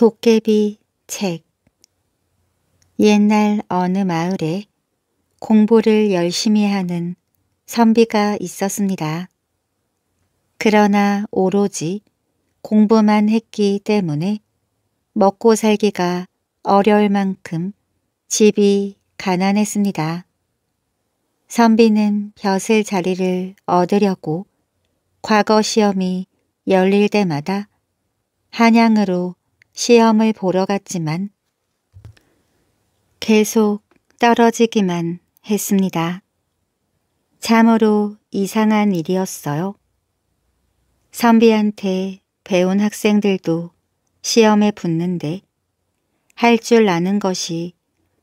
도깨비 책 옛날 어느 마을에 공부를 열심히 하는 선비가 있었습니다. 그러나 오로지 공부만 했기 때문에 먹고 살기가 어려울 만큼 집이 가난했습니다. 선비는 벼슬 자리를 얻으려고 과거 시험이 열릴 때마다 한양으로 시험을 보러 갔지만 계속 떨어지기만 했습니다. 참으로 이상한 일이었어요. 선비한테 배운 학생들도 시험에 붙는데 할 줄 아는 것이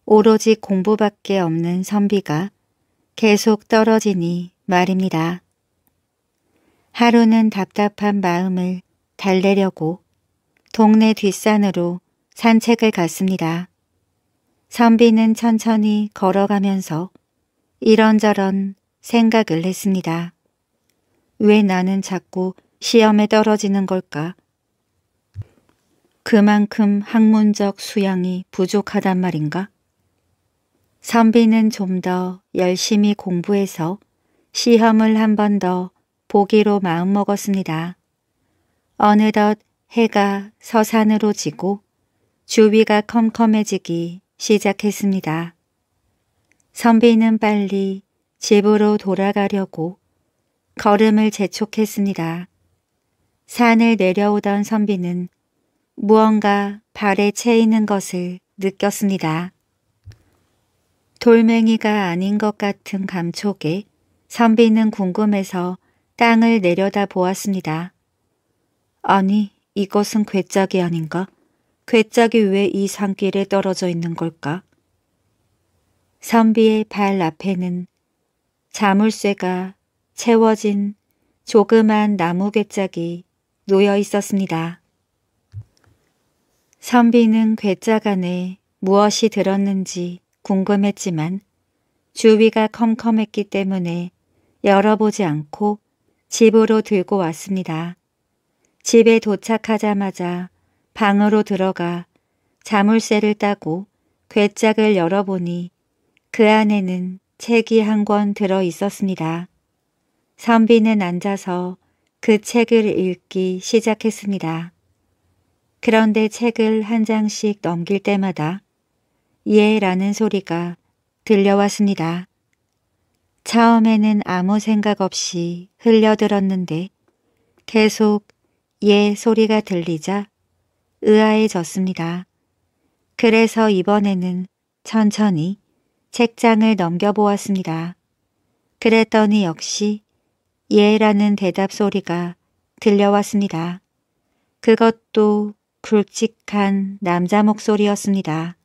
오로지 공부밖에 없는 선비가 계속 떨어지니 말입니다. 하루는 답답한 마음을 달래려고 동네 뒷산으로 산책을 갔습니다. 선비는 천천히 걸어가면서 이런저런 생각을 했습니다. 왜 나는 자꾸 시험에 떨어지는 걸까? 그만큼 학문적 수양이 부족하단 말인가? 선비는 좀 더 열심히 공부해서 시험을 한 번 더 보기로 마음먹었습니다. 어느덧 해가 서산으로 지고 주위가 컴컴해지기 시작했습니다. 선비는 빨리 집으로 돌아가려고 걸음을 재촉했습니다. 산을 내려오던 선비는 무언가 발에 채이는 것을 느꼈습니다. 돌멩이가 아닌 것 같은 감촉에 선비는 궁금해서 땅을 내려다 보았습니다. 아니, 이것은 괴짝이 아닌가? 괴짝이 왜 이 산길에 떨어져 있는 걸까? 선비의 발 앞에는 자물쇠가 채워진 조그만 나무 괴짝이 놓여 있었습니다. 선비는 괴짝 안에 무엇이 들었는지 궁금했지만 주위가 컴컴했기 때문에 열어보지 않고 집으로 들고 왔습니다. 집에 도착하자마자 방으로 들어가 자물쇠를 따고 괴짝을 열어보니 그 안에는 책이 한 권 들어 있었습니다. 선비는 앉아서 그 책을 읽기 시작했습니다. 그런데 책을 한 장씩 넘길 때마다 예 라는 소리가 들려왔습니다. 처음에는 아무 생각 없이 흘려들었는데 계속 예 소리가 들리자 의아해졌습니다. 그래서 이번에는 천천히 책장을 넘겨보았습니다. 그랬더니 역시 예라는 대답 소리가 들려왔습니다. 그것도 굵직한 남자 목소리였습니다.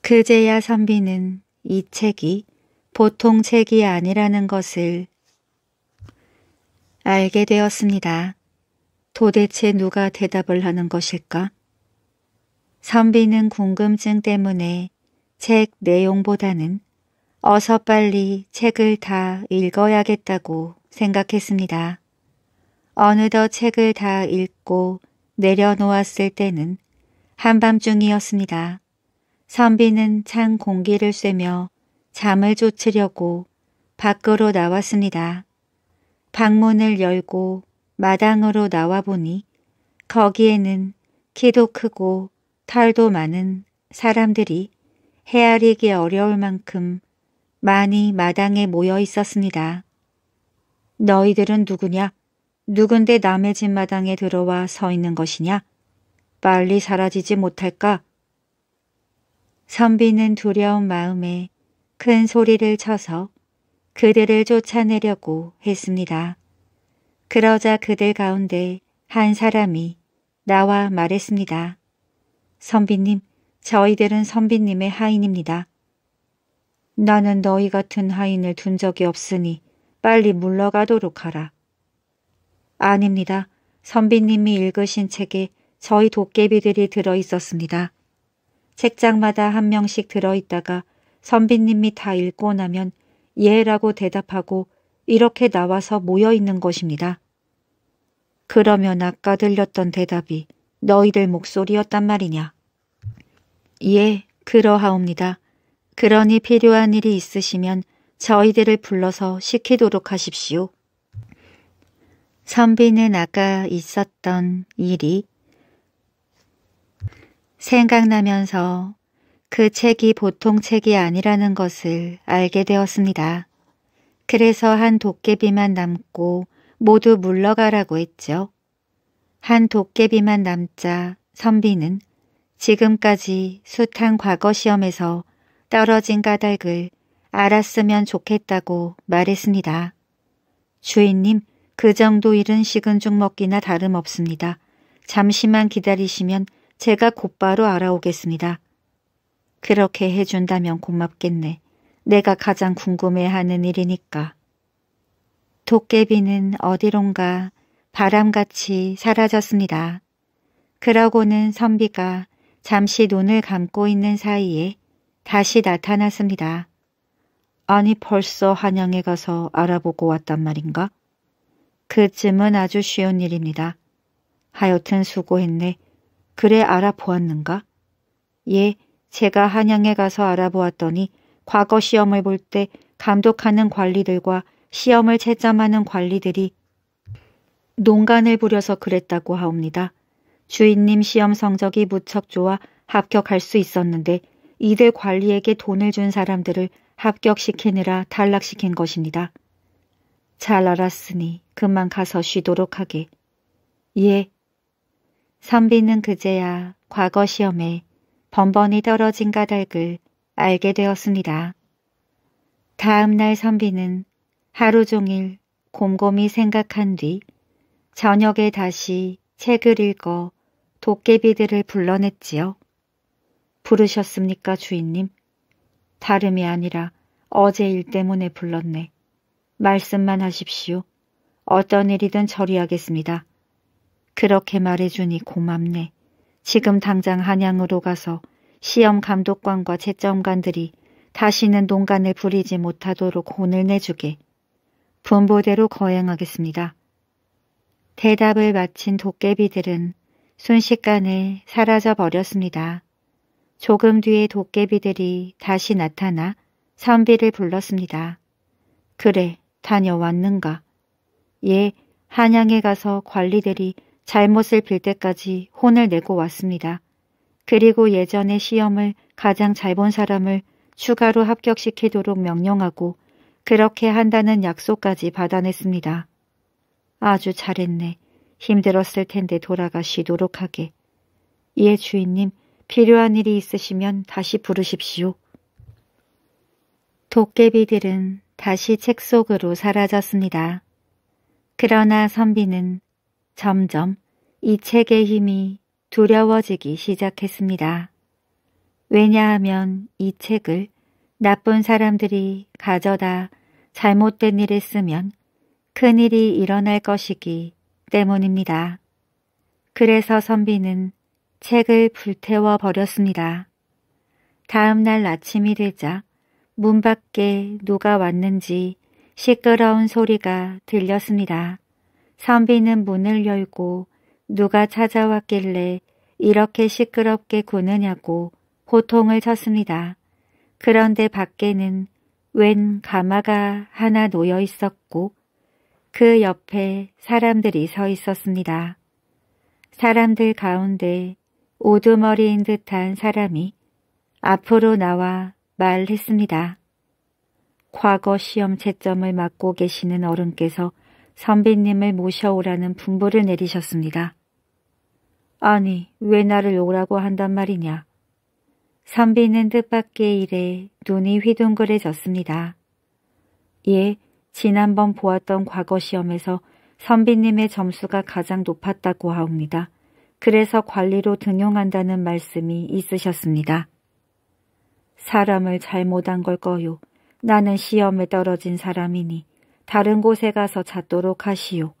그제야 선비는 이 책이 보통 책이 아니라는 것을 알게 되었습니다. 도대체 누가 대답을 하는 것일까? 선비는 궁금증 때문에 책 내용보다는 어서 빨리 책을 다 읽어야겠다고 생각했습니다. 어느덧 책을 다 읽고 내려놓았을 때는 한밤중이었습니다. 선비는 찬 공기를 쐬며 잠을 쫓으려고 밖으로 나왔습니다. 방문을 열고 마당으로 나와보니 거기에는 키도 크고 털도 많은 사람들이 헤아리기 어려울 만큼 많이 마당에 모여 있었습니다. 너희들은 누구냐? 누군데 남의 집 마당에 들어와 서 있는 것이냐? 빨리 사라지지 못할까? 선비는 두려운 마음에 큰 소리를 쳐서 그들을 쫓아내려고 했습니다. 그러자 그들 가운데 한 사람이 나와 말했습니다. 선비님, 저희들은 선비님의 하인입니다. 나는 너희 같은 하인을 둔 적이 없으니 빨리 물러가도록 하라. 아닙니다. 선비님이 읽으신 책에 저희 도깨비들이 들어있었습니다. 책장마다 한 명씩 들어있다가 선비님이 다 읽고 나면 예라고 대답하고 이렇게 나와서 모여 있는 것입니다. 그러면 아까 들렸던 대답이 너희들 목소리였단 말이냐. 예, 그러하옵니다. 그러니 필요한 일이 있으시면 저희들을 불러서 시키도록 하십시오. 선비는 아까 있었던 일이 생각나면서 그 책이 보통 책이 아니라는 것을 알게 되었습니다. 그래서 한 도깨비만 남고 모두 물러가라고 했죠. 한 도깨비만 남자 선비는 지금까지 숱한 과거 시험에서 떨어진 까닭을 알았으면 좋겠다고 말했습니다. 주인님, 그 정도 일은 식은 죽 먹기나 다름없습니다. 잠시만 기다리시면 제가 곧바로 알아오겠습니다. 그렇게 해준다면 고맙겠네. 내가 가장 궁금해하는 일이니까. 도깨비는 어디론가 바람같이 사라졌습니다. 그러고는 선비가 잠시 눈을 감고 있는 사이에 다시 나타났습니다. 아니 벌써 한양에 가서 알아보고 왔단 말인가? 그쯤은 아주 쉬운 일입니다. 하여튼 수고했네. 그래 알아보았는가? 예, 제가 한양에 가서 알아보았더니 과거 시험을 볼 때 감독하는 관리들과 시험을 채점하는 관리들이 농간을 부려서 그랬다고 하옵니다. 주인님 시험 성적이 무척 좋아 합격할 수 있었는데 이들 관리에게 돈을 준 사람들을 합격시키느라 탈락시킨 것입니다. 잘 알았으니 그만 가서 쉬도록 하게. 예. 선비는 그제야 과거 시험에 번번이 떨어진 까닭을 알게 되었습니다. 다음 날 선비는 하루 종일 곰곰이 생각한 뒤 저녁에 다시 책을 읽어 도깨비들을 불러냈지요. 부르셨습니까, 주인님? 다름이 아니라 어제 일 때문에 불렀네. 말씀만 하십시오. 어떤 일이든 처리하겠습니다. 그렇게 말해주니 고맙네. 지금 당장 한양으로 가서 시험 감독관과 채점관들이 다시는 농간을 부리지 못하도록 혼을 내주게 분보대로 거행하겠습니다. 대답을 마친 도깨비들은 순식간에 사라져 버렸습니다. 조금 뒤에 도깨비들이 다시 나타나 선비를 불렀습니다. 그래, 다녀왔는가? 예, 한양에 가서 관리들이 잘못을 빌 때까지 혼을 내고 왔습니다. 그리고 예전의 시험을 가장 잘 본 사람을 추가로 합격시키도록 명령하고 그렇게 한다는 약속까지 받아냈습니다. 아주 잘했네. 힘들었을 텐데 돌아가 쉬도록 하게. 예, 주인님. 필요한 일이 있으시면 다시 부르십시오. 도깨비들은 다시 책 속으로 사라졌습니다. 그러나 선비는 점점 이 책의 힘이 두려워지기 시작했습니다. 왜냐하면 이 책을 나쁜 사람들이 가져다 잘못된 일에 쓰면 큰일이 일어날 것이기 때문입니다. 그래서 선비는 책을 불태워 버렸습니다. 다음 날 아침이 되자 문 밖에 누가 왔는지 시끄러운 소리가 들렸습니다. 선비는 문을 열고 누가 찾아왔길래 이렇게 시끄럽게 구느냐고 호통을 쳤습니다. 그런데 밖에는 웬 가마가 하나 놓여 있었고 그 옆에 사람들이 서 있었습니다. 사람들 가운데 오두머리인 듯한 사람이 앞으로 나와 말했습니다. 과거 시험 채점을 맡고 계시는 어른께서 선비님을 모셔오라는 분부를 내리셨습니다. 아니, 왜 나를 오라고 한단 말이냐. 선비는 뜻밖의 일에 눈이 휘둥그레졌습니다. 예, 지난번 보았던 과거 시험에서 선비님의 점수가 가장 높았다고 하옵니다. 그래서 관리로 등용한다는 말씀이 있으셨습니다. 사람을 잘못한 걸 거요. 나는 시험에 떨어진 사람이니 다른 곳에 가서 찾도록 하시오.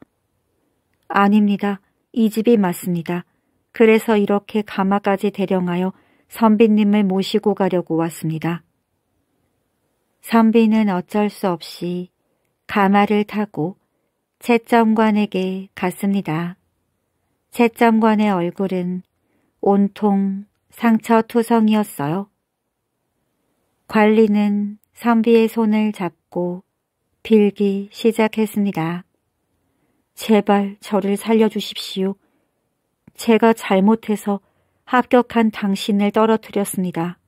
아닙니다. 이 집이 맞습니다. 그래서 이렇게 가마까지 대령하여 선비님을 모시고 가려고 왔습니다. 선비는 어쩔 수 없이 가마를 타고 채점관에게 갔습니다. 채점관의 얼굴은 온통 상처 투성이었어요. 관리는 선비의 손을 잡고 빌기 시작했습니다. 제발 저를 살려주십시오. 제가 잘못해서 합격한 당신을 떨어뜨렸습니다.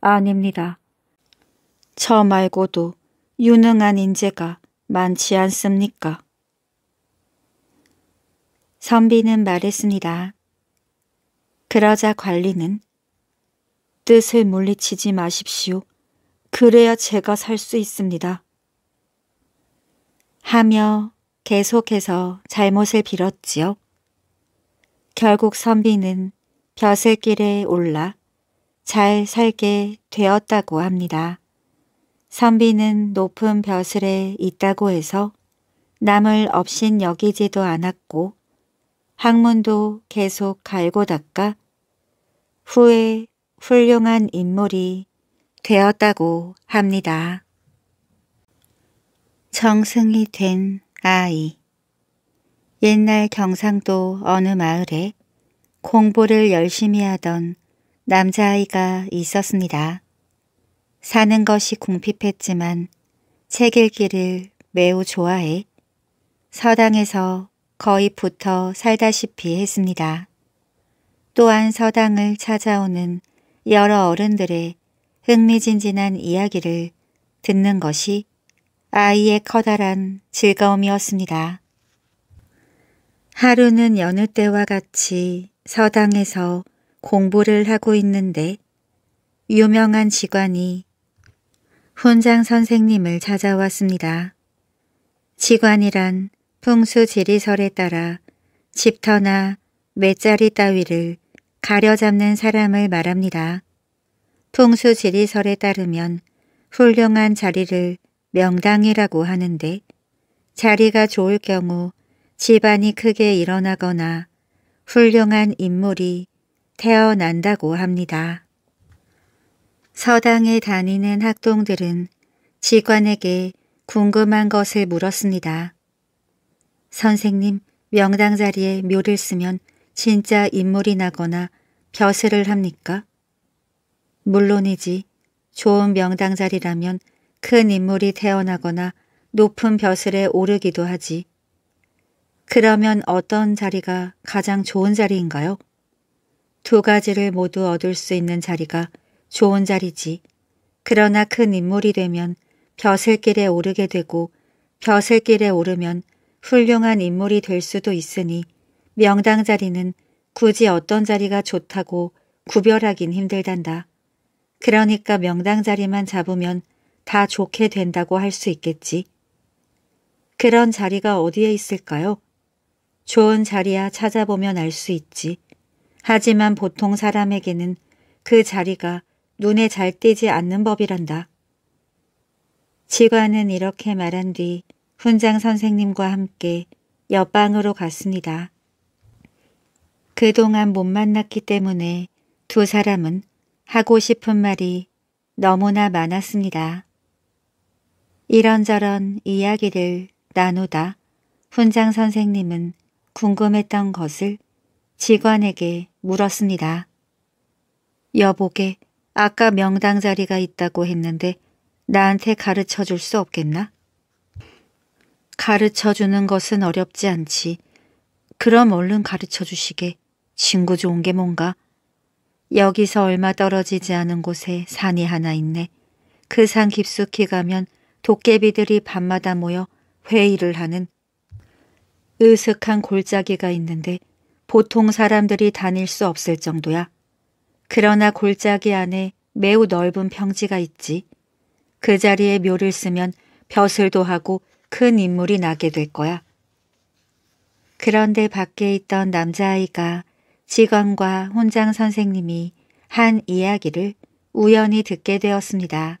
아닙니다. 저 말고도 유능한 인재가 많지 않습니까? 선비는 말했습니다. 그러자 관리는 뜻을 물리치지 마십시오. 그래야 제가 살 수 있습니다. 하며 계속해서 잘못을 빌었지요. 결국 선비는 벼슬길에 올라 잘 살게 되었다고 합니다. 선비는 높은 벼슬에 있다고 해서 남을 없인 여기지도 않았고 학문도 계속 갈고 닦아 후에 훌륭한 인물이 되었다고 합니다. 정승이 된 아이 옛날 경상도 어느 마을에 공부를 열심히 하던 남자아이가 있었습니다. 사는 것이 궁핍했지만 책 읽기를 매우 좋아해 서당에서 거의 붙어 살다시피 했습니다. 또한 서당을 찾아오는 여러 어른들의 흥미진진한 이야기를 듣는 것이 아이의 커다란 즐거움이었습니다. 하루는 여느 때와 같이 서당에서 공부를 하고 있는데 유명한 직관이 훈장 선생님을 찾아왔습니다. 직관이란 풍수 지리설에 따라 집터나 맷자리 따위를 가려잡는 사람을 말합니다. 풍수 지리설에 따르면 훌륭한 자리를 명당이라고 하는데 자리가 좋을 경우 집안이 크게 일어나거나 훌륭한 인물이 태어난다고 합니다. 서당에 다니는 학동들은 직관에게 궁금한 것을 물었습니다. 선생님, 명당 자리에 묘를 쓰면 진짜 인물이 나거나 벼슬을 합니까? 물론이지. 좋은 명당 자리라면 큰 인물이 태어나거나 높은 벼슬에 오르기도 하지. 그러면 어떤 자리가 가장 좋은 자리인가요? 두 가지를 모두 얻을 수 있는 자리가 좋은 자리지. 그러나 큰 인물이 되면 벼슬길에 오르게 되고 벼슬길에 오르면 훌륭한 인물이 될 수도 있으니 명당 자리는 굳이 어떤 자리가 좋다고 구별하긴 힘들단다. 그러니까 명당 자리만 잡으면 다 좋게 된다고 할 수 있겠지. 그런 자리가 어디에 있을까요? 좋은 자리야 찾아보면 알 수 있지. 하지만 보통 사람에게는 그 자리가 눈에 잘 띄지 않는 법이란다. 지관은 이렇게 말한 뒤 훈장 선생님과 함께 옆방으로 갔습니다. 그동안 못 만났기 때문에 두 사람은 하고 싶은 말이 너무나 많았습니다. 이런저런 이야기를 나누다 훈장 선생님은 궁금했던 것을 직원에게 물었습니다. 여보게 아까 명당 자리가 있다고 했는데 나한테 가르쳐 줄 수 없겠나? 가르쳐 주는 것은 어렵지 않지. 그럼 얼른 가르쳐 주시게. 친구 좋은 게 뭔가? 여기서 얼마 떨어지지 않은 곳에 산이 하나 있네. 그 산 깊숙이 가면 도깨비들이 밤마다 모여 회의를 하는 으슥한 골짜기가 있는데 보통 사람들이 다닐 수 없을 정도야. 그러나 골짜기 안에 매우 넓은 평지가 있지. 그 자리에 묘를 쓰면 벼슬도 하고 큰 인물이 나게 될 거야. 그런데 밖에 있던 남자아이가 직원과 혼장 선생님이 한 이야기를 우연히 듣게 되었습니다.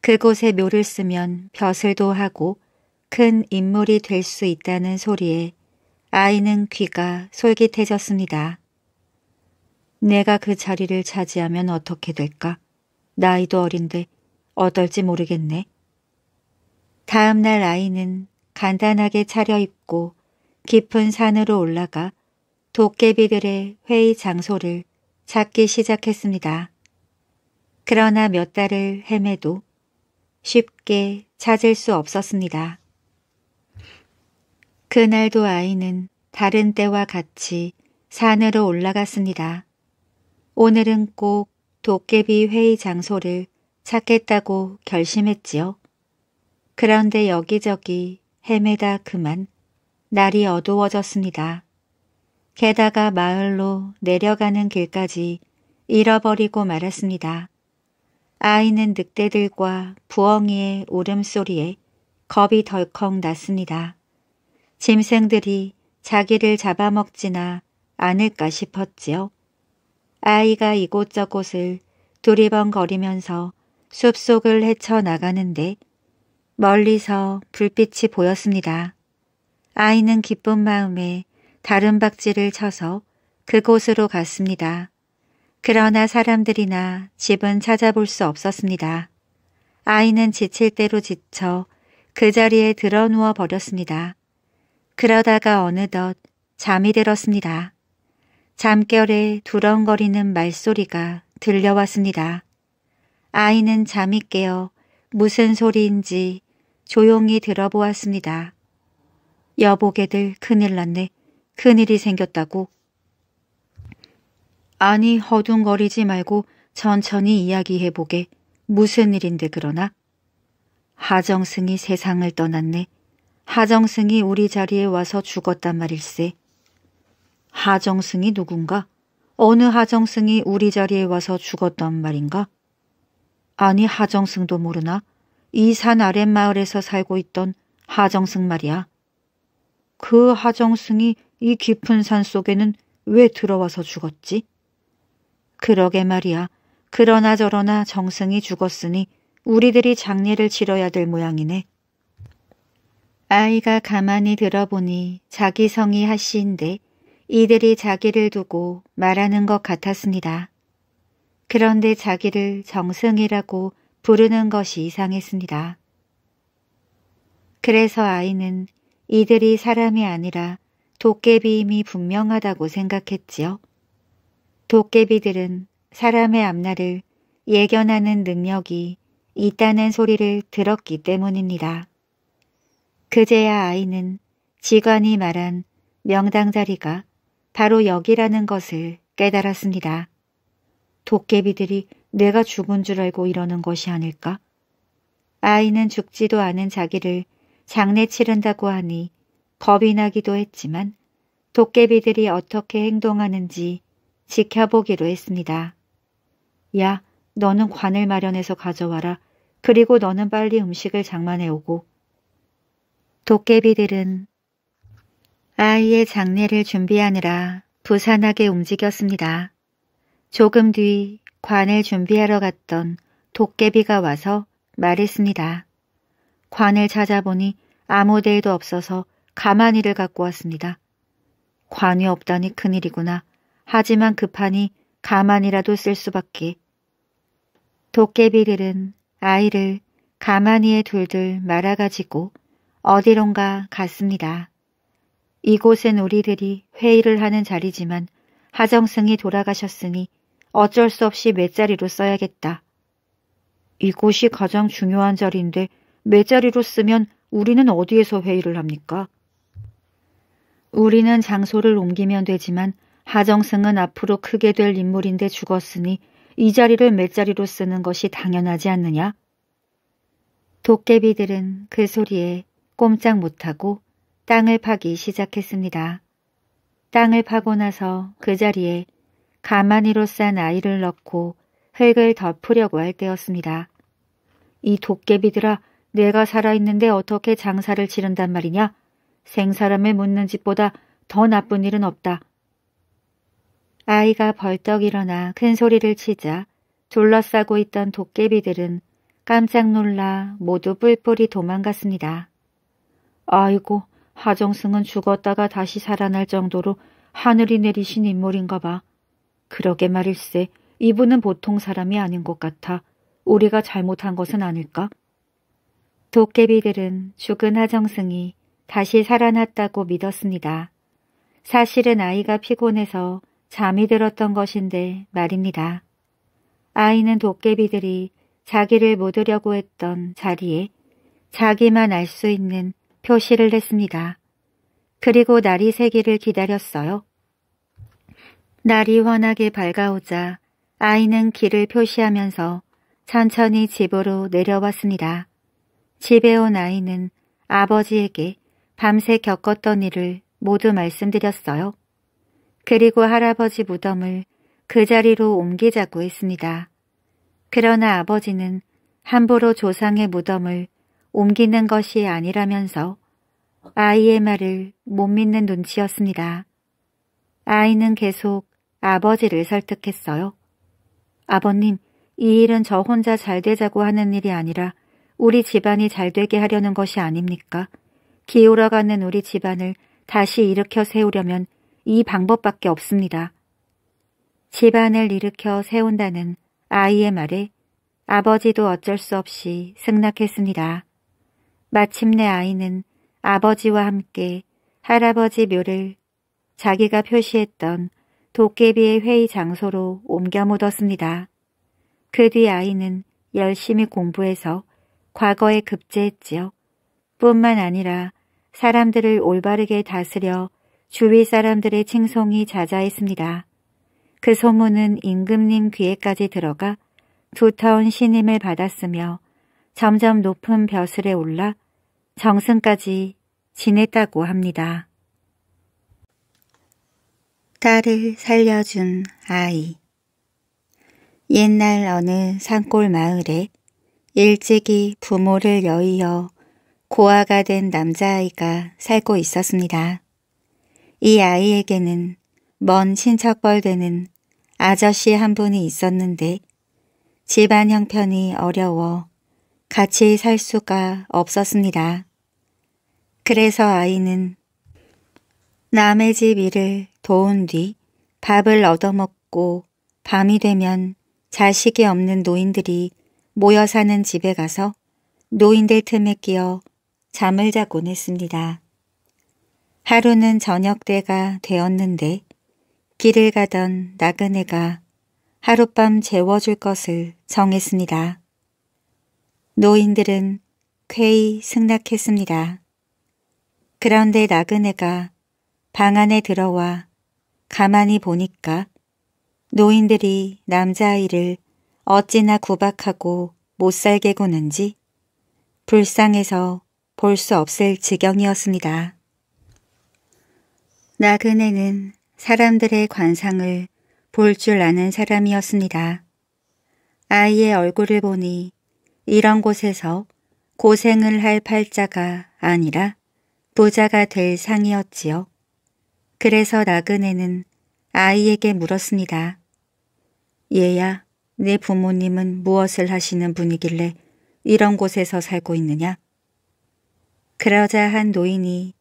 그곳에 묘를 쓰면 벼슬도 하고 큰 인물이 될 수 있다는 소리에 아이는 귀가 솔깃해졌습니다. 내가 그 자리를 차지하면 어떻게 될까? 나이도 어린데 어떨지 모르겠네. 다음 날 아이는 간단하게 차려입고 깊은 산으로 올라가 도깨비들의 회의 장소를 찾기 시작했습니다. 그러나 몇 달을 헤매도 쉽게 찾을 수 없었습니다. 그날도 아이는 다른 때와 같이 산으로 올라갔습니다. 오늘은 꼭 도깨비 회의 장소를 찾겠다고 결심했지요. 그런데 여기저기 헤매다 그만 날이 어두워졌습니다. 게다가 마을로 내려가는 길까지 잃어버리고 말았습니다. 아이는 늑대들과 부엉이의 울음소리에 겁이 덜컥 났습니다. 짐승들이 자기를 잡아먹지나 않을까 싶었지요. 아이가 이곳저곳을 두리번거리면서 숲속을 헤쳐나가는데 멀리서 불빛이 보였습니다. 아이는 기쁜 마음에 다른 박지를 쳐서 그곳으로 갔습니다. 그러나 사람들이나 집은 찾아볼 수 없었습니다. 아이는 지칠 대로 지쳐 그 자리에 드러누워 버렸습니다. 그러다가 어느덧 잠이 들었습니다. 잠결에 두렁거리는 말소리가 들려왔습니다. 아이는 잠이 깨어 무슨 소리인지 조용히 들어보았습니다. 여보게들 큰일 났네. 큰일이 생겼다고. 아니 허둥거리지 말고 천천히 이야기해보게. 무슨 일인데 그러나? 하정승이 세상을 떠났네. 하정승이 우리 자리에 와서 죽었단 말일세. 하정승이 누군가? 어느 하정승이 우리 자리에 와서 죽었단 말인가? 아니 하정승도 모르나? 이 산 아랫마을에서 살고 있던 하정승 말이야. 그 하정승이 이 깊은 산 속에는 왜 들어와서 죽었지? 그러게 말이야. 그러나 저러나 정승이 죽었으니 우리들이 장례를 치러야 될 모양이네. 아이가 가만히 들어보니 자기 성이 하시인데 이들이 자기를 두고 말하는 것 같았습니다. 그런데 자기를 정승이라고 부르는 것이 이상했습니다. 그래서 아이는 이들이 사람이 아니라 도깨비임이 분명하다고 생각했지요. 도깨비들은 사람의 앞날을 예견하는 능력이 있다는 소리를 들었기 때문입니다. 그제야 아이는 지관이 말한 명당 자리가 바로 여기라는 것을 깨달았습니다. 도깨비들이 내가 죽은 줄 알고 이러는 것이 아닐까? 아이는 죽지도 않은 자기를 장례 치른다고 하니 겁이 나기도 했지만 도깨비들이 어떻게 행동하는지 지켜보기로 했습니다. 야, 너는 관을 마련해서 가져와라. 그리고 너는 빨리 음식을 장만해 오고. 도깨비들은 아이의 장례를 준비하느라 부산하게 움직였습니다. 조금 뒤 관을 준비하러 갔던 도깨비가 와서 말했습니다. 관을 찾아보니 아무 데에도 없어서 가만히를 갖고 왔습니다. 관이 없다니 큰일이구나. 하지만 급하니 가만히라도 쓸 수밖에. 도깨비들은 아이를 가만히에 둘둘 말아가지고 어디론가 갔습니다. 이곳은 우리들이 회의를 하는 자리지만 하정승이 돌아가셨으니 어쩔 수 없이 맷자리로 써야겠다. 이곳이 가장 중요한 자리인데 맷자리로 쓰면 우리는 어디에서 회의를 합니까? 우리는 장소를 옮기면 되지만 하정승은 앞으로 크게 될 인물인데 죽었으니 이 자리를 맷자리로 쓰는 것이 당연하지 않느냐? 도깨비들은 그 소리에 꼼짝 못하고 땅을 파기 시작했습니다. 땅을 파고 나서 그 자리에 가마니로 싼 아이를 넣고 흙을 덮으려고 할 때였습니다. 이 도깨비들아 내가 살아있는데 어떻게 장사를 치른단 말이냐? 생사람을 묻는 짓보다 더 나쁜 일은 없다. 아이가 벌떡 일어나 큰 소리를 치자 둘러싸고 있던 도깨비들은 깜짝 놀라 모두 뿔뿔이 도망갔습니다. 아이고, 하정승은 죽었다가 다시 살아날 정도로 하늘이 내리신 인물인가 봐. 그러게 말일세, 이분은 보통 사람이 아닌 것 같아. 우리가 잘못한 것은 아닐까? 도깨비들은 죽은 하정승이 다시 살아났다고 믿었습니다. 사실은 아이가 피곤해서 잠이 들었던 것인데 말입니다. 아이는 도깨비들이 자기를 묻으려고 했던 자리에 자기만 알 수 있는 표시를 했습니다. 그리고 날이 새기를 기다렸어요. 날이 환하게 밝아오자 아이는 길을 표시하면서 천천히 집으로 내려왔습니다. 집에 온 아이는 아버지에게 밤새 겪었던 일을 모두 말씀드렸어요. 그리고 할아버지 무덤을 그 자리로 옮기자고 했습니다. 그러나 아버지는 함부로 조상의 무덤을 옮기는 것이 아니라면서 아이의 말을 못 믿는 눈치였습니다. 아이는 계속 아버지를 설득했어요. 아버님, 이 일은 저 혼자 잘 되자고 하는 일이 아니라 우리 집안이 잘 되게 하려는 것이 아닙니까? 기울어가는 우리 집안을 다시 일으켜 세우려면 이 방법밖에 없습니다. 집안을 일으켜 세운다는 아이의 말에 아버지도 어쩔 수 없이 승낙했습니다. 마침내 아이는 아버지와 함께 할아버지 묘를 자기가 표시했던 도깨비의 회의 장소로 옮겨 묻었습니다. 그 뒤 아이는 열심히 공부해서 과거에 급제했지요. 뿐만 아니라 사람들을 올바르게 다스려 주위 사람들의 칭송이 자자했습니다. 그 소문은 임금님 귀에까지 들어가 두터운 신임을 받았으며 점점 높은 벼슬에 올라 정승까지 지냈다고 합니다. 딸을 살려준 아이 옛날 어느 산골 마을에 일찍이 부모를 여의어 고아가 된 남자아이가 살고 있었습니다. 이 아이에게는 먼 친척벌 되는 아저씨 한 분이 있었는데 집안 형편이 어려워 같이 살 수가 없었습니다. 그래서 아이는 남의 집 일을 도운 뒤 밥을 얻어먹고 밤이 되면 자식이 없는 노인들이 모여 사는 집에 가서 노인들 틈에 끼어 잠을 자곤 했습니다. 하루는 저녁 때가 되었는데 길을 가던 나그네가 하룻밤 재워줄 것을 정했습니다. 노인들은 쾌히 승낙했습니다. 그런데 나그네가 방 안에 들어와 가만히 보니까 노인들이 남자아이를 어찌나 구박하고 못살게 구는지 불쌍해서 볼 수 없을 지경이었습니다. 나그네는 사람들의 관상을 볼 줄 아는 사람이었습니다. 아이의 얼굴을 보니 이런 곳에서 고생을 할 팔자가 아니라 부자가 될 상이었지요. 그래서 나그네는 아이에게 물었습니다. 얘야, 내 부모님은 무엇을 하시는 분이길래 이런 곳에서 살고 있느냐? 그러자 한 노인이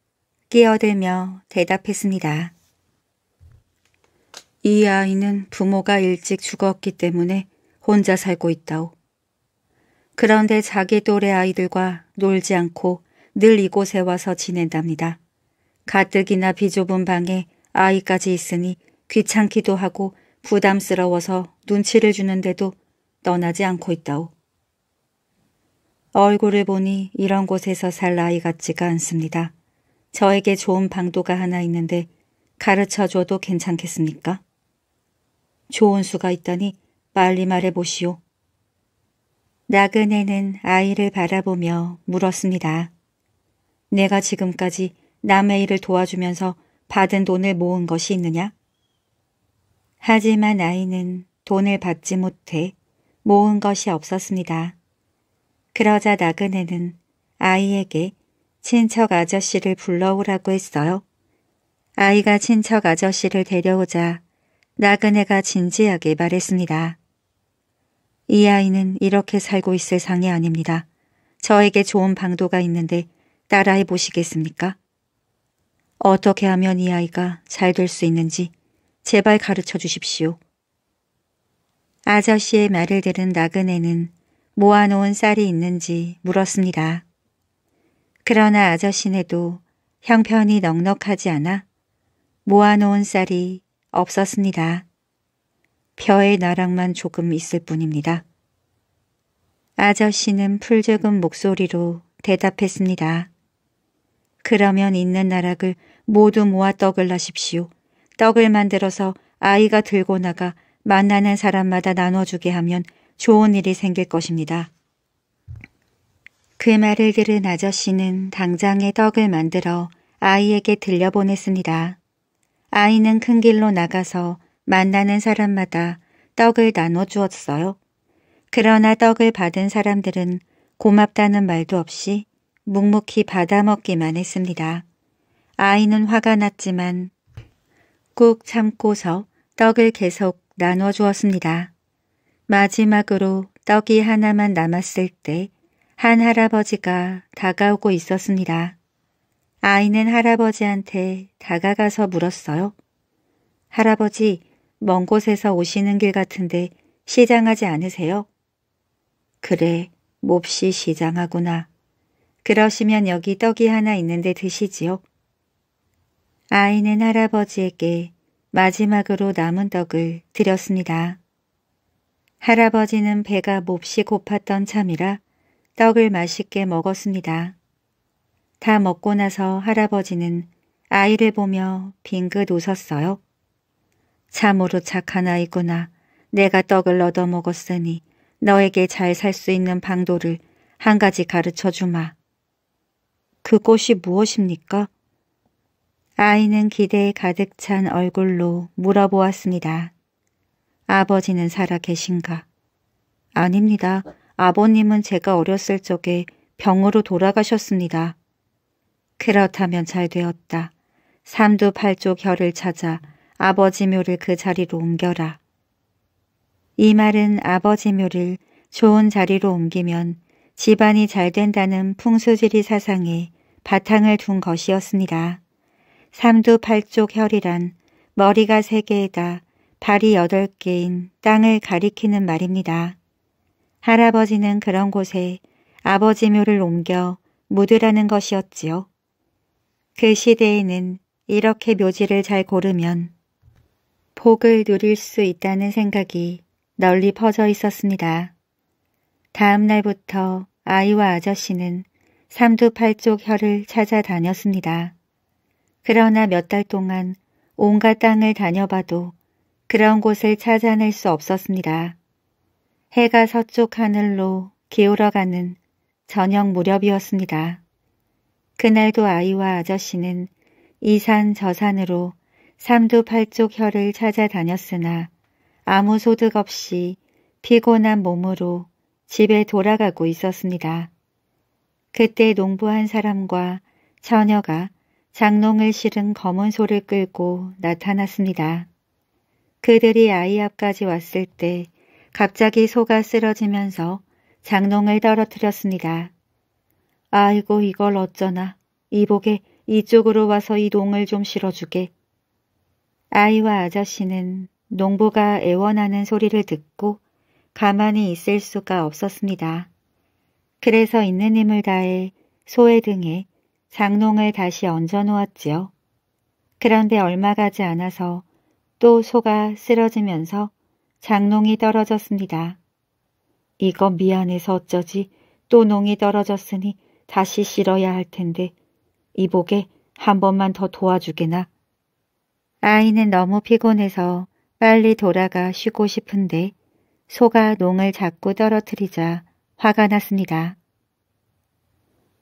끼어들며 대답했습니다. 이 아이는 부모가 일찍 죽었기 때문에 혼자 살고 있다오. 그런데 자기 또래 아이들과 놀지 않고 늘 이곳에 와서 지낸답니다. 가뜩이나 비좁은 방에 아이까지 있으니 귀찮기도 하고 부담스러워서 눈치를 주는데도 떠나지 않고 있다오. 얼굴을 보니 이런 곳에서 살 아이 같지가 않습니다. 저에게 좋은 방도가 하나 있는데 가르쳐줘도 괜찮겠습니까? 좋은 수가 있다니 빨리 말해보시오. 나그네는 아이를 바라보며 물었습니다. 내가 지금까지 남의 일을 도와주면서 받은 돈을 모은 것이 있느냐? 하지만 아이는 돈을 받지 못해 모은 것이 없었습니다. 그러자 나그네는 아이에게 친척 아저씨를 불러오라고 했어요. 아이가 친척 아저씨를 데려오자 나그네가 진지하게 말했습니다. 이 아이는 이렇게 살고 있을 상이 아닙니다. 저에게 좋은 방도가 있는데 따라해 보시겠습니까? 어떻게 하면 이 아이가 잘 될 수 있는지 제발 가르쳐 주십시오. 아저씨의 말을 들은 나그네는 모아놓은 쌀이 있는지 물었습니다. 그러나 아저씨네도 형편이 넉넉하지 않아 모아놓은 쌀이 없었습니다. 벼의 나락만 조금 있을 뿐입니다. 아저씨는 풀죽은 목소리로 대답했습니다. 그러면 있는 나락을 모두 모아 떡을 나십시오. 떡을 만들어서 아이가 들고 나가 만나는 사람마다 나눠주게 하면 좋은 일이 생길 것입니다. 그 말을 들은 아저씨는 당장에 떡을 만들어 아이에게 들려보냈습니다. 아이는 큰 길로 나가서 만나는 사람마다 떡을 나눠 주었어요. 그러나 떡을 받은 사람들은 고맙다는 말도 없이 묵묵히 받아먹기만 했습니다. 아이는 화가 났지만 꾹 참고서 떡을 계속 나눠 주었습니다. 마지막으로 떡이 하나만 남았을 때 한 할아버지가 다가오고 있었습니다. 아이는 할아버지한테 다가가서 물었어요. 할아버지, 먼 곳에서 오시는 길 같은데 시장하지 않으세요? 그래, 몹시 시장하구나. 그러시면 여기 떡이 하나 있는데 드시지요. 아이는 할아버지에게 마지막으로 남은 떡을 드렸습니다. 할아버지는 배가 몹시 고팠던 참이라 떡을 맛있게 먹었습니다. 다 먹고 나서 할아버지는 아이를 보며 빙긋 웃었어요. 참으로 착한 아이구나. 내가 떡을 얻어 먹었으니 너에게 잘 살 수 있는 방도를 한 가지 가르쳐 주마. 그곳이 무엇입니까? 아이는 기대에 가득 찬 얼굴로 물어보았습니다. 아버지는 살아 계신가? 아닙니다. 아버님은 제가 어렸을 적에 병으로 돌아가셨습니다. 그렇다면 잘 되었다. 삼두팔쪽 혀를 찾아 아버지 묘를 그 자리로 옮겨라. 이 말은 아버지 묘를 좋은 자리로 옮기면 집안이 잘 된다는 풍수지리 사상에 바탕을 둔 것이었습니다. 삼두팔쪽 혈이란 머리가 세 개에다 발이 여덟 개인 땅을 가리키는 말입니다. 할아버지는 그런 곳에 아버지 묘를 옮겨 묻으라는 것이었지요. 그 시대에는 이렇게 묘지를 잘 고르면 복을 누릴 수 있다는 생각이 널리 퍼져 있었습니다. 다음 날부터 아이와 아저씨는 삼두팔쪽 혀를 찾아다녔습니다. 그러나 몇 달 동안 온갖 땅을 다녀봐도 그런 곳을 찾아낼 수 없었습니다. 해가 서쪽 하늘로 기울어가는 저녁 무렵이었습니다. 그날도 아이와 아저씨는 이 산 저 산으로 삼두팔쪽 혀를 찾아다녔으나 아무 소득 없이 피곤한 몸으로 집에 돌아가고 있었습니다. 그때 농부 한 사람과 처녀가 장롱을 실은 검은 소를 끌고 나타났습니다. 그들이 아이 앞까지 왔을 때 갑자기 소가 쓰러지면서 장롱을 떨어뜨렸습니다. 아이고 이걸 어쩌나 이복에 이쪽으로 와서 이 농을 좀 실어주게. 아이와 아저씨는 농부가 애원하는 소리를 듣고 가만히 있을 수가 없었습니다. 그래서 있는 힘을 다해 소의 등에 장롱을 다시 얹어 놓았지요. 그런데 얼마 가지 않아서 또 소가 쓰러지면서 장롱이 떨어졌습니다. 이거 미안해서 어쩌지 또 농이 떨어졌으니 다시 실어야 할 텐데 이복에 한 번만 더 도와주게나. 아이는 너무 피곤해서 빨리 돌아가 쉬고 싶은데 소가 농을 자꾸 떨어뜨리자 화가 났습니다.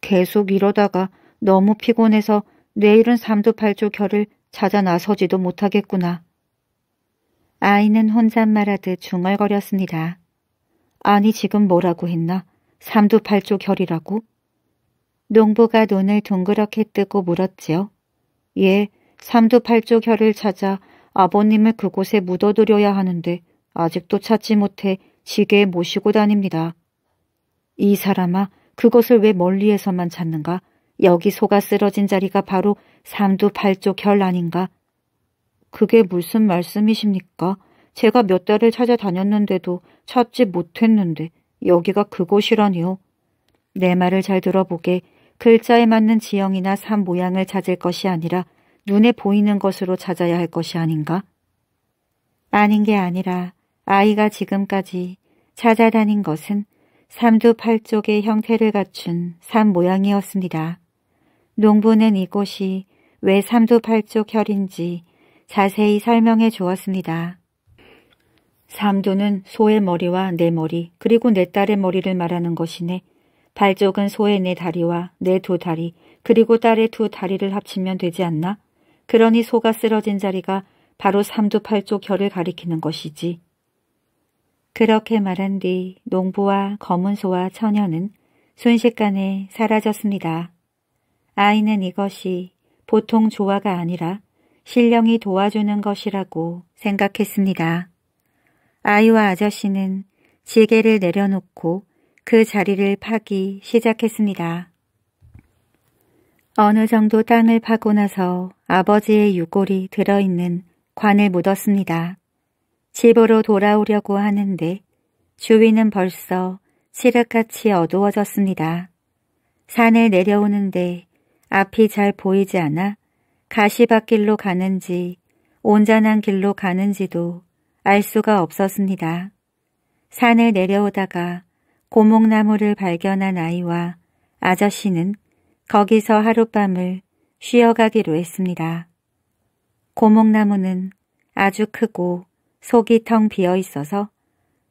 계속 이러다가 너무 피곤해서 내일은 삼두팔조 결을 찾아 나서지도 못하겠구나. 아이는 혼잣말하듯 중얼거렸습니다. 아니 지금 뭐라고 했나? 삼두팔조 결이라고? 농부가 눈을 동그랗게 뜨고 물었지요. 예, 삼두팔조 결을 찾아 아버님을 그곳에 묻어두려야 하는데 아직도 찾지 못해 지게에 모시고 다닙니다. 이 사람아, 그것을 왜 멀리에서만 찾는가? 여기 소가 쓰러진 자리가 바로 삼두팔조 결 아닌가? 그게 무슨 말씀이십니까? 제가 몇 달을 찾아다녔는데도 찾지 못했는데 여기가 그곳이라니요. 내 말을 잘 들어보게 글자에 맞는 지형이나 산 모양을 찾을 것이 아니라 눈에 보이는 것으로 찾아야 할 것이 아닌가? 아닌 게 아니라 아이가 지금까지 찾아다닌 것은 삼두팔쪽의 형태를 갖춘 산 모양이었습니다. 농부는 이곳이 왜 삼두팔쪽 혈인지 자세히 설명해 주었습니다. 삼두는 소의 머리와 내 머리 그리고 내 딸의 머리를 말하는 것이네. 발쪽은 소의 네 다리와 내 두 다리 그리고 딸의 두 다리를 합치면 되지 않나? 그러니 소가 쓰러진 자리가 바로 삼두팔쪽 혈을 가리키는 것이지. 그렇게 말한 뒤 농부와 검은 소와 처녀는 순식간에 사라졌습니다. 아이는 이것이 보통 조화가 아니라 신령이 도와주는 것이라고 생각했습니다. 아이와 아저씨는 지게를 내려놓고 그 자리를 파기 시작했습니다. 어느 정도 땅을 파고 나서 아버지의 유골이 들어있는 관을 묻었습니다. 집으로 돌아오려고 하는데 주위는 벌써 칠흑같이 어두워졌습니다. 산을 내려오는데 앞이 잘 보이지 않아 가시밭길로 가는지 온전한 길로 가는지도 알 수가 없었습니다. 산을 내려오다가 고목나무를 발견한 아이와 아저씨는 거기서 하룻밤을 쉬어가기로 했습니다. 고목나무는 아주 크고 속이 텅 비어 있어서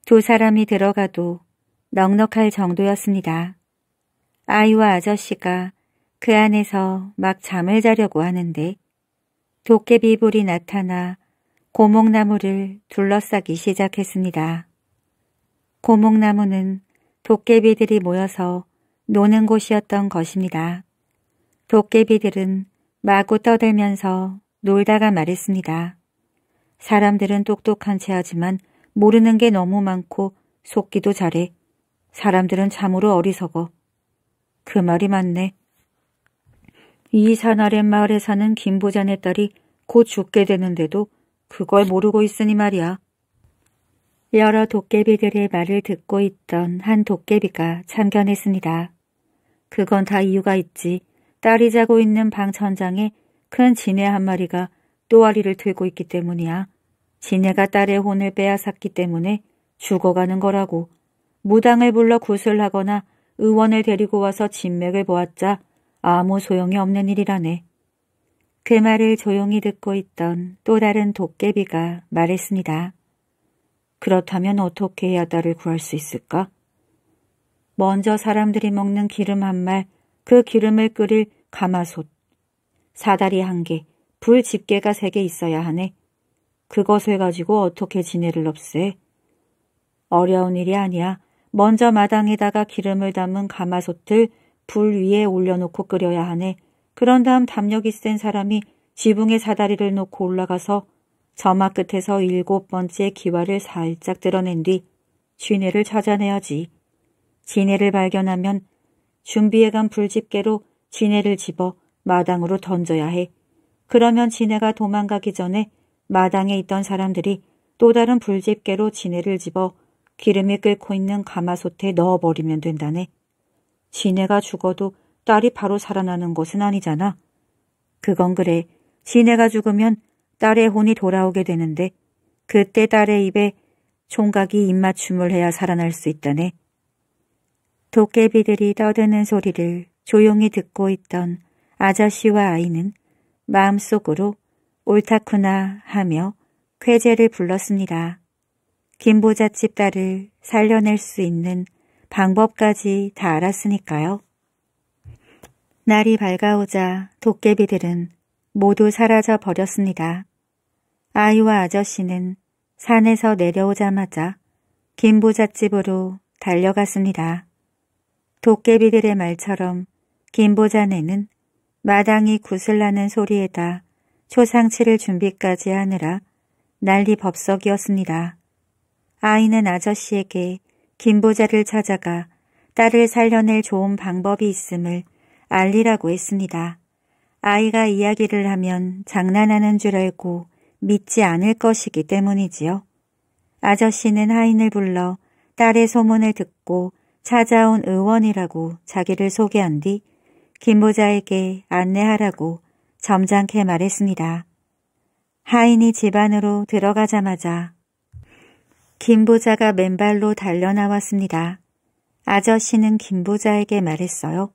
두 사람이 들어가도 넉넉할 정도였습니다. 아이와 아저씨가 그 안에서 막 잠을 자려고 하는데 도깨비 불이 나타나 고목나무를 둘러싸기 시작했습니다. 고목나무는 도깨비들이 모여서 노는 곳이었던 것입니다. 도깨비들은 마구 떠들면서 놀다가 말했습니다. 사람들은 똑똑한 체 하지만 모르는 게 너무 많고 속기도 잘해. 사람들은 참으로 어리석어. 그 말이 맞네. 이 산 아랫 마을에 사는 김보잔의 딸이 곧 죽게 되는데도 그걸 모르고 있으니 말이야. 여러 도깨비들의 말을 듣고 있던 한 도깨비가 참견했습니다. 그건 다 이유가 있지. 딸이 자고 있는 방 천장에 큰 지네 한 마리가 또아리를 들고 있기 때문이야. 지네가 딸의 혼을 빼앗았기 때문에 죽어가는 거라고. 무당을 불러 구슬하거나 의원을 데리고 와서 진맥을 보았자 아무 소용이 없는 일이라네. 그 말을 조용히 듣고 있던 또 다른 도깨비가 말했습니다. 그렇다면 어떻게 딸을 구할 수 있을까? 먼저 사람들이 먹는 기름 한 말, 그 기름을 끓일 가마솥, 사다리 한 개, 불 집게가 세 개 있어야 하네. 그것을 가지고 어떻게 지네를 없애? 어려운 일이 아니야. 먼저 마당에다가 기름을 담은 가마솥을 불 위에 올려놓고 끓여야 하네. 그런 다음 담력이 센 사람이 지붕에 사다리를 놓고 올라가서 저마 끝에서 일곱 번째 기와를 살짝 드러낸 뒤 쥐네를 찾아내야지. 지네를 발견하면 준비해간 불집게로 지네를 집어 마당으로 던져야 해. 그러면 지네가 도망가기 전에 마당에 있던 사람들이 또 다른 불집게로 지네를 집어 기름이 끓고 있는 가마솥에 넣어버리면 된다네. 지네가 죽어도 딸이 바로 살아나는 것은 아니잖아. 그건 그래. 지네가 죽으면 딸의 혼이 돌아오게 되는데 그때 딸의 입에 총각이 입맞춤을 해야 살아날 수 있다네. 도깨비들이 떠드는 소리를 조용히 듣고 있던 아저씨와 아이는 마음속으로 옳다구나 하며 쾌제를 불렀습니다. 김보자집 딸을 살려낼 수 있는 방법까지 다 알았으니까요. 날이 밝아오자 도깨비들은 모두 사라져 버렸습니다. 아이와 아저씨는 산에서 내려오자마자 김보자집으로 달려갔습니다. 도깨비들의 말처럼 김보자네는 마당이 구슬나는 소리에다 초상치를 준비까지 하느라 난리 법석이었습니다. 아이는 아저씨에게 김보자를 찾아가 딸을 살려낼 좋은 방법이 있음을 알리라고 했습니다. 아이가 이야기를 하면 장난하는 줄 알고 믿지 않을 것이기 때문이지요. 아저씨는 하인을 불러 딸의 소문을 듣고 찾아온 의원이라고 자기를 소개한 뒤 김보자에게 안내하라고 점잖게 말했습니다. 하인이 집 안으로 들어가자마자 김보자가 맨발로 달려나왔습니다. 아저씨는 김보자에게 말했어요.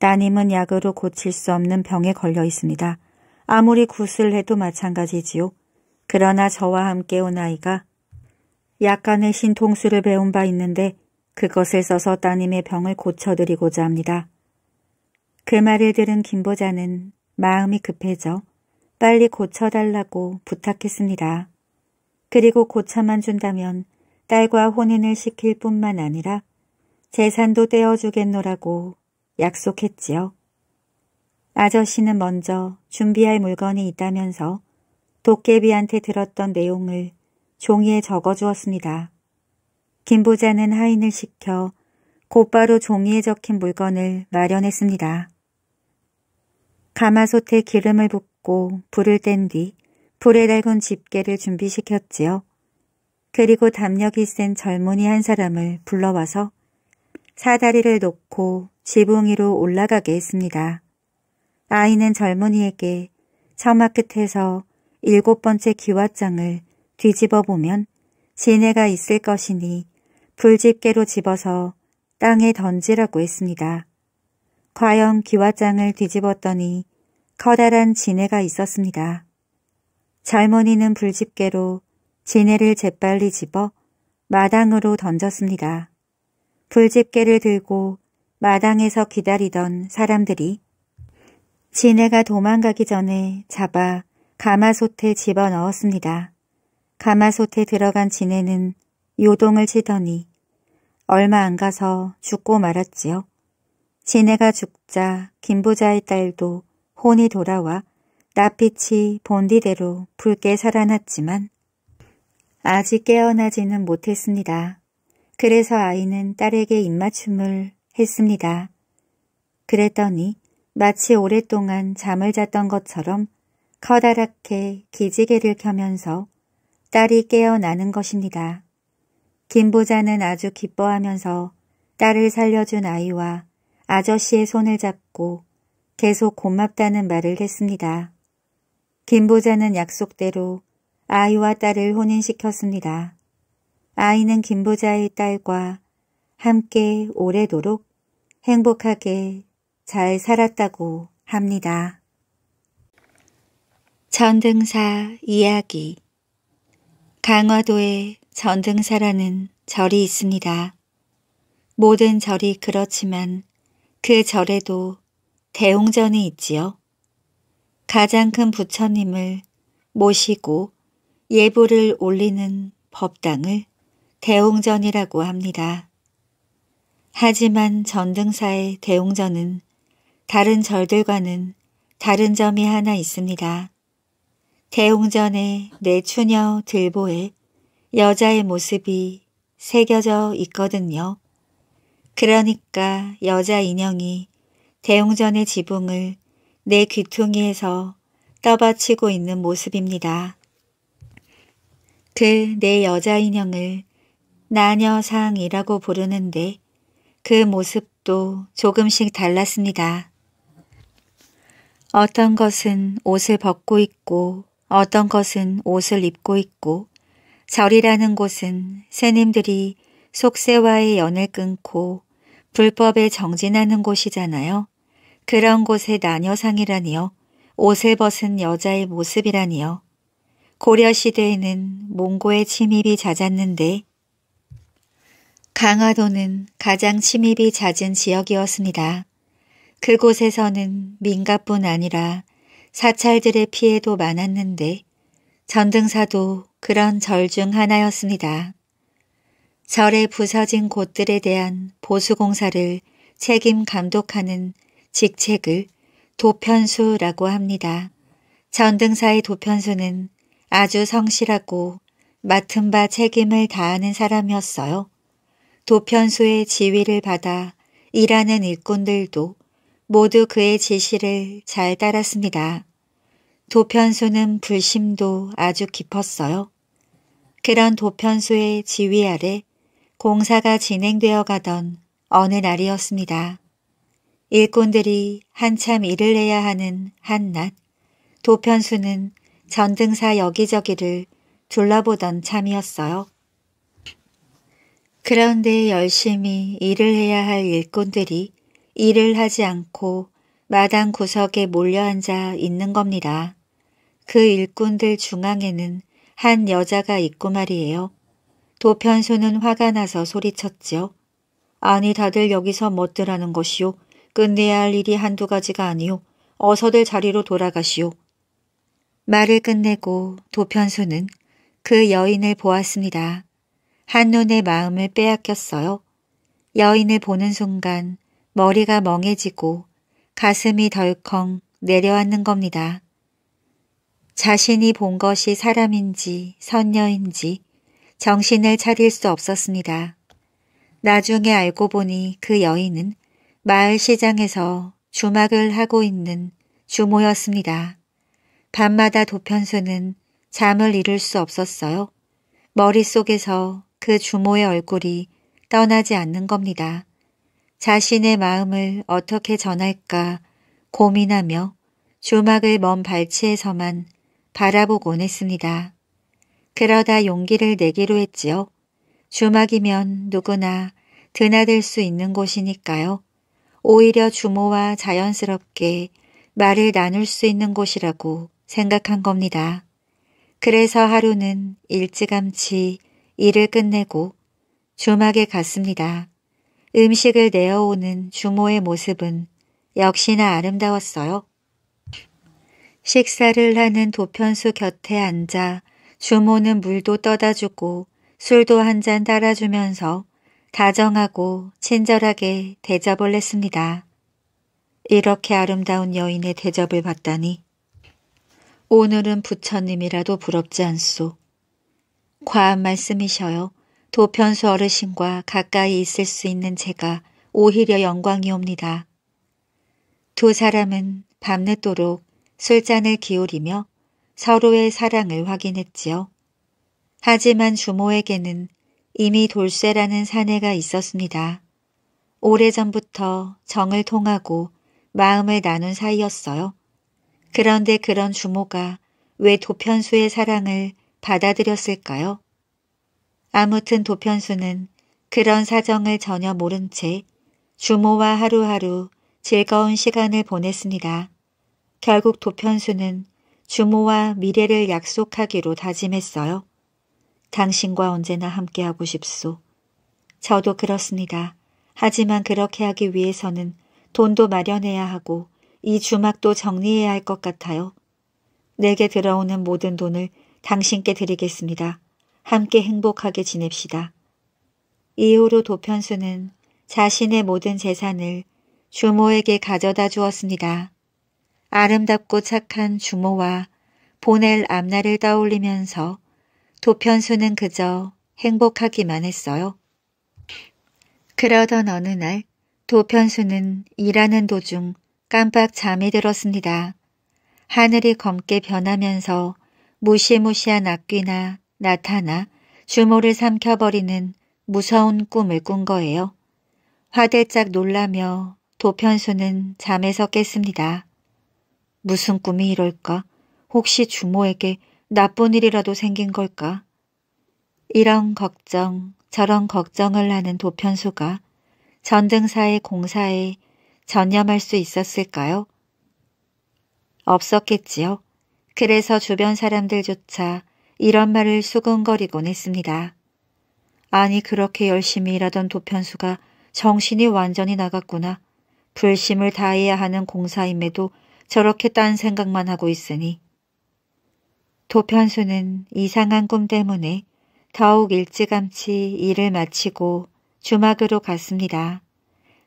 따님은 약으로 고칠 수 없는 병에 걸려 있습니다. 아무리 굿을 해도 마찬가지지요. 그러나 저와 함께 온 아이가 약간의 신통수를 배운 바 있는데 그것을 써서 따님의 병을 고쳐드리고자 합니다. 그 말을 들은 김보자는 마음이 급해져 빨리 고쳐달라고 부탁했습니다. 그리고 고쳐만 준다면 딸과 혼인을 시킬 뿐만 아니라 재산도 떼어주겠노라고 약속했지요. 아저씨는 먼저 준비할 물건이 있다면서 도깨비한테 들었던 내용을 종이에 적어주었습니다. 김 부자는 하인을 시켜 곧바로 종이에 적힌 물건을 마련했습니다. 가마솥에 기름을 붓고 불을 뗀 뒤 불에 달군 집게를 준비시켰지요. 그리고 담력이 센 젊은이 한 사람을 불러와서 사다리를 놓고 지붕 위로 올라가게 했습니다. 아이는 젊은이에게 처마 끝에서 일곱 번째 기와장을 뒤집어 보면 지네가 있을 것이니 불집게로 집어서 땅에 던지라고 했습니다. 과연 기와장을 뒤집었더니 커다란 지네가 있었습니다. 젊은이는 불집게로 지네를 재빨리 집어 마당으로 던졌습니다. 불집게를 들고 마당에서 기다리던 사람들이 지네가 도망가기 전에 잡아 가마솥에 집어넣었습니다. 가마솥에 들어간 지네는 요동을 치더니 얼마 안 가서 죽고 말았지요. 지네가 죽자 김부자의 딸도 혼이 돌아와 낯빛이 본디대로 붉게 살아났지만 아직 깨어나지는 못했습니다. 그래서 아이는 딸에게 입맞춤을 했습니다. 그랬더니 마치 오랫동안 잠을 잤던 것처럼 커다랗게 기지개를 켜면서 딸이 깨어나는 것입니다. 김보자는 아주 기뻐하면서 딸을 살려준 아이와 아저씨의 손을 잡고 계속 고맙다는 말을 했습니다. 김보자는 약속대로 아이와 딸을 혼인시켰습니다. 아이는 김보자의 딸과 함께 오래도록 행복하게 잘 살았다고 합니다. 전등사 이야기 강화도에 전등사라는 절이 있습니다. 모든 절이 그렇지만 그 절에도 대웅전이 있지요. 가장 큰 부처님을 모시고 예불을 올리는 법당을 대웅전이라고 합니다. 하지만 전등사의 대웅전은 다른 절들과는 다른 점이 하나 있습니다. 대웅전의 내추녀 들보에 여자의 모습이 새겨져 있거든요. 그러니까 여자 인형이 대웅전의 지붕을 내 귀퉁이에서 떠받치고 있는 모습입니다. 그 내 여자 인형을 나녀상이라고 부르는데 그 모습도 조금씩 달랐습니다. 어떤 것은 옷을 벗고 있고 어떤 것은 옷을 입고 있고 절이라는 곳은 새님들이 속세와의 연을 끊고 불법에 정진하는 곳이잖아요. 그런 곳의 나녀상이라니요. 옷을 벗은 여자의 모습이라니요. 고려시대에는 몽고의 침입이 잦았는데 강화도는 가장 침입이 잦은 지역이었습니다. 그곳에서는 민가뿐 아니라 사찰들의 피해도 많았는데 전등사도 그런 절 중 하나였습니다. 절의 부서진 곳들에 대한 보수공사를 책임 감독하는 직책을 도편수라고 합니다. 전등사의 도편수는 아주 성실하고 맡은 바 책임을 다하는 사람이었어요. 도편수의 지위를 받아 일하는 일꾼들도 모두 그의 지시를 잘 따랐습니다. 도편수는 불심도 아주 깊었어요. 그런 도편수의 지휘 아래 공사가 진행되어 가던 어느 날이었습니다. 일꾼들이 한참 일을 해야 하는 한낮 도편수는 전등사 여기저기를 둘러보던 참이었어요. 그런데 열심히 일을 해야 할 일꾼들이 일을 하지 않고 마당 구석에 몰려앉아 있는 겁니다. 그 일꾼들 중앙에는 한 여자가 있고 말이에요. 도편수는 화가 나서 소리쳤지요. 아니 다들 여기서 멋들하는 것이오. 끝내야 할 일이 한두 가지가 아니오. 어서들 자리로 돌아가시오. 말을 끝내고 도편수는 그 여인을 보았습니다. 한눈에 마음을 빼앗겼어요. 여인을 보는 순간 머리가 멍해지고 가슴이 덜컹 내려앉는 겁니다. 자신이 본 것이 사람인지 선녀인지 정신을 차릴 수 없었습니다. 나중에 알고 보니 그 여인은 마을 시장에서 주막을 하고 있는 주모였습니다. 밤마다 도편수는 잠을 이룰 수 없었어요. 머릿속에서 그 주모의 얼굴이 떠나지 않는 겁니다. 자신의 마음을 어떻게 전할까 고민하며 주막을 먼 발치에서만 바라보곤 했습니다. 그러다 용기를 내기로 했지요. 주막이면 누구나 드나들 수 있는 곳이니까요. 오히려 주모와 자연스럽게 말을 나눌 수 있는 곳이라고 생각한 겁니다. 그래서 하루는 일찌감치 일을 끝내고 주막에 갔습니다. 음식을 내어오는 주모의 모습은 역시나 아름다웠어요. 식사를 하는 도편수 곁에 앉아 주모는 물도 떠다 주고 술도 한 잔 따라주면서 다정하고 친절하게 대접을 했습니다. 이렇게 아름다운 여인의 대접을 받다니 오늘은 부처님이라도 부럽지 않소. 과한 말씀이셔요. 도편수 어르신과 가까이 있을 수 있는 제가 오히려 영광이옵니다. 두 사람은 밤늦도록 술잔을 기울이며 서로의 사랑을 확인했지요. 하지만 주모에게는 이미 돌쇠라는 사내가 있었습니다. 오래전부터 정을 통하고 마음을 나눈 사이였어요. 그런데 그런 주모가 왜 도편수의 사랑을 받아들였을까요? 아무튼 도편수는 그런 사정을 전혀 모른 채 주모와 하루하루 즐거운 시간을 보냈습니다. 결국 도편수는 주모와 미래를 약속하기로 다짐했어요. 당신과 언제나 함께하고 싶소. 저도 그렇습니다. 하지만 그렇게 하기 위해서는 돈도 마련해야 하고 이 주막도 정리해야 할 것 같아요. 내게 들어오는 모든 돈을 당신께 드리겠습니다. 함께 행복하게 지냅시다. 이후로 도편수는 자신의 모든 재산을 주모에게 가져다 주었습니다. 아름답고 착한 주모와 보낼 앞날을 떠올리면서 도편수는 그저 행복하기만 했어요. 그러던 어느 날 도편수는 일하는 도중 깜빡 잠이 들었습니다. 하늘이 검게 변하면서 무시무시한 악귀나 나타나 주모를 삼켜버리는 무서운 꿈을 꾼 거예요. 화들짝 놀라며 도편수는 잠에서 깼습니다. 무슨 꿈이 이럴까? 혹시 주모에게 나쁜 일이라도 생긴 걸까? 이런 걱정, 저런 걱정을 하는 도편수가 전등사의 공사에 전념할 수 있었을까요? 없었겠지요. 그래서 주변 사람들조차 이런 말을 수근거리곤 했습니다. 아니 그렇게 열심히 일하던 도편수가 정신이 완전히 나갔구나. 불심을 다해야 하는 공사임에도 저렇게 딴 생각만 하고 있으니. 도편수는 이상한 꿈 때문에 더욱 일찌감치 일을 마치고 주막으로 갔습니다.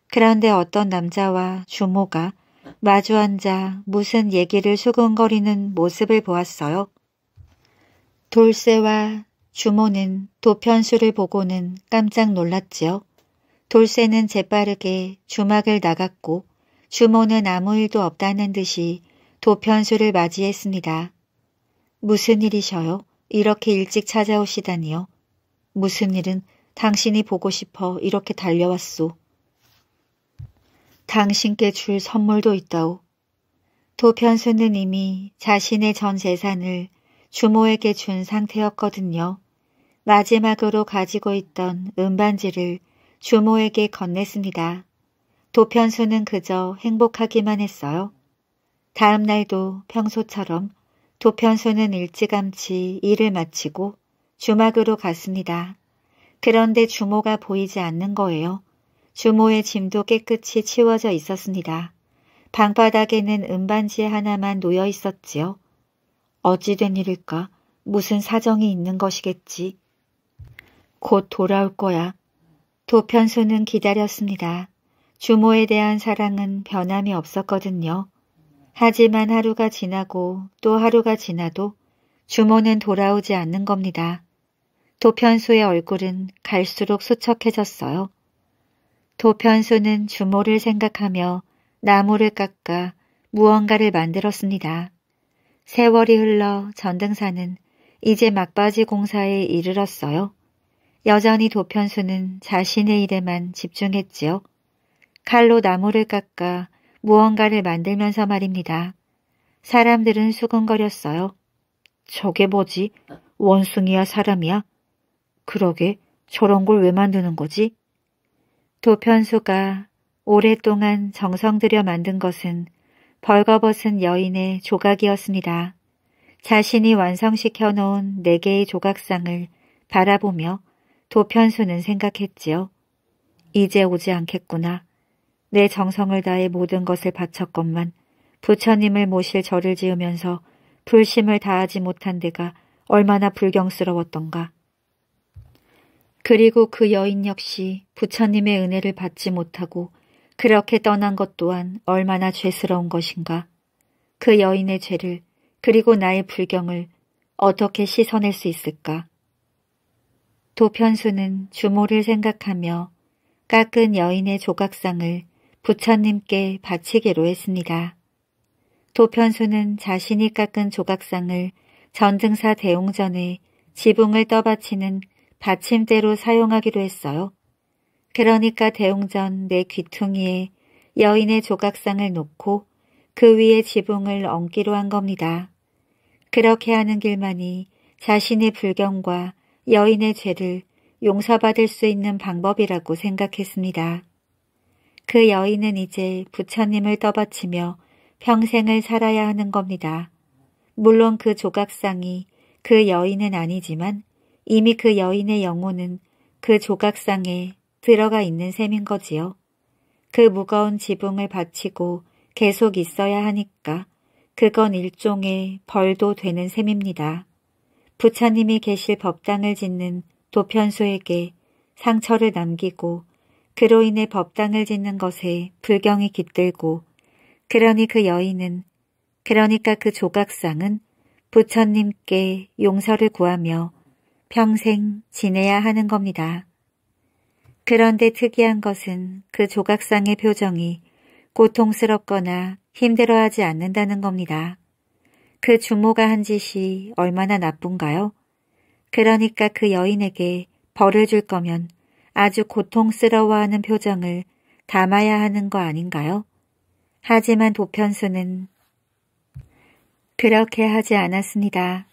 그런데 어떤 남자와 주모가 마주 앉아 무슨 얘기를 수근거리는 모습을 보았어요. 돌쇠와 주모는 도편수를 보고는 깜짝 놀랐지요. 돌쇠는 재빠르게 주막을 나갔고 주모는 아무 일도 없다는 듯이 도편수를 맞이했습니다. 무슨 일이셔요? 이렇게 일찍 찾아오시다니요. 무슨 일은 당신이 보고 싶어 이렇게 달려왔소. 당신께 줄 선물도 있다오. 도편수는 이미 자신의 전 재산을 주모에게 준 상태였거든요. 마지막으로 가지고 있던 은반지를 주모에게 건넸습니다. 도편수는 그저 행복하기만 했어요. 다음 날도 평소처럼 도편수는 일찌감치 일을 마치고 주막으로 갔습니다. 그런데 주모가 보이지 않는 거예요. 주모의 짐도 깨끗이 치워져 있었습니다. 방바닥에는 은반지 하나만 놓여 있었지요. 어찌된 일일까? 무슨 사정이 있는 것이겠지. 곧 돌아올 거야. 도편수는 기다렸습니다. 주모에 대한 사랑은 변함이 없었거든요. 하지만 하루가 지나고 또 하루가 지나도 주모는 돌아오지 않는 겁니다. 도편수의 얼굴은 갈수록 수척해졌어요. 도편수는 주모를 생각하며 나무를 깎아 무언가를 만들었습니다. 세월이 흘러 전등사는 이제 막바지 공사에 이르렀어요. 여전히 도편수는 자신의 일에만 집중했지요. 칼로 나무를 깎아 무언가를 만들면서 말입니다. 사람들은 수근거렸어요. 저게 뭐지? 원숭이야 사람이야? 그러게 저런 걸 왜 만드는 거지? 도편수가 오랫동안 정성 들여 만든 것은 벌거벗은 여인의 조각이었습니다. 자신이 완성시켜 놓은 네 개의 조각상을 바라보며 도편수는 생각했지요. 이제 오지 않겠구나. 내 정성을 다해 모든 것을 바쳤건만 부처님을 모실 절을 지으면서 불심을 다하지 못한 데가 얼마나 불경스러웠던가. 그리고 그 여인 역시 부처님의 은혜를 받지 못하고 그렇게 떠난 것 또한 얼마나 죄스러운 것인가. 그 여인의 죄를 그리고 나의 불경을 어떻게 씻어낼 수 있을까. 도편수는 주모를 생각하며 깎은 여인의 조각상을 부처님께 바치기로 했습니다. 도편수는 자신이 깎은 조각상을 전등사 대웅전에 지붕을 떠받치는 받침대로 사용하기로 했어요. 그러니까 대웅전 내 귀퉁이에 여인의 조각상을 놓고 그 위에 지붕을 얹기로 한 겁니다. 그렇게 하는 길만이 자신의 불경과 여인의 죄를 용서받을 수 있는 방법이라고 생각했습니다. 그 여인은 이제 부처님을 떠받치며 평생을 살아야 하는 겁니다. 물론 그 조각상이 그 여인은 아니지만 이미 그 여인의 영혼은 그 조각상에 들어가 있는 셈인 거지요. 그 무거운 지붕을 바치고 계속 있어야 하니까 그건 일종의 벌도 되는 셈입니다. 부처님이 계실 법당을 짓는 도편수에게 상처를 남기고 그로 인해 법당을 짓는 것에 불경이 깃들고 그러니 그 여인은 그러니까 그 조각상은 부처님께 용서를 구하며 평생 지내야 하는 겁니다. 그런데 특이한 것은 그 조각상의 표정이 고통스럽거나 힘들어하지 않는다는 겁니다. 그 주모가 한 짓이 얼마나 나쁜가요? 그러니까 그 여인에게 벌을 줄 거면 아주 고통스러워하는 표정을 담아야 하는 거 아닌가요? 하지만 도편수는 그렇게 하지 않았습니다.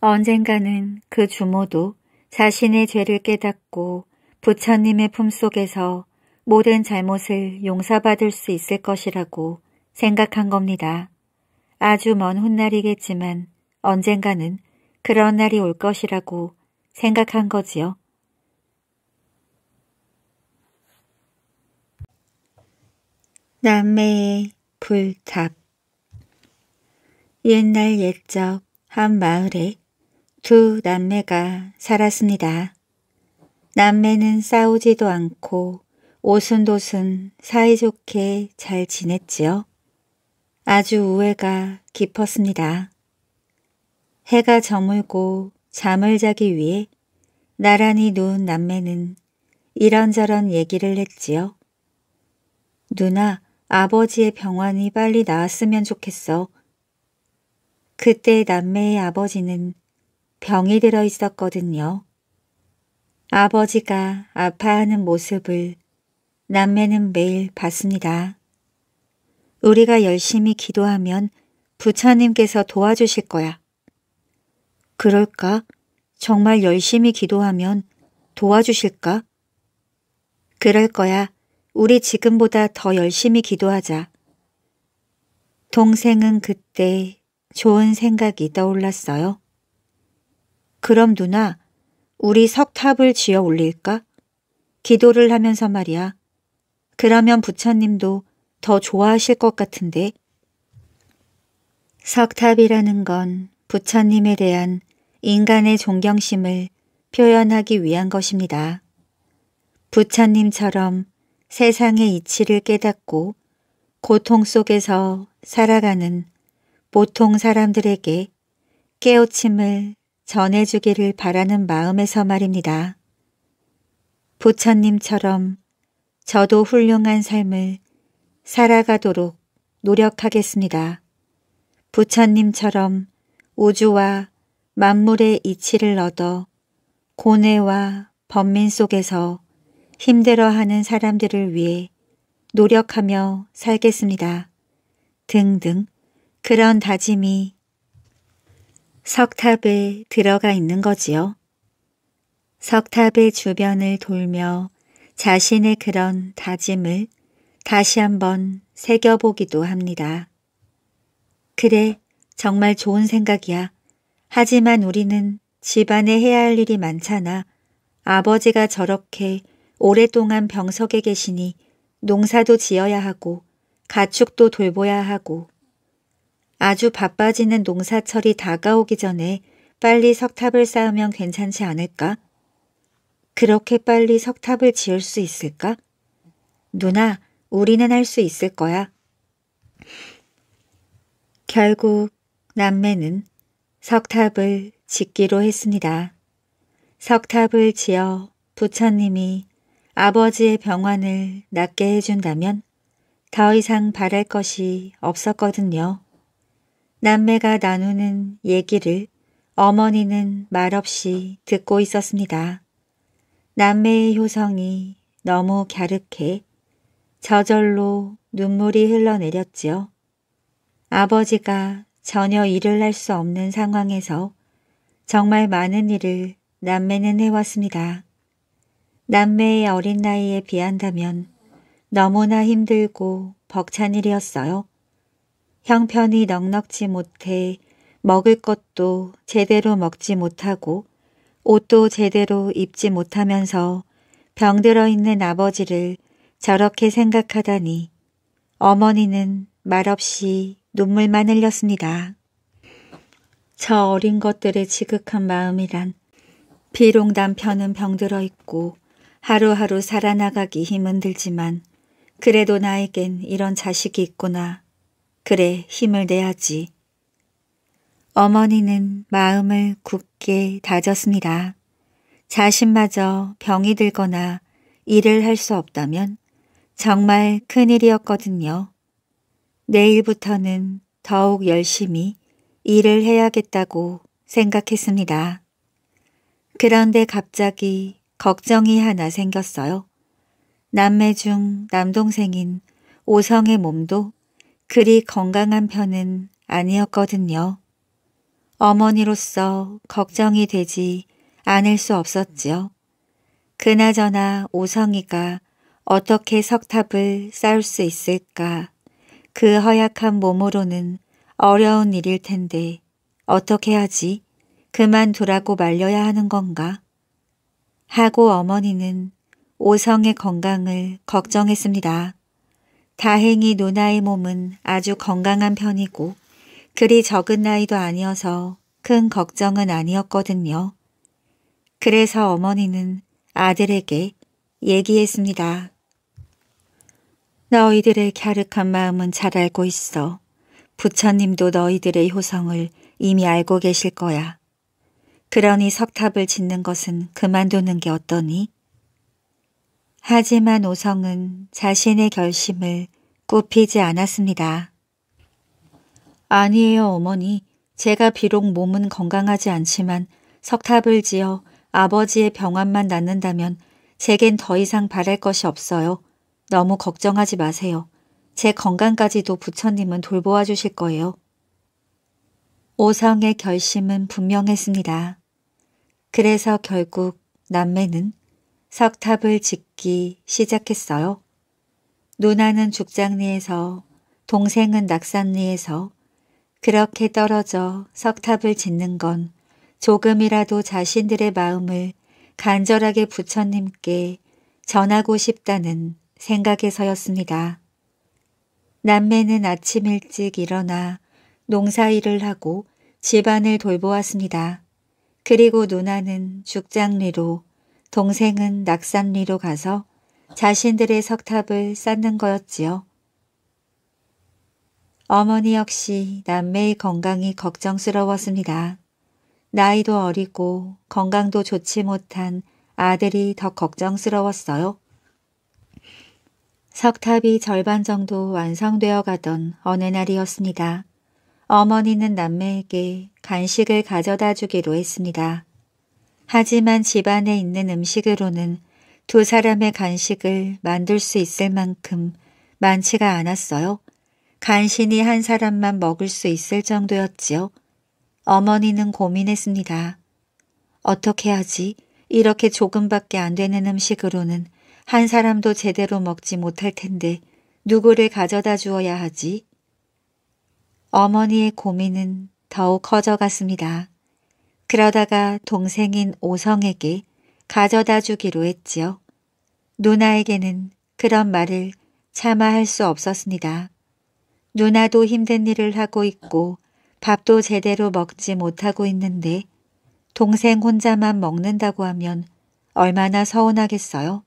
언젠가는 그 주모도 자신의 죄를 깨닫고 부처님의 품속에서 모든 잘못을 용서받을 수 있을 것이라고 생각한 겁니다. 아주 먼 훗날이겠지만 언젠가는 그런 날이 올 것이라고 생각한 거지요. 남매의 불탑 옛날 옛적 한 마을에 두 남매가 살았습니다. 남매는 싸우지도 않고 오순도순 사이좋게 잘 지냈지요. 아주 우애가 깊었습니다. 해가 저물고 잠을 자기 위해 나란히 누운 남매는 이런저런 얘기를 했지요. 누나, 아버지의 병환이 빨리 나았으면 좋겠어. 그때 남매의 아버지는 병이 들어 있었거든요. 아버지가 아파하는 모습을 남매는 매일 받습니다. 우리가 열심히 기도하면 부처님께서 도와주실 거야. 그럴까? 정말 열심히 기도하면 도와주실까? 그럴 거야. 우리 지금보다 더 열심히 기도하자. 동생은 그때 좋은 생각이 떠올랐어요. 그럼 누나, 우리 석탑을 지어 올릴까? 기도를 하면서 말이야. 그러면 부처님도 더 좋아하실 것 같은데. 석탑이라는 건 부처님에 대한 인간의 존경심을 표현하기 위한 것입니다. 부처님처럼 세상의 이치를 깨닫고 고통 속에서 살아가는 보통 사람들에게 깨우침을 전해주기를 바라는 마음에서 말입니다. 부처님처럼 저도 훌륭한 삶을 살아가도록 노력하겠습니다. 부처님처럼 우주와 만물의 이치를 얻어 고뇌와 번민 속에서 힘들어하는 사람들을 위해 노력하며 살겠습니다. 등등 그런 다짐이 석탑에 들어가 있는 거지요. 석탑의 주변을 돌며 자신의 그런 다짐을 다시 한번 새겨보기도 합니다. 그래, 정말 좋은 생각이야. 하지만 우리는 집안에 해야 할 일이 많잖아. 아버지가 저렇게 오랫동안 병석에 계시니 농사도 지어야 하고 가축도 돌보야 하고 아주 바빠지는 농사철이 다가오기 전에 빨리 석탑을 쌓으면 괜찮지 않을까? 그렇게 빨리 석탑을 지을 수 있을까? 누나, 우리는 할 수 있을 거야. 결국 남매는 석탑을 짓기로 했습니다. 석탑을 지어 부처님이 아버지의 병환을 낫게 해준다면 더 이상 바랄 것이 없었거든요. 남매가 나누는 얘기를 어머니는 말없이 듣고 있었습니다. 남매의 효성이 너무 갸륵해 저절로 눈물이 흘러내렸지요. 아버지가 전혀 일을 할 수 없는 상황에서 정말 많은 일을 남매는 해왔습니다. 남매의 어린 나이에 비한다면 너무나 힘들고 벅찬 일이었어요. 형편이 넉넉지 못해 먹을 것도 제대로 먹지 못하고 옷도 제대로 입지 못하면서 병들어 있는 아버지를 저렇게 생각하다니 어머니는 말없이 눈물만 흘렸습니다. 저 어린 것들의 지극한 마음이란 비록 남편은 병들어 있고 하루하루 살아나가기 힘은 들지만 그래도 나에겐 이런 자식이 있구나. 그래 힘을 내야지. 어머니는 마음을 굳게 다졌습니다. 자신마저 병이 들거나 일을 할 수 없다면 정말 큰일이었거든요. 내일부터는 더욱 열심히 일을 해야겠다고 생각했습니다. 그런데 갑자기 걱정이 하나 생겼어요. 남매 중 남동생인 오성의 몸도 그리 건강한 편은 아니었거든요. 어머니로서 걱정이 되지 않을 수 없었지요. 그나저나 오성이가 어떻게 석탑을 쌓을 수 있을까? 그 허약한 몸으로는 어려운 일일 텐데 어떻게 하지? 그만두라고 말려야 하는 건가? 하고 어머니는 오성의 건강을 걱정했습니다. 다행히 누나의 몸은 아주 건강한 편이고 그리 적은 나이도 아니어서 큰 걱정은 아니었거든요. 그래서 어머니는 아들에게 얘기했습니다. 너희들의 갸륵한 마음은 잘 알고 있어. 부처님도 너희들의 효성을 이미 알고 계실 거야. 그러니 석탑을 짓는 것은 그만두는 게 어떠니? 하지만 오성은 자신의 결심을 굽히지 않았습니다. 아니에요, 어머니. 제가 비록 몸은 건강하지 않지만 석탑을 지어 아버지의 병환만 낫는다면 제겐 더 이상 바랄 것이 없어요. 너무 걱정하지 마세요. 제 건강까지도 부처님은 돌보아 주실 거예요. 오성의 결심은 분명했습니다. 그래서 결국 남매는 석탑을 짓기 시작했어요. 누나는 죽장리에서 동생은 낙산리에서 그렇게 떨어져 석탑을 짓는 건 조금이라도 자신들의 마음을 간절하게 부처님께 전하고 싶다는 생각에서였습니다. 남매는 아침 일찍 일어나 농사일을 하고 집안을 돌보았습니다. 그리고 누나는 죽장리로 동생은 낙산리로 가서 자신들의 석탑을 쌓는 거였지요. 어머니 역시 남매의 건강이 걱정스러웠습니다. 나이도 어리고 건강도 좋지 못한 아들이 더 걱정스러웠어요. 석탑이 절반 정도 완성되어 가던 어느 날이었습니다. 어머니는 남매에게 간식을 가져다 주기로 했습니다. 하지만 집안에 있는 음식으로는 두 사람의 간식을 만들 수 있을 만큼 많지가 않았어요. 간신히 한 사람만 먹을 수 있을 정도였지요. 어머니는 고민했습니다. 어떻게 하지? 이렇게 조금밖에 안 되는 음식으로는 한 사람도 제대로 먹지 못할 텐데 누구를 가져다 주어야 하지? 어머니의 고민은 더욱 커져갔습니다. 그러다가 동생인 오성에게 가져다 주기로 했지요. 누나에게는 그런 말을 참아 할수 없었습니다. 누나도 힘든 일을 하고 있고 밥도 제대로 먹지 못하고 있는데 동생 혼자만 먹는다고 하면 얼마나 서운하겠어요?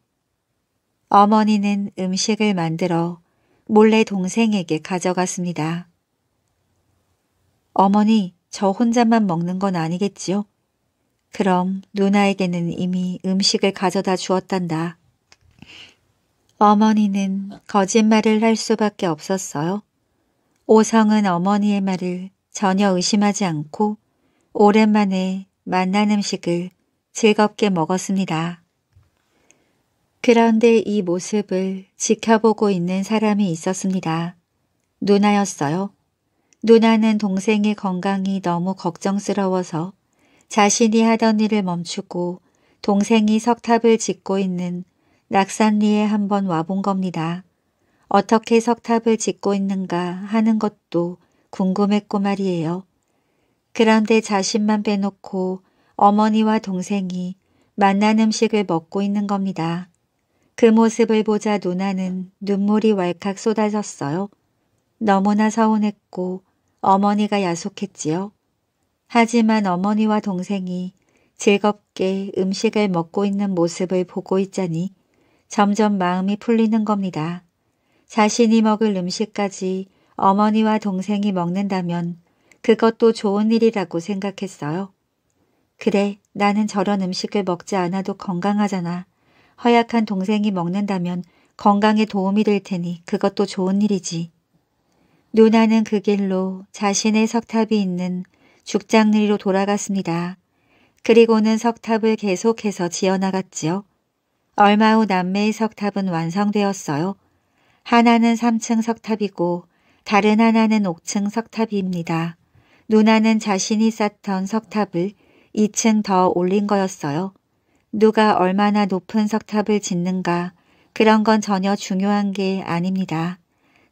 어머니는 음식을 만들어 몰래 동생에게 가져갔습니다. 어머니, 저 혼자만 먹는 건 아니겠지요? 그럼 누나에게는 이미 음식을 가져다 주었단다. 어머니는 거짓말을 할 수밖에 없었어요. 오성은 어머니의 말을 전혀 의심하지 않고 오랜만에 만난 음식을 즐겁게 먹었습니다. 그런데 이 모습을 지켜보고 있는 사람이 있었습니다. 누나였어요. 누나는 동생의 건강이 너무 걱정스러워서 자신이 하던 일을 멈추고 동생이 석탑을 짓고 있는 낙산리에 한번 와본 겁니다. 어떻게 석탑을 짓고 있는가 하는 것도 궁금했고 말이에요. 그런데 자신만 빼놓고 어머니와 동생이 만난 음식을 먹고 있는 겁니다. 그 모습을 보자 누나는 눈물이 왈칵 쏟아졌어요. 너무나 서운했고 어머니가 야속했지요. 하지만 어머니와 동생이 즐겁게 음식을 먹고 있는 모습을 보고 있자니 점점 마음이 풀리는 겁니다. 자신이 먹을 음식까지 어머니와 동생이 먹는다면 그것도 좋은 일이라고 생각했어요. 그래, 나는 저런 음식을 먹지 않아도 건강하잖아. 허약한 동생이 먹는다면 건강에 도움이 될 테니 그것도 좋은 일이지. 누나는 그 길로 자신의 석탑이 있는 죽장리로 돌아갔습니다. 그리고는 석탑을 계속해서 지어나갔지요. 얼마 후 남매의 석탑은 완성되었어요. 하나는 3층 석탑이고 다른 하나는 5층 석탑입니다. 누나는 자신이 쌓던 석탑을 2층 더 올린 거였어요. 누가 얼마나 높은 석탑을 짓는가 그런 건 전혀 중요한 게 아닙니다.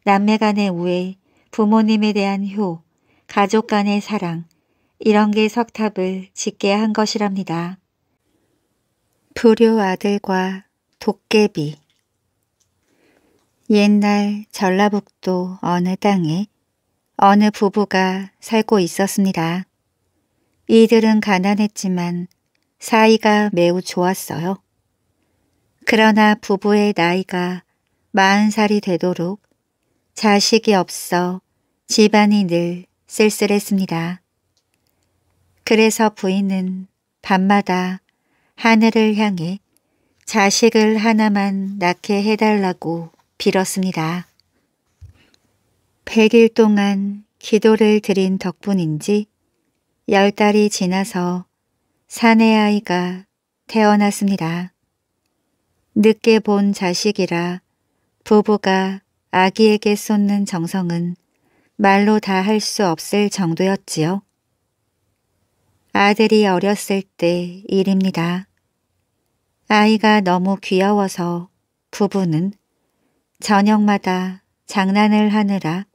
남매 간의 우애, 부모님에 대한 효, 가족 간의 사랑, 이런 게 석탑을 짓게 한 것이랍니다. 불효 아들과 도깨비 옛날 전라북도 어느 땅에 어느 부부가 살고 있었습니다. 이들은 가난했지만 사이가 매우 좋았어요. 그러나 부부의 나이가 마흔 살이 되도록 자식이 없어 집안이 늘 쓸쓸했습니다. 그래서 부인은 밤마다 하늘을 향해 자식을 하나만 낳게 해달라고 빌었습니다. 100일 동안 기도를 드린 덕분인지 열 달이 지나서 사내 아이가 태어났습니다. 늦게 본 자식이라 부부가 아기에게 쏟는 정성은 말로 다 할 수 없을 정도였지요. 아들이 어렸을 때 일입니다. 아이가 너무 귀여워서 부부는 저녁마다 장난을 하느라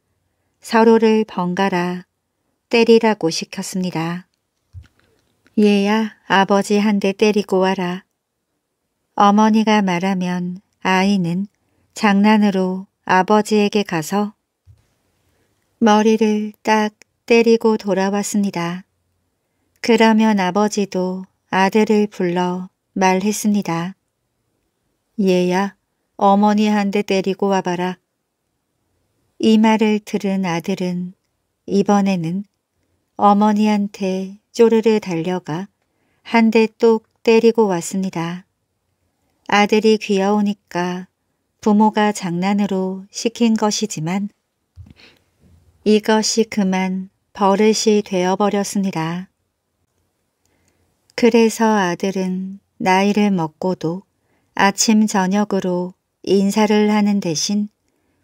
서로를 번갈아 때리라고 시켰습니다. 얘야 아버지 한 대 때리고 와라. 어머니가 말하면 아이는 장난으로 아버지에게 가서 머리를 딱 때리고 돌아왔습니다. 그러면 아버지도 아들을 불러 말했습니다. 얘야, 어머니 한 대 때리고 와봐라. 이 말을 들은 아들은 이번에는 어머니한테 쪼르르 달려가 한 대 똑 때리고 왔습니다. 아들이 귀여우니까 부모가 장난으로 시킨 것이지만 이것이 그만 버릇이 되어버렸습니다. 그래서 아들은 나이를 먹고도 아침 저녁으로 인사를 하는 대신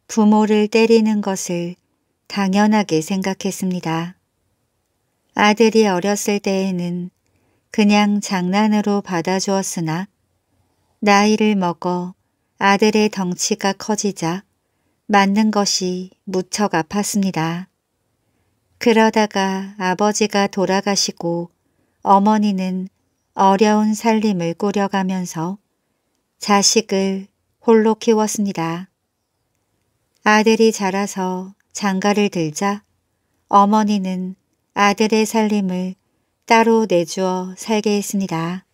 부모를 때리는 것을 당연하게 생각했습니다. 아들이 어렸을 때에는 그냥 장난으로 받아주었으나 나이를 먹어 아들의 덩치가 커지자 맞는 것이 무척 아팠습니다. 그러다가 아버지가 돌아가시고 어머니는 어려운 살림을 꾸려가면서 자식을 홀로 키웠습니다. 아들이 자라서 장가를 들자 어머니는 아들의 살림을 따로 내주어 살게 했습니다.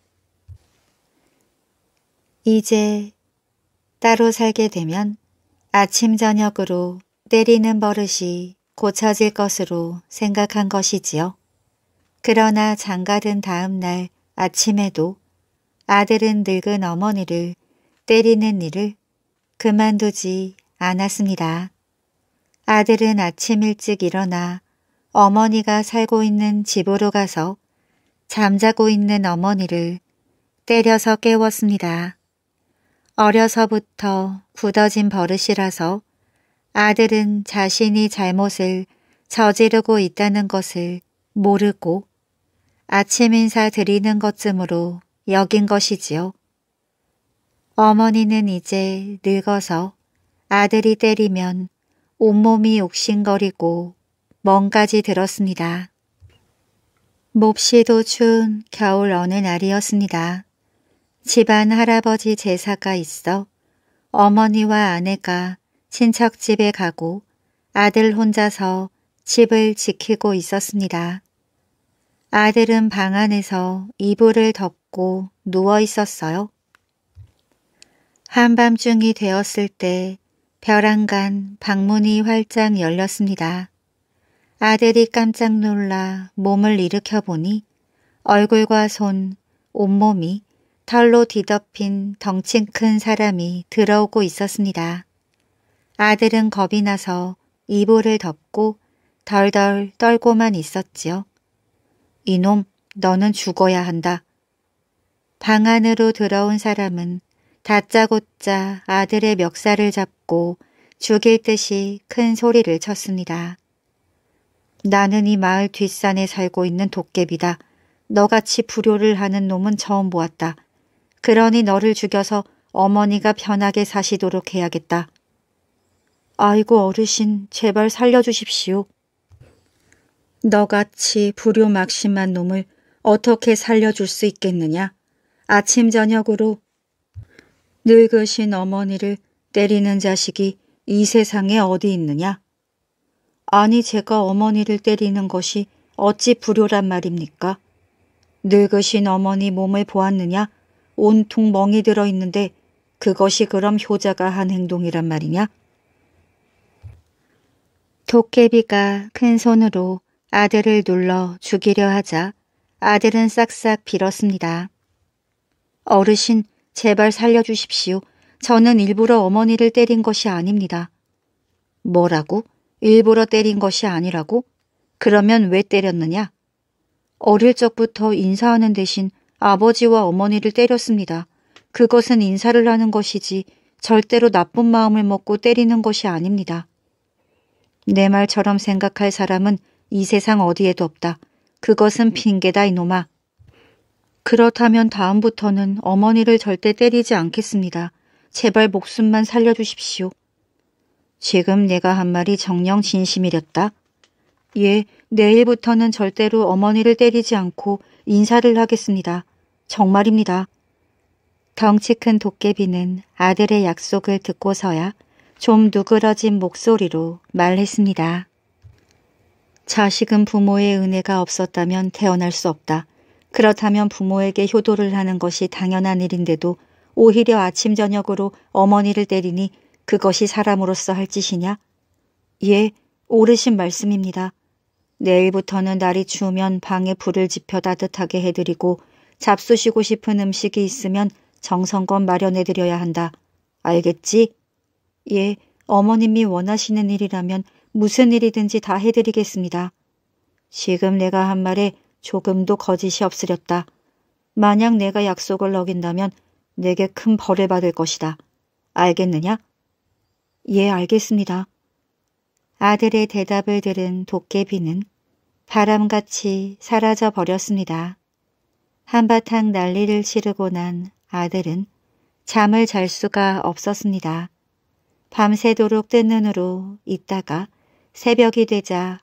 이제 따로 살게 되면 아침 저녁으로 때리는 버릇이 고쳐질 것으로 생각한 것이지요. 그러나 장가든 다음 날 아침에도 아들은 늙은 어머니를 때리는 일을 그만두지 않았습니다. 아들은 아침 일찍 일어나 어머니가 살고 있는 집으로 가서 잠자고 있는 어머니를 때려서 깨웠습니다. 어려서부터 굳어진 버릇이라서 아들은 자신이 잘못을 저지르고 있다는 것을 모르고 아침 인사 드리는 것쯤으로 여긴 것이지요. 어머니는 이제 늙어서 아들이 때리면 온몸이 옥신거리고 멍까지 들었습니다. 몹시도 추운 겨울 어느 날이었습니다. 집안 할아버지 제사가 있어 어머니와 아내가 친척집에 가고 아들 혼자서 집을 지키고 있었습니다. 아들은 방 안에서 이불을 덮고 누워 있었어요. 한밤중이 되었을 때 벼랑간 방문이 활짝 열렸습니다. 아들이 깜짝 놀라 몸을 일으켜 보니 얼굴과 손, 온몸이 털로 뒤덮인 덩치 큰 사람이 들어오고 있었습니다. 아들은 겁이 나서 이불을 덮고 덜덜 떨고만 있었지요. 이놈, 너는 죽어야 한다. 방 안으로 들어온 사람은 다짜고짜 아들의 멱살을 잡고 죽일 듯이 큰 소리를 쳤습니다. 나는 이 마을 뒷산에 살고 있는 도깨비다. 너같이 불효를 하는 놈은 처음 보았다. 그러니 너를 죽여서 어머니가 편하게 사시도록 해야겠다. 아이고 어르신 제발 살려주십시오. 너같이 불효막심한 놈을 어떻게 살려줄 수 있겠느냐? 아침 저녁으로 늙으신 어머니를 때리는 자식이 이 세상에 어디 있느냐? 아니 제가 어머니를 때리는 것이 어찌 불효란 말입니까? 늙으신 어머니 몸을 보았느냐? 온통 멍이 들어 있는데 그것이 그럼 효자가 한 행동이란 말이냐? 도깨비가 큰 손으로 아들을 눌러 죽이려 하자 아들은 싹싹 빌었습니다. 어르신, 제발 살려주십시오. 저는 일부러 어머니를 때린 것이 아닙니다. 뭐라고? 일부러 때린 것이 아니라고? 그러면 왜 때렸느냐? 어릴 적부터 인사하는 대신 아버지와 어머니를 때렸습니다. 그것은 인사를 하는 것이지 절대로 나쁜 마음을 먹고 때리는 것이 아닙니다. 내 말처럼 생각할 사람은 이 세상 어디에도 없다. 그것은 핑계다 이놈아. 그렇다면 다음부터는 어머니를 절대 때리지 않겠습니다. 제발 목숨만 살려주십시오. 지금 내가 한 말이 정령 진심이렸다. 예, 내일부터는 절대로 어머니를 때리지 않고 인사를 하겠습니다. 정말입니다. 덩치 큰 도깨비는 아들의 약속을 듣고서야 좀 누그러진 목소리로 말했습니다. 자식은 부모의 은혜가 없었다면 태어날 수 없다. 그렇다면 부모에게 효도를 하는 것이 당연한 일인데도 오히려 아침 저녁으로 어머니를 때리니 그것이 사람으로서 할 짓이냐? 예, 오르신 말씀입니다. 내일부터는 날이 추우면 방에 불을 지펴 따뜻하게 해드리고 잡수시고 싶은 음식이 있으면 정성껏 마련해드려야 한다. 알겠지? 예, 어머님이 원하시는 일이라면 무슨 일이든지 다 해드리겠습니다. 지금 내가 한 말에 조금도 거짓이 없으렸다. 만약 내가 약속을 어긴다면 내게 큰 벌을 받을 것이다. 알겠느냐? 예, 알겠습니다. 아들의 대답을 들은 도깨비는 바람같이 사라져 버렸습니다. 한바탕 난리를 치르고 난 아들은 잠을 잘 수가 없었습니다. 밤새도록 뜬 눈으로 있다가 새벽이 되자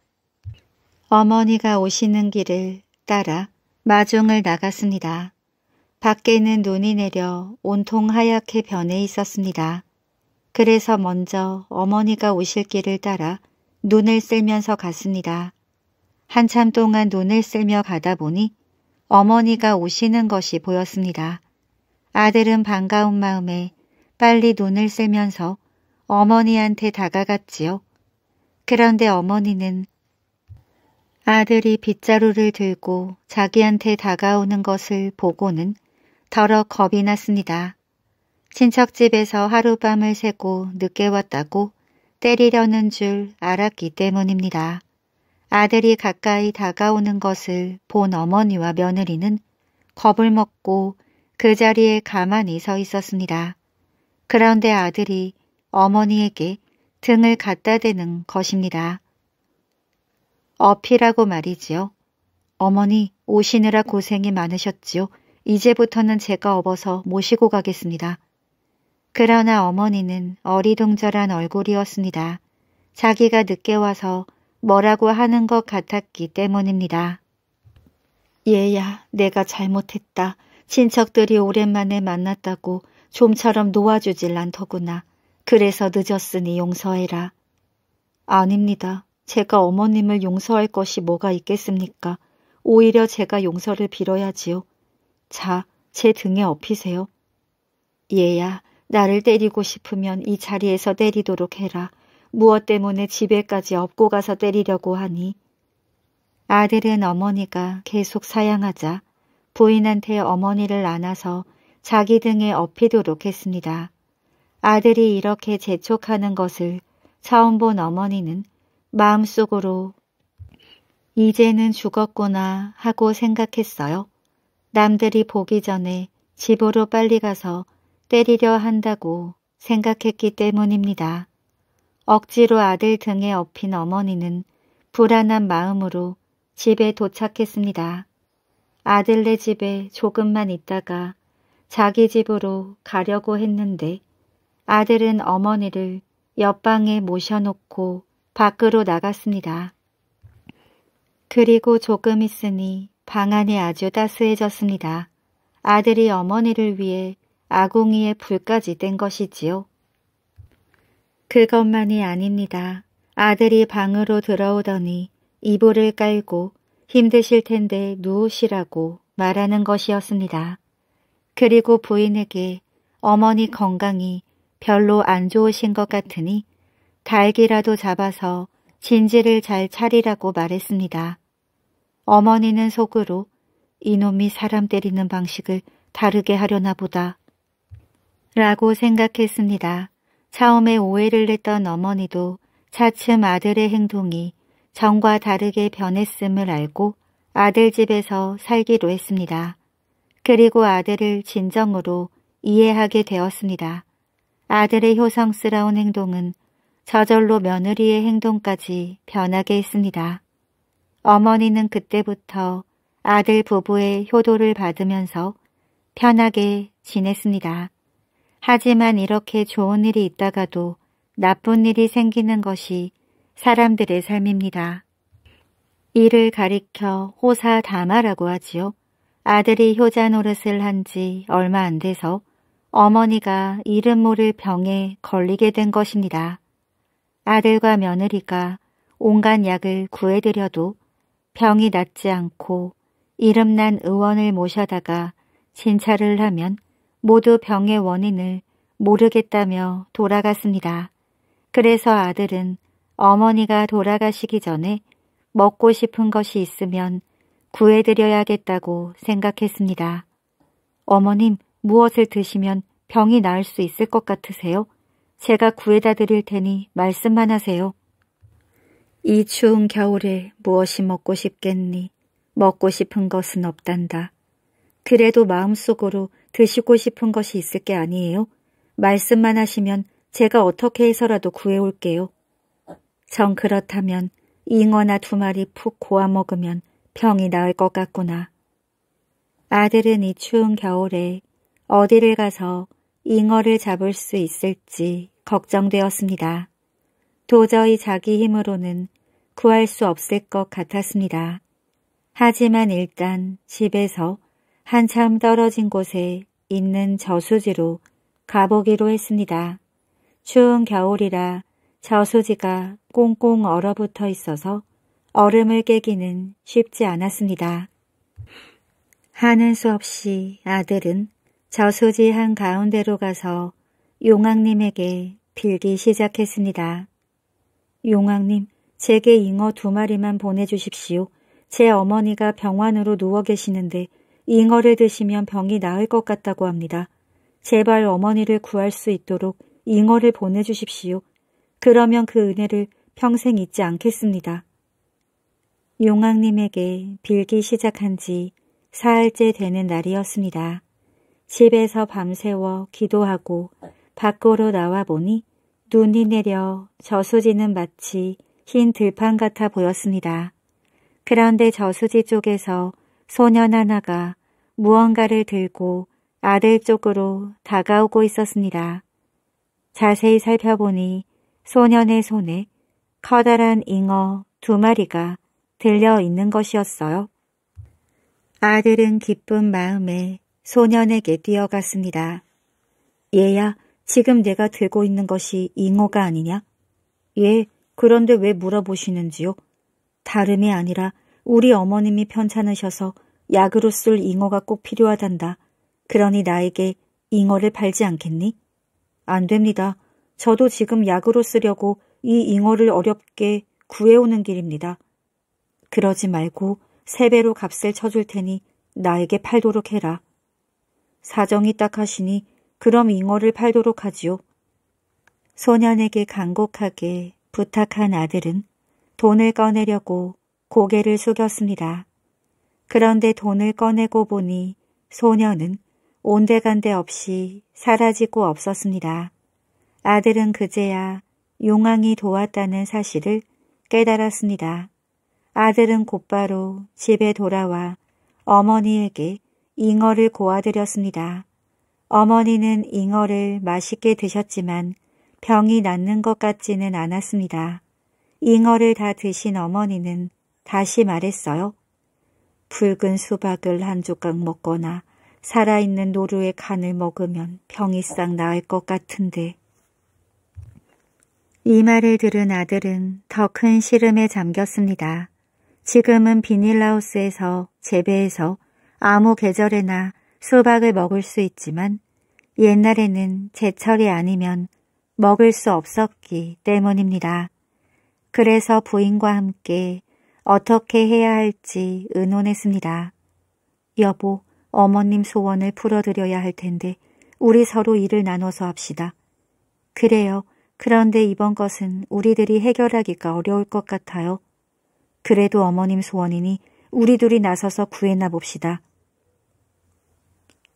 어머니가 오시는 길을 따라 마중을 나갔습니다. 밖에는 눈이 내려 온통 하얗게 변해 있었습니다. 그래서 먼저 어머니가 오실 길을 따라 눈을 쓸면서 갔습니다. 한참 동안 눈을 쓸며 가다 보니 어머니가 오시는 것이 보였습니다. 아들은 반가운 마음에 빨리 눈을 쓸면서 어머니한테 다가갔지요. 그런데 어머니는 아들이 빗자루를 들고 자기한테 다가오는 것을 보고는 더러 겁이 났습니다. 친척집에서 하룻밤을 새고 늦게 왔다고 때리려는 줄 알았기 때문입니다. 아들이 가까이 다가오는 것을 본 어머니와 며느리는 겁을 먹고 그 자리에 가만히 서 있었습니다. 그런데 아들이 어머니에게 등을 갖다 대는 것입니다. 어피라고 말이지요. 어머니 오시느라 고생이 많으셨지요. 이제부터는 제가 업어서 모시고 가겠습니다. 그러나 어머니는 어리둥절한 얼굴이었습니다. 자기가 늦게 와서 뭐라고 하는 것 같았기 때문입니다. 얘야, 내가 잘못했다. 친척들이 오랜만에 만났다고 좀처럼 놓아주질 않더구나. 그래서 늦었으니 용서해라. 아닙니다. 제가 어머님을 용서할 것이 뭐가 있겠습니까? 오히려 제가 용서를 빌어야지요. 자, 제 등에 업히세요. 얘야, 나를 때리고 싶으면 이 자리에서 때리도록 해라. 무엇 때문에 집에까지 업고 가서 때리려고 하니? 아들은 어머니가 계속 사양하자 부인한테 어머니를 안아서 자기 등에 업히도록 했습니다. 아들이 이렇게 재촉하는 것을 처음 본 어머니는 마음속으로 이제는 죽었구나 하고 생각했어요. 남들이 보기 전에 집으로 빨리 가서 때리려 한다고 생각했기 때문입니다. 억지로 아들 등에 업힌 어머니는 불안한 마음으로 집에 도착했습니다. 아들네 집에 조금만 있다가 자기 집으로 가려고 했는데 아들은 어머니를 옆방에 모셔놓고 밖으로 나갔습니다. 그리고 조금 있으니 방 안이 아주 따스해졌습니다. 아들이 어머니를 위해 아궁이에 불까지 뗀 것이지요. 그것만이 아닙니다. 아들이 방으로 들어오더니 이불을 깔고 힘드실 텐데 누우시라고 말하는 것이었습니다. 그리고 부인에게 어머니 건강이 별로 안 좋으신 것 같으니 달기라도 잡아서 진지를 잘 차리라고 말했습니다. 어머니는 속으로 이놈이 사람 때리는 방식을 다르게 하려나 보다 라고 생각했습니다. 처음에 오해를 냈던 어머니도 차츰 아들의 행동이 전과 다르게 변했음을 알고 아들 집에서 살기로 했습니다. 그리고 아들을 진정으로 이해하게 되었습니다. 아들의 효성스러운 행동은 저절로 며느리의 행동까지 변하게 했습니다. 어머니는 그때부터 아들 부부의 효도를 받으면서 편하게 지냈습니다. 하지만 이렇게 좋은 일이 있다가도 나쁜 일이 생기는 것이 사람들의 삶입니다. 이를 가리켜 호사 다마라고 하지요. 아들이 효자 노릇을 한 지 얼마 안 돼서 어머니가 이름 모를 병에 걸리게 된 것입니다. 아들과 며느리가 온갖 약을 구해드려도 병이 낫지 않고 이름난 의원을 모셔다가 진찰을 하면 모두 병의 원인을 모르겠다며 돌아갔습니다. 그래서 아들은 어머니가 돌아가시기 전에 먹고 싶은 것이 있으면 구해드려야겠다고 생각했습니다. 어머님, 무엇을 드시면 병이 나을 수 있을 것 같으세요? 제가 구해다 드릴 테니 말씀만 하세요. 이 추운 겨울에 무엇이 먹고 싶겠니? 먹고 싶은 것은 없단다. 그래도 마음속으로 드시고 싶은 것이 있을 게 아니에요. 말씀만 하시면 제가 어떻게 해서라도 구해올게요. 정 그렇다면 잉어나 두 마리 푹 고아 먹으면 병이 나을 것 같구나. 아들은 이 추운 겨울에 어디를 가서 잉어를 잡을 수 있을지 걱정되었습니다. 도저히 자기 힘으로는 구할 수 없을 것 같았습니다. 하지만 일단 집에서 한참 떨어진 곳에 있는 저수지로 가보기로 했습니다. 추운 겨울이라 저수지가 꽁꽁 얼어붙어 있어서 얼음을 깨기는 쉽지 않았습니다. 하는 수 없이 아들은 저수지 한 가운데로 가서 용왕님에게 빌기 시작했습니다. 용왕님, 제게 잉어 두 마리만 보내주십시오. 제 어머니가 병환으로 누워 계시는데 잉어를 드시면 병이 나을 것 같다고 합니다. 제발 어머니를 구할 수 있도록 잉어를 보내주십시오. 그러면 그 은혜를 평생 잊지 않겠습니다. 용왕님에게 빌기 시작한 지 사흘째 되는 날이었습니다. 집에서 밤새워 기도하고 밖으로 나와 보니 눈이 내려 저수지는 마치 흰 들판 같아 보였습니다. 그런데 저수지 쪽에서 소년 하나가 무언가를 들고 아들 쪽으로 다가오고 있었습니다. 자세히 살펴보니 소년의 손에 커다란 잉어 두 마리가 들려 있는 것이었어요. 아들은 기쁜 마음에 소년에게 뛰어갔습니다. 얘야, 지금 내가 들고 있는 것이 잉어가 아니냐? 예, 그런데 왜 물어보시는지요? 다름이 아니라 우리 어머님이 편찮으셔서 약으로 쓸 잉어가 꼭 필요하단다. 그러니 나에게 잉어를 팔지 않겠니? 안 됩니다. 저도 지금 약으로 쓰려고 이 잉어를 어렵게 구해오는 길입니다. 그러지 말고 세 배로 값을 쳐줄 테니 나에게 팔도록 해라. 사정이 딱 하시니 그럼 잉어를 팔도록 하지요. 소년에게 간곡하게 부탁한 아들은 돈을 꺼내려고 고개를 숙였습니다. 그런데 돈을 꺼내고 보니 소년은 온데간데 없이 사라지고 없었습니다. 아들은 그제야 용왕이 도왔다는 사실을 깨달았습니다. 아들은 곧바로 집에 돌아와 어머니에게 잉어를 고아드렸습니다. 어머니는 잉어를 맛있게 드셨지만 병이 낫는 것 같지는 않았습니다. 잉어를 다 드신 어머니는 다시 말했어요. 붉은 수박을 한 조각 먹거나 살아있는 노루의 간을 먹으면 병이 싹 나을 것 같은데 이 말을 들은 아들은 더 큰 시름에 잠겼습니다. 지금은 비닐하우스에서 재배해서 아무 계절에나 수박을 먹을 수 있지만 옛날에는 제철이 아니면 먹을 수 없었기 때문입니다. 그래서 부인과 함께 어떻게 해야 할지 의논했습니다. 여보, 어머님 소원을 풀어드려야 할 텐데 우리 서로 일을 나눠서 합시다. 그래요. 그런데 이번 것은 우리들이 해결하기가 어려울 것 같아요. 그래도 어머님 소원이니 우리 둘이 나서서 구해나 봅시다.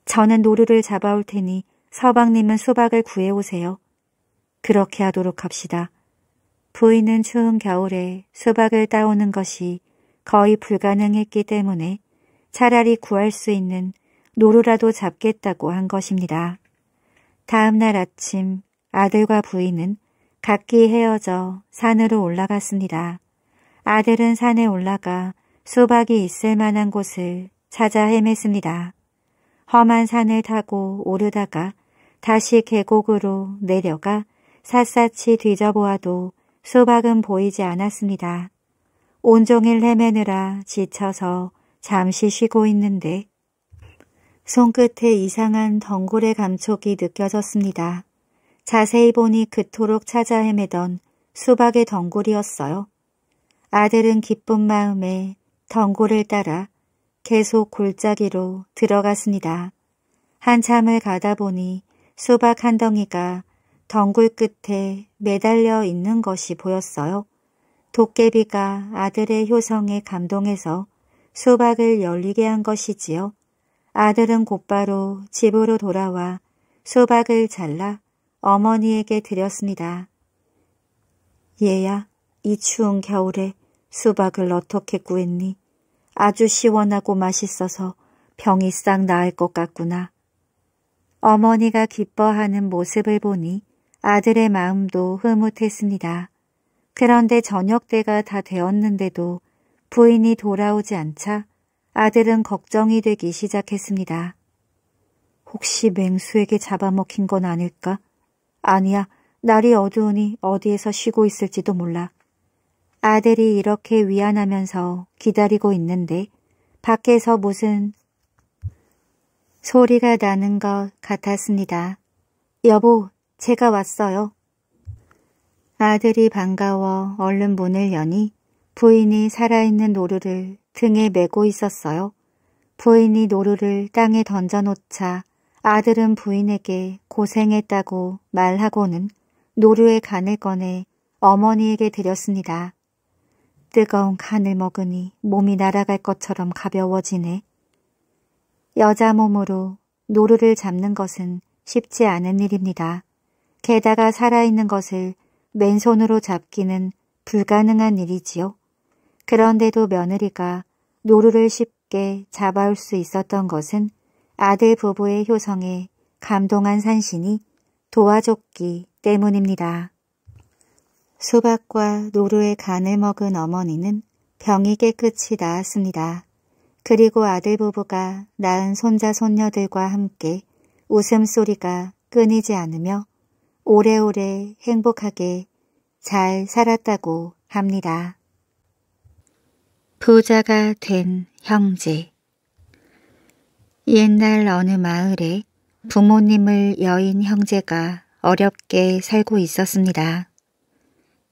저는 노루를 잡아올 테니 서방님은 수박을 구해오세요. 그렇게 하도록 합시다. 부인은 추운 겨울에 수박을 따오는 것이 거의 불가능했기 때문에 차라리 구할 수 있는 노루라도 잡겠다고 한 것입니다. 다음 날 아침 아들과 부인은 각기 헤어져 산으로 올라갔습니다. 아들은 산에 올라가 수박이 있을 만한 곳을 찾아 헤맸습니다. 험한 산을 타고 오르다가 다시 계곡으로 내려가 샅샅이 뒤져보아도 수박은 보이지 않았습니다. 온종일 헤매느라 지쳐서 잠시 쉬고 있는데 손끝에 이상한 덩굴의 감촉이 느껴졌습니다. 자세히 보니 그토록 찾아 헤매던 수박의 덩굴이었어요. 아들은 기쁜 마음에 덩굴을 따라 계속 골짜기로 들어갔습니다. 한참을 가다 보니 수박 한 덩이가 덩굴 끝에 매달려 있는 것이 보였어요. 도깨비가 아들의 효성에 감동해서 수박을 열리게 한 것이지요. 아들은 곧바로 집으로 돌아와 수박을 잘라 어머니에게 드렸습니다. 얘야, 이 추운 겨울에 수박을 어떻게 구했니? 아주 시원하고 맛있어서 병이 싹 나을 것 같구나. 어머니가 기뻐하는 모습을 보니 아들의 마음도 흐뭇했습니다. 그런데 저녁 때가 다 되었는데도 부인이 돌아오지 않자 아들은 걱정이 되기 시작했습니다. 혹시 맹수에게 잡아먹힌 건 아닐까? 아니야, 날이 어두우니 어디에서 쉬고 있을지도 몰라. 아들이 이렇게 위안하면서 기다리고 있는데 밖에서 무슨 소리가 나는 것 같았습니다. 여보, 제가 왔어요. 아들이 반가워 얼른 문을 여니 부인이 살아있는 노루를 등에 메고 있었어요. 부인이 노루를 땅에 던져놓자 아들은 부인에게 고생했다고 말하고는 노루의 간을 꺼내 어머니에게 드렸습니다. 뜨거운 간을 먹으니 몸이 날아갈 것처럼 가벼워지네. 여자 몸으로 노루를 잡는 것은 쉽지 않은 일입니다. 게다가 살아있는 것을 맨손으로 잡기는 불가능한 일이지요. 그런데도 며느리가 노루를 쉽게 잡아올 수 있었던 것은 아들 부부의 효성에 감동한 산신이 도와줬기 때문입니다. 수박과 노루의 간을 먹은 어머니는 병이 깨끗이 나았습니다. 그리고 아들 부부가 낳은 손자 손녀들과 함께 웃음소리가 끊이지 않으며 오래오래 행복하게 잘 살았다고 합니다. 부자가 된 형제 옛날 어느 마을에 부모님을 여인 형제가 어렵게 살고 있었습니다.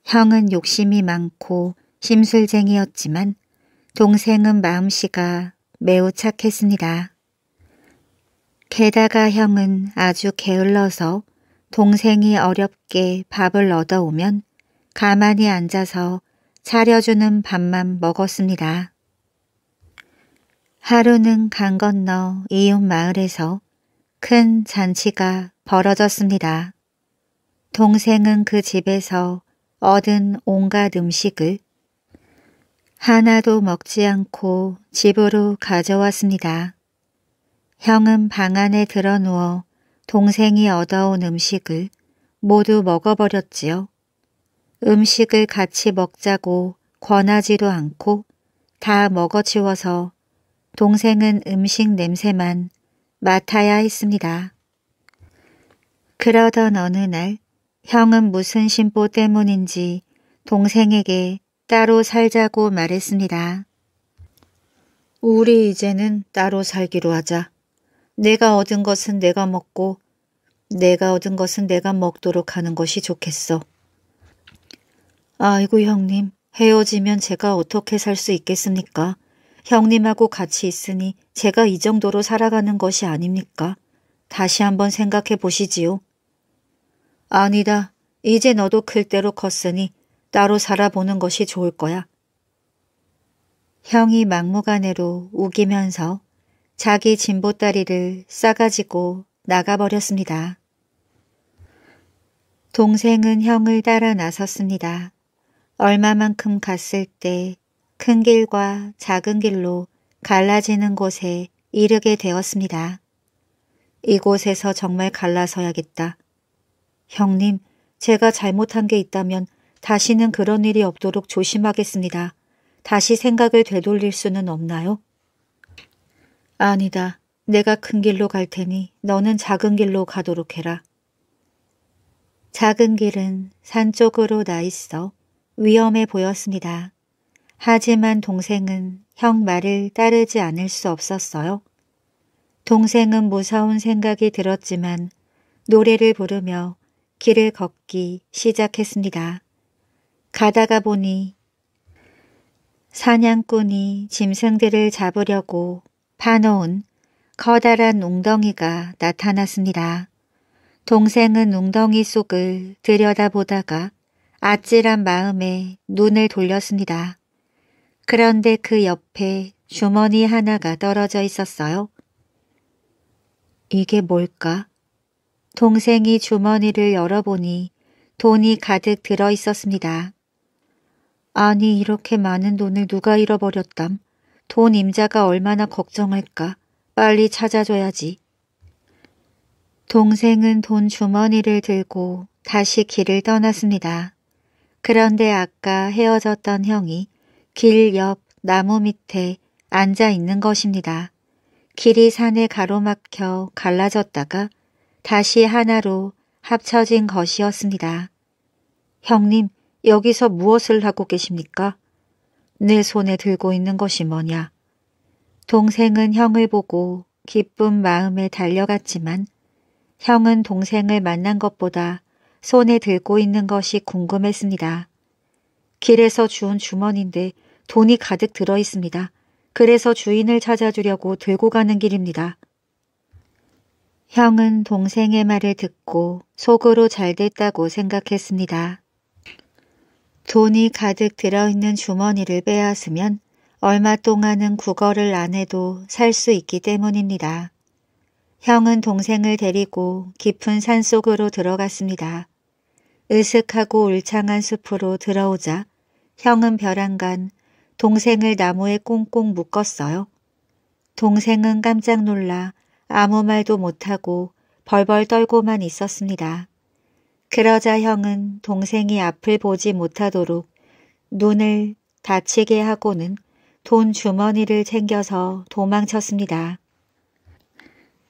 형은 욕심이 많고 심술쟁이였지만 동생은 마음씨가 매우 착했습니다. 게다가 형은 아주 게을러서 동생이 어렵게 밥을 얻어오면 가만히 앉아서 차려주는 밥만 먹었습니다. 하루는 강 건너 이웃 마을에서 큰 잔치가 벌어졌습니다. 동생은 그 집에서 얻은 온갖 음식을 하나도 먹지 않고 집으로 가져왔습니다. 형은 방 안에 들어 누워 동생이 얻어온 음식을 모두 먹어버렸지요. 음식을 같이 먹자고 권하지도 않고 다 먹어치워서 동생은 음식 냄새만 맡아야 했습니다. 그러던 어느 날 형은 무슨 심보 때문인지 동생에게 따로 살자고 말했습니다. 우리 이제는 따로 살기로 하자. 내가 얻은 것은 내가 먹고 내가 얻은 것은 내가 먹도록 하는 것이 좋겠어. 아이고 형님, 헤어지면 제가 어떻게 살 수 있겠습니까? 형님하고 같이 있으니 제가 이 정도로 살아가는 것이 아닙니까? 다시 한번 생각해 보시지요. 아니다. 이제 너도 클 대로 컸으니 따로 살아보는 것이 좋을 거야. 형이 막무가내로 우기면서 자기 진보다리를 싸가지고 나가버렸습니다. 동생은 형을 따라 나섰습니다. 얼마만큼 갔을 때 큰 길과 작은 길로 갈라지는 곳에 이르게 되었습니다. 이곳에서 정말 갈라서야겠다. 형님, 제가 잘못한 게 있다면 다시는 그런 일이 없도록 조심하겠습니다. 다시 생각을 되돌릴 수는 없나요? 아니다. 내가 큰 길로 갈 테니 너는 작은 길로 가도록 해라. 작은 길은 산 쪽으로 나 있어 위험해 보였습니다. 하지만 동생은 형 말을 따르지 않을 수 없었어요. 동생은 무서운 생각이 들었지만 노래를 부르며 길을 걷기 시작했습니다. 가다가 보니 사냥꾼이 짐승들을 잡으려고 파놓은 커다란 웅덩이가 나타났습니다. 동생은 웅덩이 속을 들여다보다가 아찔한 마음에 눈을 돌렸습니다. 그런데 그 옆에 주머니 하나가 떨어져 있었어요. 이게 뭘까? 동생이 주머니를 열어보니 돈이 가득 들어 있었습니다. 아니 이렇게 많은 돈을 누가 잃어버렸담. 돈 임자가 얼마나 걱정할까. 빨리 찾아줘야지. 동생은 돈 주머니를 들고 다시 길을 떠났습니다. 그런데 아까 헤어졌던 형이 길 옆 나무 밑에 앉아 있는 것입니다. 길이 산에 가로막혀 갈라졌다가 다시 하나로 합쳐진 것이었습니다. 형님, 여기서 무엇을 하고 계십니까? 내 손에 들고 있는 것이 뭐냐? 동생은 형을 보고 기쁜 마음에 달려갔지만 형은 동생을 만난 것보다 손에 들고 있는 것이 궁금했습니다. 길에서 주운 주머니인데 돈이 가득 들어 있습니다. 그래서 주인을 찾아주려고 들고 가는 길입니다. 형은 동생의 말을 듣고 속으로 잘 됐다고 생각했습니다. 돈이 가득 들어있는 주머니를 빼앗으면 얼마 동안은 국어를 안 해도 살 수 있기 때문입니다. 형은 동생을 데리고 깊은 산속으로 들어갔습니다. 으슥하고 울창한 숲으로 들어오자 형은 벼랑간 동생을 나무에 꽁꽁 묶었어요. 동생은 깜짝 놀라 아무 말도 못하고 벌벌 떨고만 있었습니다. 그러자 형은 동생이 앞을 보지 못하도록 눈을 다치게 하고는 돈 주머니를 챙겨서 도망쳤습니다.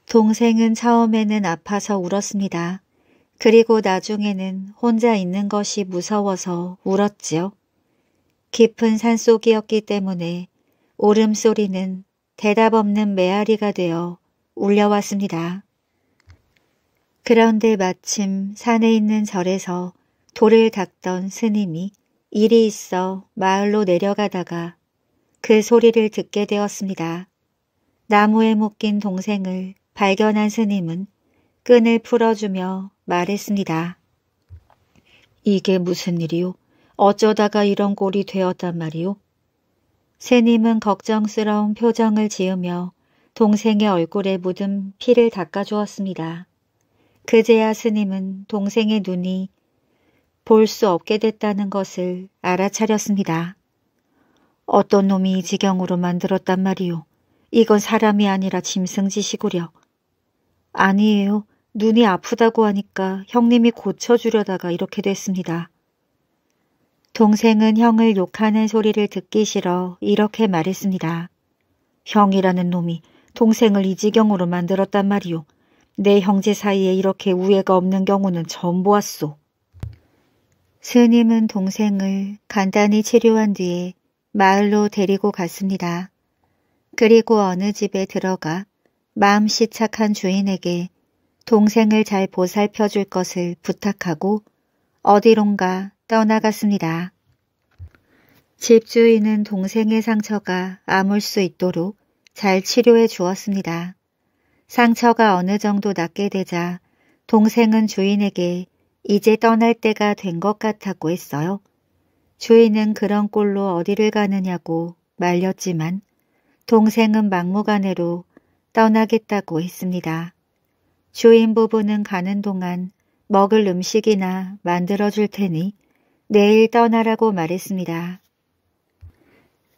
동생은 처음에는 아파서 울었습니다. 그리고 나중에는 혼자 있는 것이 무서워서 울었지요. 깊은 산속이었기 때문에 울음소리는 대답 없는 메아리가 되어 울려왔습니다. 그런데 마침 산에 있는 절에서 돌을 닦던 스님이 일이 있어 마을로 내려가다가 그 소리를 듣게 되었습니다. 나무에 묶인 동생을 발견한 스님은 끈을 풀어주며 말했습니다. 이게 무슨 일이오? 어쩌다가 이런 꼴이 되었단 말이오? 스님은 걱정스러운 표정을 지으며 동생의 얼굴에 묻은 피를 닦아주었습니다. 그제야 스님은 동생의 눈이 볼 수 없게 됐다는 것을 알아차렸습니다. 어떤 놈이 이 지경으로 만들었단 말이오. 이건 사람이 아니라 짐승짓이구려. 아니에요. 눈이 아프다고 하니까 형님이 고쳐주려다가 이렇게 됐습니다. 동생은 형을 욕하는 소리를 듣기 싫어 이렇게 말했습니다. 형이라는 놈이 동생을 이 지경으로 만들었단 말이오. 내 형제 사이에 이렇게 우애가 없는 경우는 처음 보았소. 스님은 동생을 간단히 치료한 뒤에 마을로 데리고 갔습니다. 그리고 어느 집에 들어가 마음씨 착한 주인에게 동생을 잘 보살펴 줄 것을 부탁하고 어디론가 떠나갔습니다. 집주인은 동생의 상처가 아물 수 있도록 잘 치료해 주었습니다. 상처가 어느 정도 낫게 되자 동생은 주인에게 이제 떠날 때가 된 것 같다고 했어요. 주인은 그런 꼴로 어디를 가느냐고 말렸지만 동생은 막무가내로 떠나겠다고 했습니다. 주인 부부는 가는 동안 먹을 음식이나 만들어줄 테니 내일 떠나라고 말했습니다.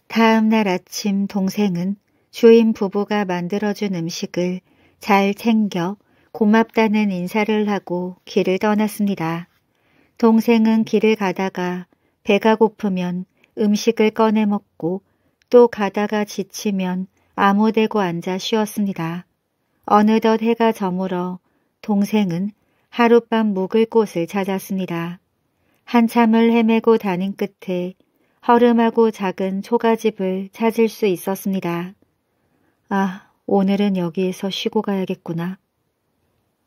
다음 날 아침 동생은 주인 부부가 만들어준 음식을 잘 챙겨 고맙다는 인사를 하고 길을 떠났습니다. 동생은 길을 가다가 배가 고프면 음식을 꺼내 먹고 또 가다가 지치면 아무데고 앉아 쉬었습니다. 어느덧 해가 저물어 동생은 하룻밤 묵을 곳을 찾았습니다. 한참을 헤매고 다닌 끝에 허름하고 작은 초가집을 찾을 수 있었습니다. 아, 오늘은 여기에서 쉬고 가야겠구나.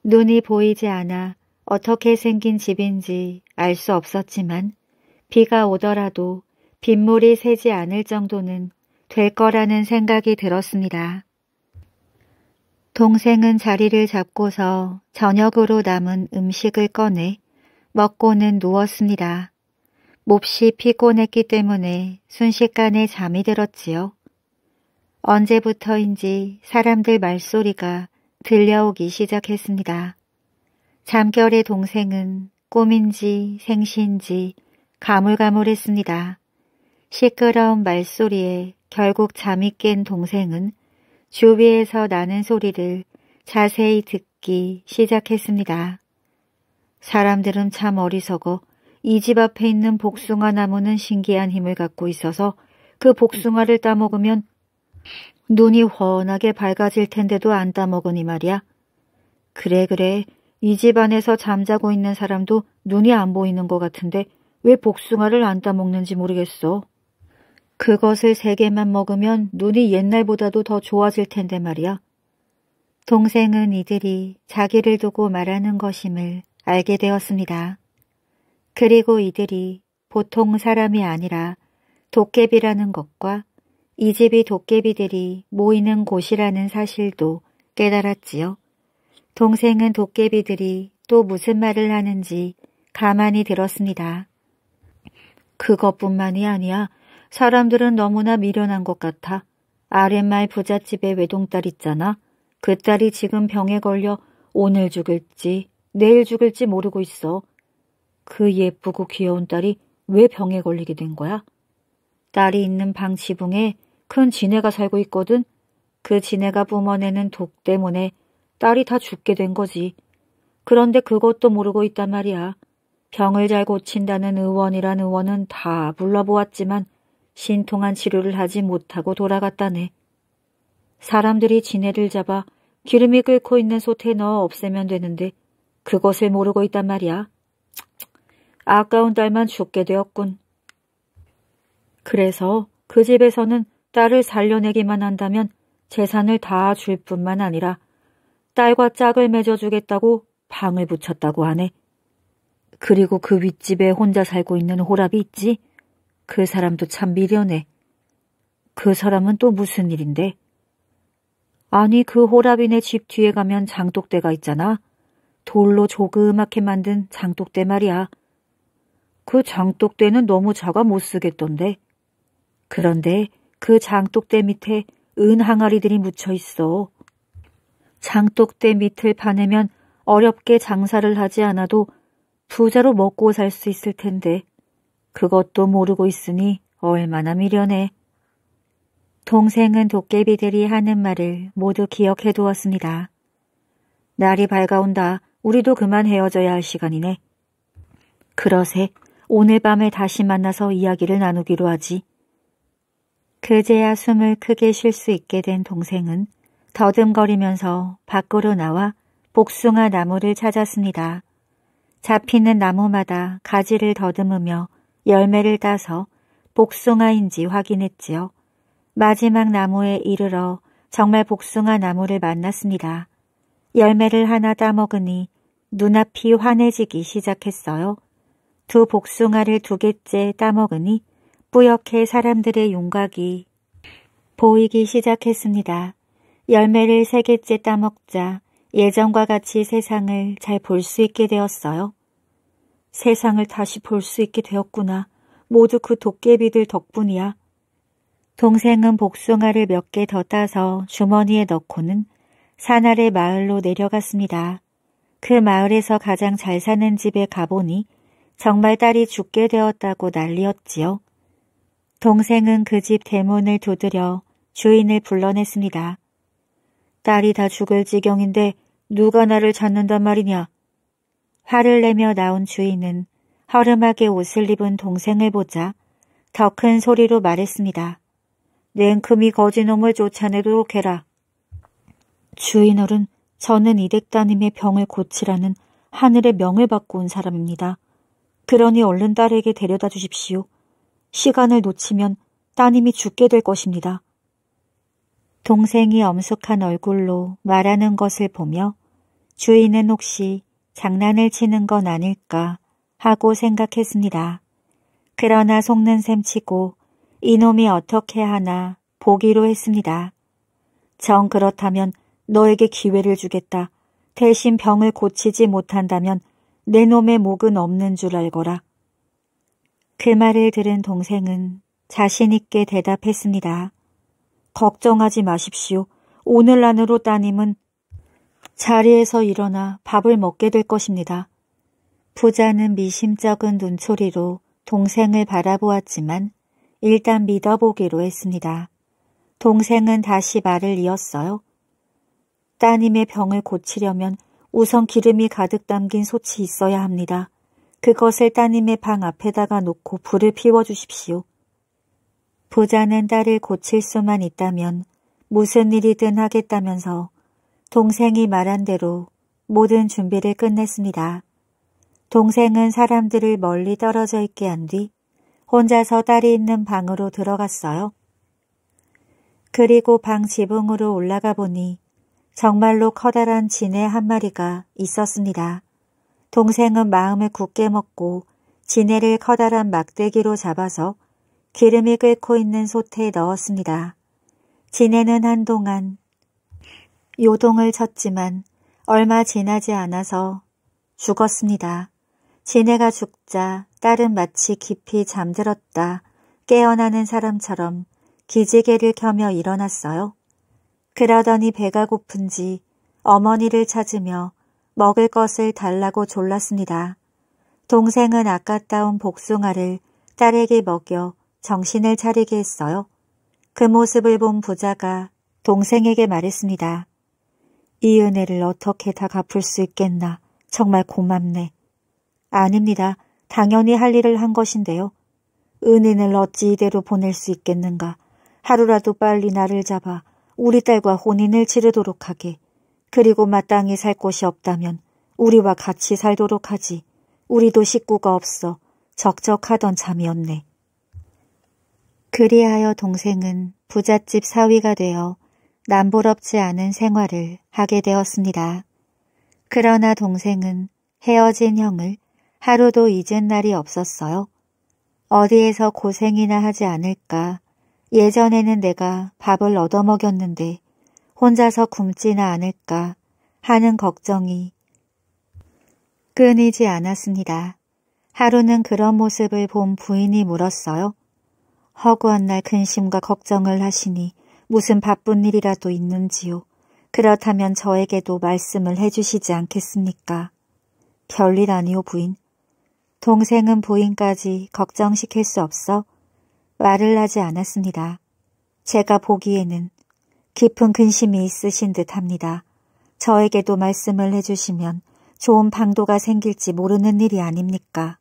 눈이 보이지 않아 어떻게 생긴 집인지 알 수 없었지만 비가 오더라도 빗물이 새지 않을 정도는 될 거라는 생각이 들었습니다. 동생은 자리를 잡고서 저녁으로 남은 음식을 꺼내 먹고는 누웠습니다. 몹시 피곤했기 때문에 순식간에 잠이 들었지요. 언제부터인지 사람들 말소리가 들려오기 시작했습니다. 잠결의 동생은 꿈인지 생시인지 가물가물했습니다. 시끄러운 말소리에 결국 잠이 깬 동생은 주위에서 나는 소리를 자세히 듣기 시작했습니다. 사람들은 참 어리석어 이 집 앞에 있는 복숭아 나무는 신기한 힘을 갖고 있어서 그 복숭아를 따먹으면 눈이 훤하게 밝아질 텐데도 안 따먹으니 말이야. 그래 그래 이 집 안에서 잠자고 있는 사람도 눈이 안 보이는 것 같은데 왜 복숭아를 안 따먹는지 모르겠어. 그것을 세 개만 먹으면 눈이 옛날보다도 더 좋아질 텐데 말이야. 동생은 이들이 자기를 두고 말하는 것임을 알게 되었습니다. 그리고 이들이 보통 사람이 아니라 도깨비라는 것과 이 집이 도깨비들이 모이는 곳이라는 사실도 깨달았지요. 동생은 도깨비들이 또 무슨 말을 하는지 가만히 들었습니다. 그것뿐만이 아니야. 사람들은 너무나 미련한 것 같아. 아랫말 부잣집의 외동딸 있잖아. 그 딸이 지금 병에 걸려 오늘 죽을지 내일 죽을지 모르고 있어. 그 예쁘고 귀여운 딸이 왜 병에 걸리게 된 거야? 딸이 있는 방 지붕에 큰 지네가 살고 있거든. 그 지네가 뿜어내는 독 때문에 딸이 다 죽게 된 거지. 그런데 그것도 모르고 있단 말이야. 병을 잘 고친다는 의원이란 의원은 다 불러보았지만 신통한 치료를 하지 못하고 돌아갔다네. 사람들이 지네를 잡아 기름이 끓고 있는 솥에 넣어 없애면 되는데 그것을 모르고 있단 말이야. 아까운 딸만 죽게 되었군. 그래서 그 집에서는 딸을 살려내기만 한다면 재산을 다 줄 뿐만 아니라 딸과 짝을 맺어주겠다고 방을 붙였다고 하네. 그리고 그 윗집에 혼자 살고 있는 호랍이 있지? 그 사람도 참 미련해. 그 사람은 또 무슨 일인데? 아니 그 호랍이네 집 뒤에 가면 장독대가 있잖아. 돌로 조그맣게 만든 장독대 말이야. 그 장독대는 너무 작아 못 쓰겠던데. 그런데 그 장독대 밑에 은 항아리들이 묻혀 있어. 장독대 밑을 파내면 어렵게 장사를 하지 않아도 부자로 먹고 살 수 있을 텐데 그것도 모르고 있으니 얼마나 미련해. 동생은 도깨비들이 하는 말을 모두 기억해 두었습니다. 날이 밝아온다. 우리도 그만 헤어져야 할 시간이네. 그러세 오늘 밤에 다시 만나서 이야기를 나누기로 하지. 그제야 숨을 크게 쉴 수 있게 된 동생은 더듬거리면서 밖으로 나와 복숭아 나무를 찾았습니다. 잡히는 나무마다 가지를 더듬으며 열매를 따서 복숭아인지 확인했지요. 마지막 나무에 이르러 정말 복숭아 나무를 만났습니다. 열매를 하나 따먹으니 눈앞이 환해지기 시작했어요. 두 복숭아를 두 개째 따먹으니 뿌옇게 사람들의 윤곽이 보이기 시작했습니다. 열매를 세 개째 따먹자 예전과 같이 세상을 잘 볼 수 있게 되었어요. 세상을 다시 볼 수 있게 되었구나. 모두 그 도깨비들 덕분이야. 동생은 복숭아를 몇 개 더 따서 주머니에 넣고는 산 아래 마을로 내려갔습니다. 그 마을에서 가장 잘 사는 집에 가보니 정말 딸이 죽게 되었다고 난리였지요. 동생은 그 집 대문을 두드려 주인을 불러냈습니다. 딸이 다 죽을 지경인데 누가 나를 찾는단 말이냐. 화를 내며 나온 주인은 허름하게 옷을 입은 동생을 보자 더 큰 소리로 말했습니다. 냉큼이 거지놈을 쫓아내도록 해라. 주인어른, 저는 이댁따님의 병을 고치라는 하늘의 명을 받고 온 사람입니다. 그러니 얼른 딸에게 데려다 주십시오. 시간을 놓치면 따님이 죽게 될 것입니다. 동생이 엄숙한 얼굴로 말하는 것을 보며 주인은 혹시 장난을 치는 건 아닐까 하고 생각했습니다. 그러나 속는 셈 치고 이놈이 어떻게 하나 보기로 했습니다. 정 그렇다면 너에게 기회를 주겠다. 대신 병을 고치지 못한다면 내 놈의 목은 없는 줄 알거라. 그 말을 들은 동생은 자신있게 대답했습니다. 걱정하지 마십시오. 오늘 안으로 따님은 자리에서 일어나 밥을 먹게 될 것입니다. 부자는 미심쩍은 눈초리로 동생을 바라보았지만 일단 믿어보기로 했습니다. 동생은 다시 말을 이었어요. 따님의 병을 고치려면 우선 기름이 가득 담긴 솥이 있어야 합니다. 그것을 따님의 방 앞에다가 놓고 불을 피워주십시오. 부자는 딸을 고칠 수만 있다면 무슨 일이든 하겠다면서 동생이 말한 대로 모든 준비를 끝냈습니다. 동생은 사람들을 멀리 떨어져 있게 한 뒤 혼자서 딸이 있는 방으로 들어갔어요. 그리고 방 지붕으로 올라가 보니 정말로 커다란 진해 한 마리가 있었습니다. 동생은 마음을 굳게 먹고 진해를 커다란 막대기로 잡아서 기름이 끓고 있는 솥에 넣었습니다. 진해는 한동안 요동을 쳤지만 얼마 지나지 않아서 죽었습니다. 진해가 죽자 딸은 마치 깊이 잠들었다 깨어나는 사람처럼 기지개를 켜며 일어났어요. 그러더니 배가 고픈지 어머니를 찾으며 먹을 것을 달라고 졸랐습니다. 동생은 아까 따온 복숭아를 딸에게 먹여 정신을 차리게 했어요. 그 모습을 본 부자가 동생에게 말했습니다. 이 은혜를 어떻게 다 갚을 수 있겠나. 정말 고맙네. 아닙니다. 당연히 할 일을 한 것인데요. 은인을 어찌 이대로 보낼 수 있겠는가. 하루라도 빨리 나를 잡아 우리 딸과 혼인을 치르도록 하게. 그리고 마땅히 살 곳이 없다면 우리와 같이 살도록 하지. 우리도 식구가 없어 적적하던 잠이었네. 그리하여 동생은 부잣집 사위가 되어 남부럽지 않은 생활을 하게 되었습니다. 그러나 동생은 헤어진 형을 하루도 잊은 날이 없었어요. 어디에서 고생이나 하지 않을까. 예전에는 내가 밥을 얻어먹였는데 혼자서 굶지나 않을까 하는 걱정이 끊이지 않았습니다. 하루는 그런 모습을 본 부인이 물었어요. 허구한 날 근심과 걱정을 하시니 무슨 바쁜 일이라도 있는지요. 그렇다면 저에게도 말씀을 해주시지 않겠습니까? 별일 아니오 부인. 동생은 부인까지 걱정시킬 수 없어 말을 하지 않았습니다. 제가 보기에는 깊은 근심이 있으신 듯 합니다. 저에게도 말씀을 해주시면 좋은 방도가 생길지 모르는 일이 아닙니까?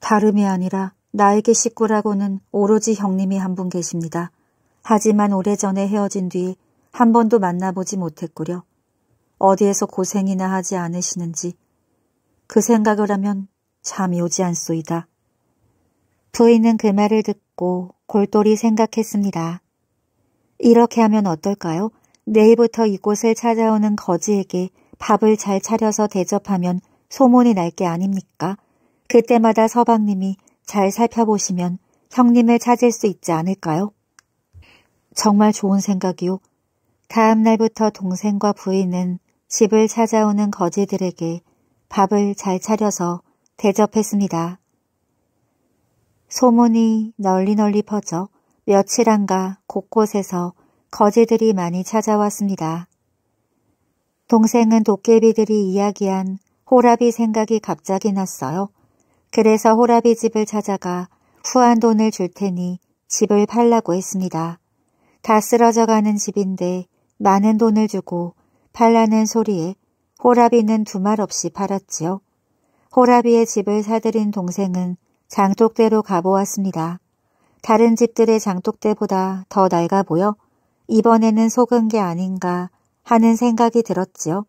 다름이 아니라 나에게 식구라고는 오로지 형님이 한 분 계십니다. 하지만 오래전에 헤어진 뒤 한 번도 만나보지 못했구려. 어디에서 고생이나 하지 않으시는지 그 생각을 하면 잠이 오지 않소이다. 부인은 그 말을 듣고 골똘히 생각했습니다. 이렇게 하면 어떨까요? 내일부터 이곳을 찾아오는 거지에게 밥을 잘 차려서 대접하면 소문이 날 게 아닙니까? 그때마다 서방님이 잘 살펴보시면 형님을 찾을 수 있지 않을까요? 정말 좋은 생각이요. 다음 날부터 동생과 부인은 집을 찾아오는 거지들에게 밥을 잘 차려서 대접했습니다. 소문이 널리 널리 퍼져 며칠 안가 곳곳에서 거지들이 많이 찾아왔습니다. 동생은 도깨비들이 이야기한 호라비 생각이 갑자기 났어요. 그래서 호라비 집을 찾아가 후한 돈을 줄 테니 집을 팔라고 했습니다. 다 쓰러져가는 집인데 많은 돈을 주고 팔라는 소리에 호라비는 두말 없이 팔았지요. 호라비의 집을 사들인 동생은 장독대로 가보았습니다. 다른 집들의 장독대보다 더 낡아 보여 이번에는 속은 게 아닌가 하는 생각이 들었지요.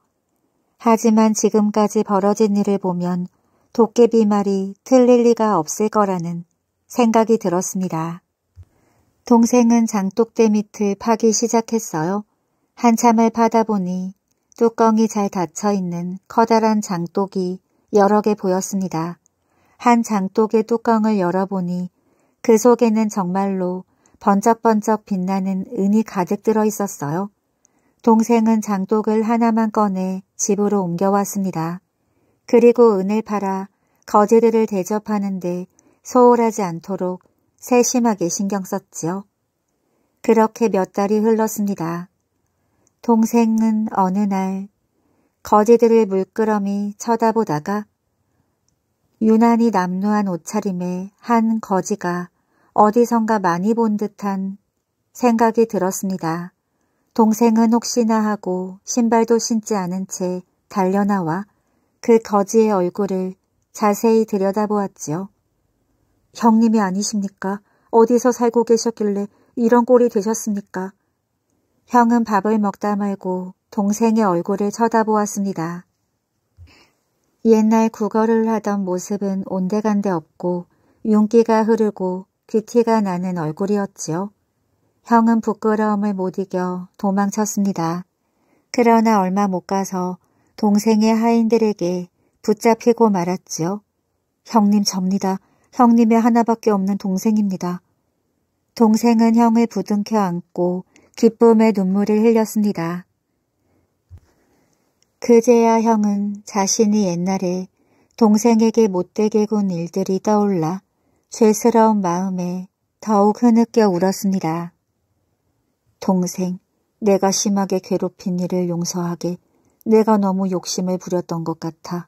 하지만 지금까지 벌어진 일을 보면 도깨비 말이 틀릴 리가 없을 거라는 생각이 들었습니다. 동생은 장독대 밑을 파기 시작했어요. 한참을 파다 보니 뚜껑이 잘 닫혀있는 커다란 장독이 여러 개 보였습니다. 한 장독의 뚜껑을 열어보니 그 속에는 정말로 번쩍번쩍 빛나는 은이 가득 들어 있었어요. 동생은 장독을 하나만 꺼내 집으로 옮겨왔습니다. 그리고 은을 팔아 거지들을 대접하는데 소홀하지 않도록 세심하게 신경 썼지요. 그렇게 몇 달이 흘렀습니다. 동생은 어느 날 거지들을 물끄러미 쳐다보다가 유난히 남루한 옷차림에 한 거지가 어디선가 많이 본 듯한 생각이 들었습니다. 동생은 혹시나 하고 신발도 신지 않은 채 달려나와 그 거지의 얼굴을 자세히 들여다보았지요. 형님이 아니십니까? 어디서 살고 계셨길래 이런 꼴이 되셨습니까? 형은 밥을 먹다 말고 동생의 얼굴을 쳐다보았습니다. 옛날 국어를 하던 모습은 온데간데 없고 윤기가 흐르고 귀티가 나는 얼굴이었지요. 형은 부끄러움을 못 이겨 도망쳤습니다. 그러나 얼마 못 가서 동생의 하인들에게 붙잡히고 말았지요. 형님 접니다. 형님의 하나밖에 없는 동생입니다. 동생은 형을 부둥켜 안고 기쁨의 눈물을 흘렸습니다. 그제야 형은 자신이 옛날에 동생에게 못되게 군 일들이 떠올라 죄스러운 마음에 더욱 흐느껴 울었습니다. 동생, 내가 심하게 괴롭힌 일을 용서하게 내가 너무 욕심을 부렸던 것 같아.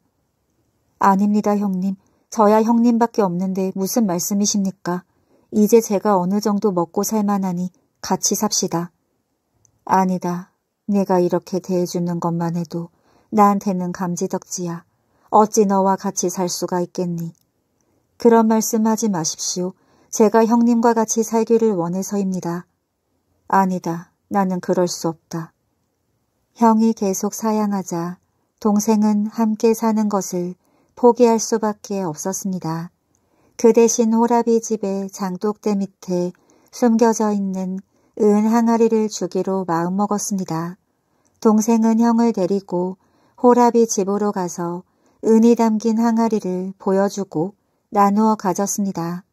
아닙니다, 형님. 저야 형님밖에 없는데 무슨 말씀이십니까? 이제 제가 어느 정도 먹고 살만하니 같이 삽시다. 아니다. 내가 이렇게 대해주는 것만 해도 나한테는 감지덕지야. 어찌 너와 같이 살 수가 있겠니? 그런 말씀하지 마십시오. 제가 형님과 같이 살기를 원해서입니다. 아니다. 나는 그럴 수 없다. 형이 계속 사양하자 동생은 함께 사는 것을 포기할 수밖에 없었습니다. 그 대신 호라비 집의 장독대 밑에 숨겨져 있는 은 항아리를 주기로 마음먹었습니다. 동생은 형을 데리고 호라비 집으로 가서 은이 담긴 항아리를 보여주고 나누어 가졌습니다.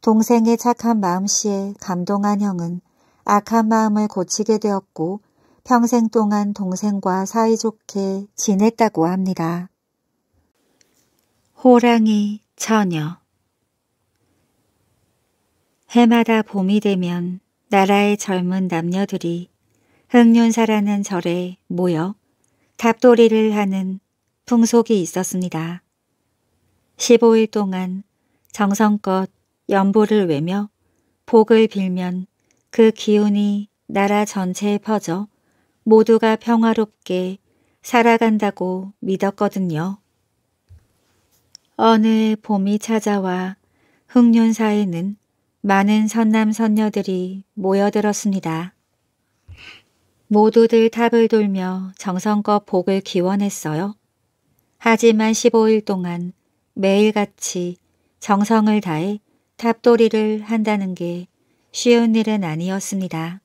동생의 착한 마음씨에 감동한 형은 악한 마음을 고치게 되었고 평생 동안 동생과 사이좋게 지냈다고 합니다. 호랑이 처녀 해마다 봄이 되면 나라의 젊은 남녀들이 흑륜사라는 절에 모여 답돌이를 하는 풍속이 있었습니다. 15일 동안 정성껏 연보를 외며 복을 빌면 그 기운이 나라 전체에 퍼져 모두가 평화롭게 살아간다고 믿었거든요. 어느 봄이 찾아와 흑륜사에는 많은 선남 선녀들이 모여들었습니다. 모두들 탑을 돌며 정성껏 복을 기원했어요. 하지만 15일 동안 매일같이 정성을 다해 탑돌이를 한다는 게 쉬운 일은 아니었습니다.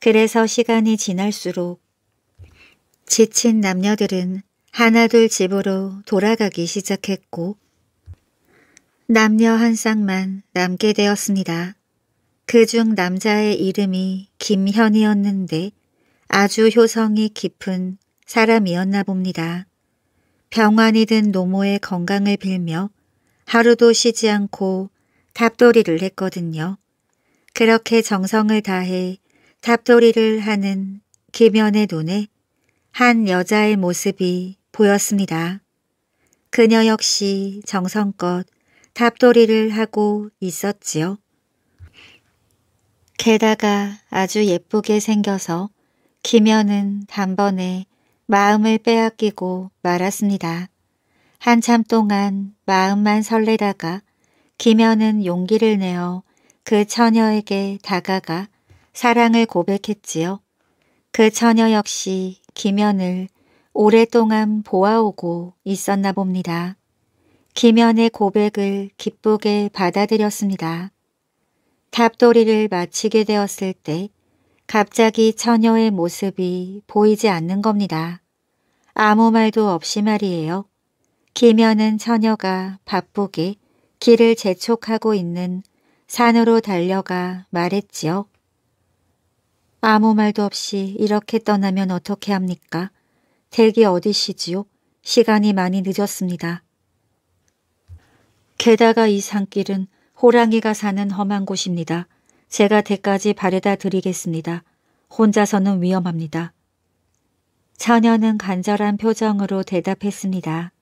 그래서 시간이 지날수록 지친 남녀들은 하나둘 집으로 돌아가기 시작했고 남녀 한 쌍만 남게 되었습니다. 그 중 남자의 이름이 김현이었는데 아주 효성이 깊은 사람이었나 봅니다. 병환이 든 노모의 건강을 빌며 하루도 쉬지 않고 답돌이를 했거든요. 그렇게 정성을 다해 답돌이를 하는 김연의 눈에 한 여자의 모습이 보였습니다. 그녀 역시 정성껏 답돌이를 하고 있었지요. 게다가 아주 예쁘게 생겨서 김연은 단번에 마음을 빼앗기고 말았습니다. 한참 동안 마음만 설레다가 김연은 용기를 내어 그 처녀에게 다가가 사랑을 고백했지요. 그 처녀 역시 김연을 오랫동안 보아오고 있었나 봅니다. 김연의 고백을 기쁘게 받아들였습니다. 답돌이를 마치게 되었을 때 갑자기 처녀의 모습이 보이지 않는 겁니다. 아무 말도 없이 말이에요. 김연은 처녀가 바쁘게 길을 재촉하고 있는 산으로 달려가 말했지요. 아무 말도 없이 이렇게 떠나면 어떻게 합니까? 댁이 어디시지요? 시간이 많이 늦었습니다. 게다가 이 산길은 호랑이가 사는 험한 곳입니다. 제가 댁까지 바래다 드리겠습니다. 혼자서는 위험합니다. 처녀는 간절한 표정으로 대답했습니다.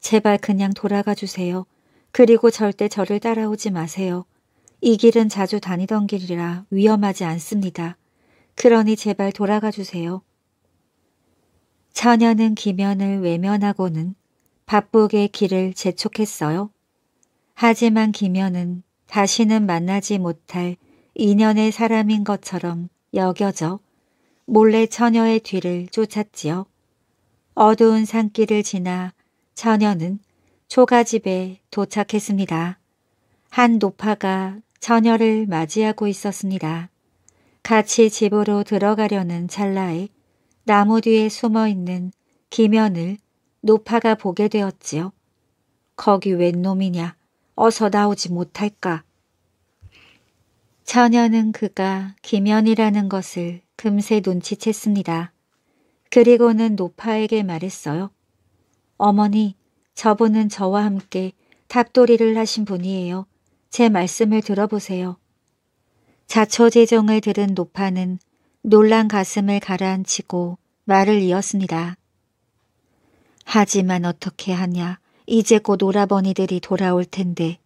제발 그냥 돌아가 주세요. 그리고 절대 저를 따라오지 마세요. 이 길은 자주 다니던 길이라 위험하지 않습니다. 그러니 제발 돌아가 주세요. 처녀는 기면을 외면하고는 바쁘게 길을 재촉했어요. 하지만 기면은 다시는 만나지 못할 인연의 사람인 것처럼 여겨져 몰래 처녀의 뒤를 쫓았지요. 어두운 산길을 지나 처녀는 초가집에 도착했습니다. 한 노파가 처녀를 맞이하고 있었습니다. 같이 집으로 들어가려는 찰나에 나무 뒤에 숨어 있는 기면을 노파가 보게 되었지요. 거기 웬 놈이냐? 어서 나오지 못할까? 처녀는 그가 김연이라는 것을 금세 눈치챘습니다. 그리고는 노파에게 말했어요. 어머니, 저분은 저와 함께 탑돌이를 하신 분이에요. 제 말씀을 들어보세요. 자초재종을 들은 노파는 놀란 가슴을 가라앉히고 말을 이었습니다. 하지만 어떻게 하냐. 이제 곧 오라버니들이 돌아올 텐데.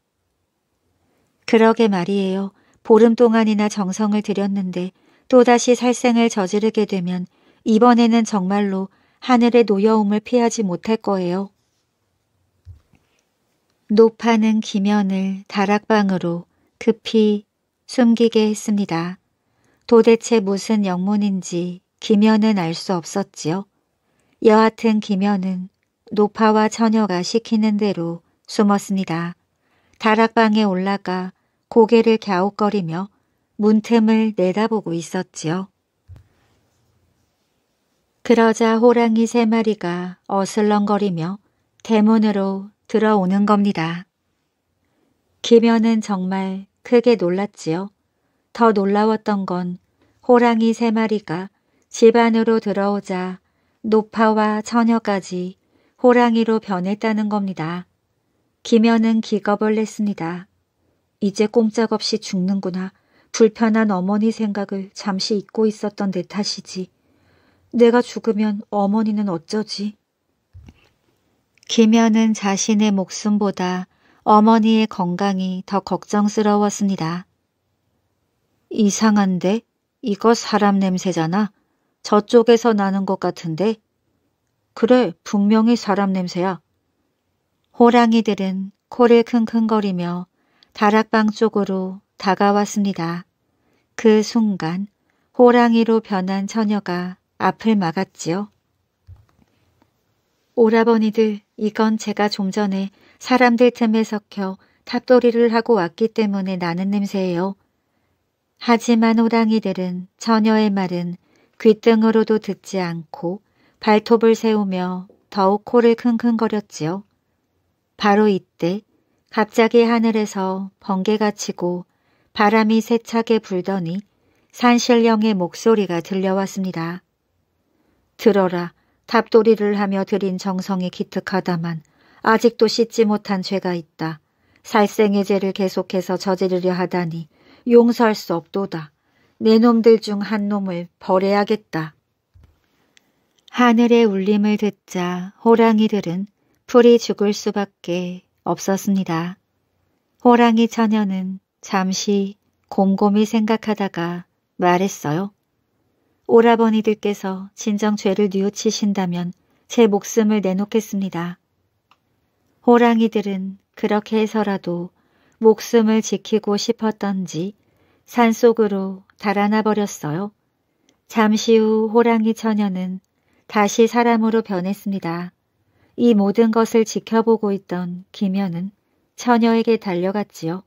그러게 말이에요. 보름 동안이나 정성을 들였는데 또다시 살생을 저지르게 되면 이번에는 정말로 하늘의 노여움을 피하지 못할 거예요. 노파는 기면을 다락방으로 급히 숨기게 했습니다. 도대체 무슨 영문인지 기면은 알 수 없었지요. 여하튼 기면은 노파와 처녀가 시키는 대로 숨었습니다. 다락방에 올라가 고개를 갸웃거리며 문틈을 내다보고 있었지요. 그러자 호랑이 세 마리가 어슬렁거리며 대문으로 들어오는 겁니다. 기면은 정말 크게 놀랐지요. 더 놀라웠던 건 호랑이 세 마리가 집 안으로 들어오자 노파와 처녀까지 호랑이로 변했다는 겁니다. 김연은 기겁을 냈습니다. 이제 꼼짝없이 죽는구나. 불편한 어머니 생각을 잠시 잊고 있었던 내 탓이지. 내가 죽으면 어머니는 어쩌지? 김연은 자신의 목숨보다 어머니의 건강이 더 걱정스러웠습니다. 이상한데? 이거 사람 냄새잖아. 저쪽에서 나는 것 같은데? 그래, 분명히 사람 냄새야. 호랑이들은 코를 킁킁거리며 다락방 쪽으로 다가왔습니다. 그 순간 호랑이로 변한 처녀가 앞을 막았지요. 오라버니들, 이건 제가 좀 전에 사람들 틈에 섞여 탑돌이를 하고 왔기 때문에 나는 냄새예요. 하지만 호랑이들은 처녀의 말은 귓등으로도 듣지 않고 발톱을 세우며 더욱 코를 킁킁거렸지요. 바로 이때 갑자기 하늘에서 번개가 치고 바람이 세차게 불더니 산신령의 목소리가 들려왔습니다. 들어라, 답돌이를 하며 드린 정성이 기특하다만 아직도 씻지 못한 죄가 있다. 살생의 죄를 계속해서 저지르려 하다니 용서할 수 없도다. 내 놈들 중 한 놈을 버려야겠다. 하늘의 울림을 듣자 호랑이들은 풀이 죽을 수밖에 없었습니다. 호랑이 처녀는 잠시 곰곰이 생각하다가 말했어요. 오라버니들께서 진정 죄를 뉘우치신다면 제 목숨을 내놓겠습니다. 호랑이들은 그렇게 해서라도 목숨을 지키고 싶었던지 산속으로 달아나 버렸어요. 잠시 후 호랑이 처녀는 다시 사람으로 변했습니다. 이 모든 것을 지켜보고 있던 김현은 처녀에게 달려갔지요.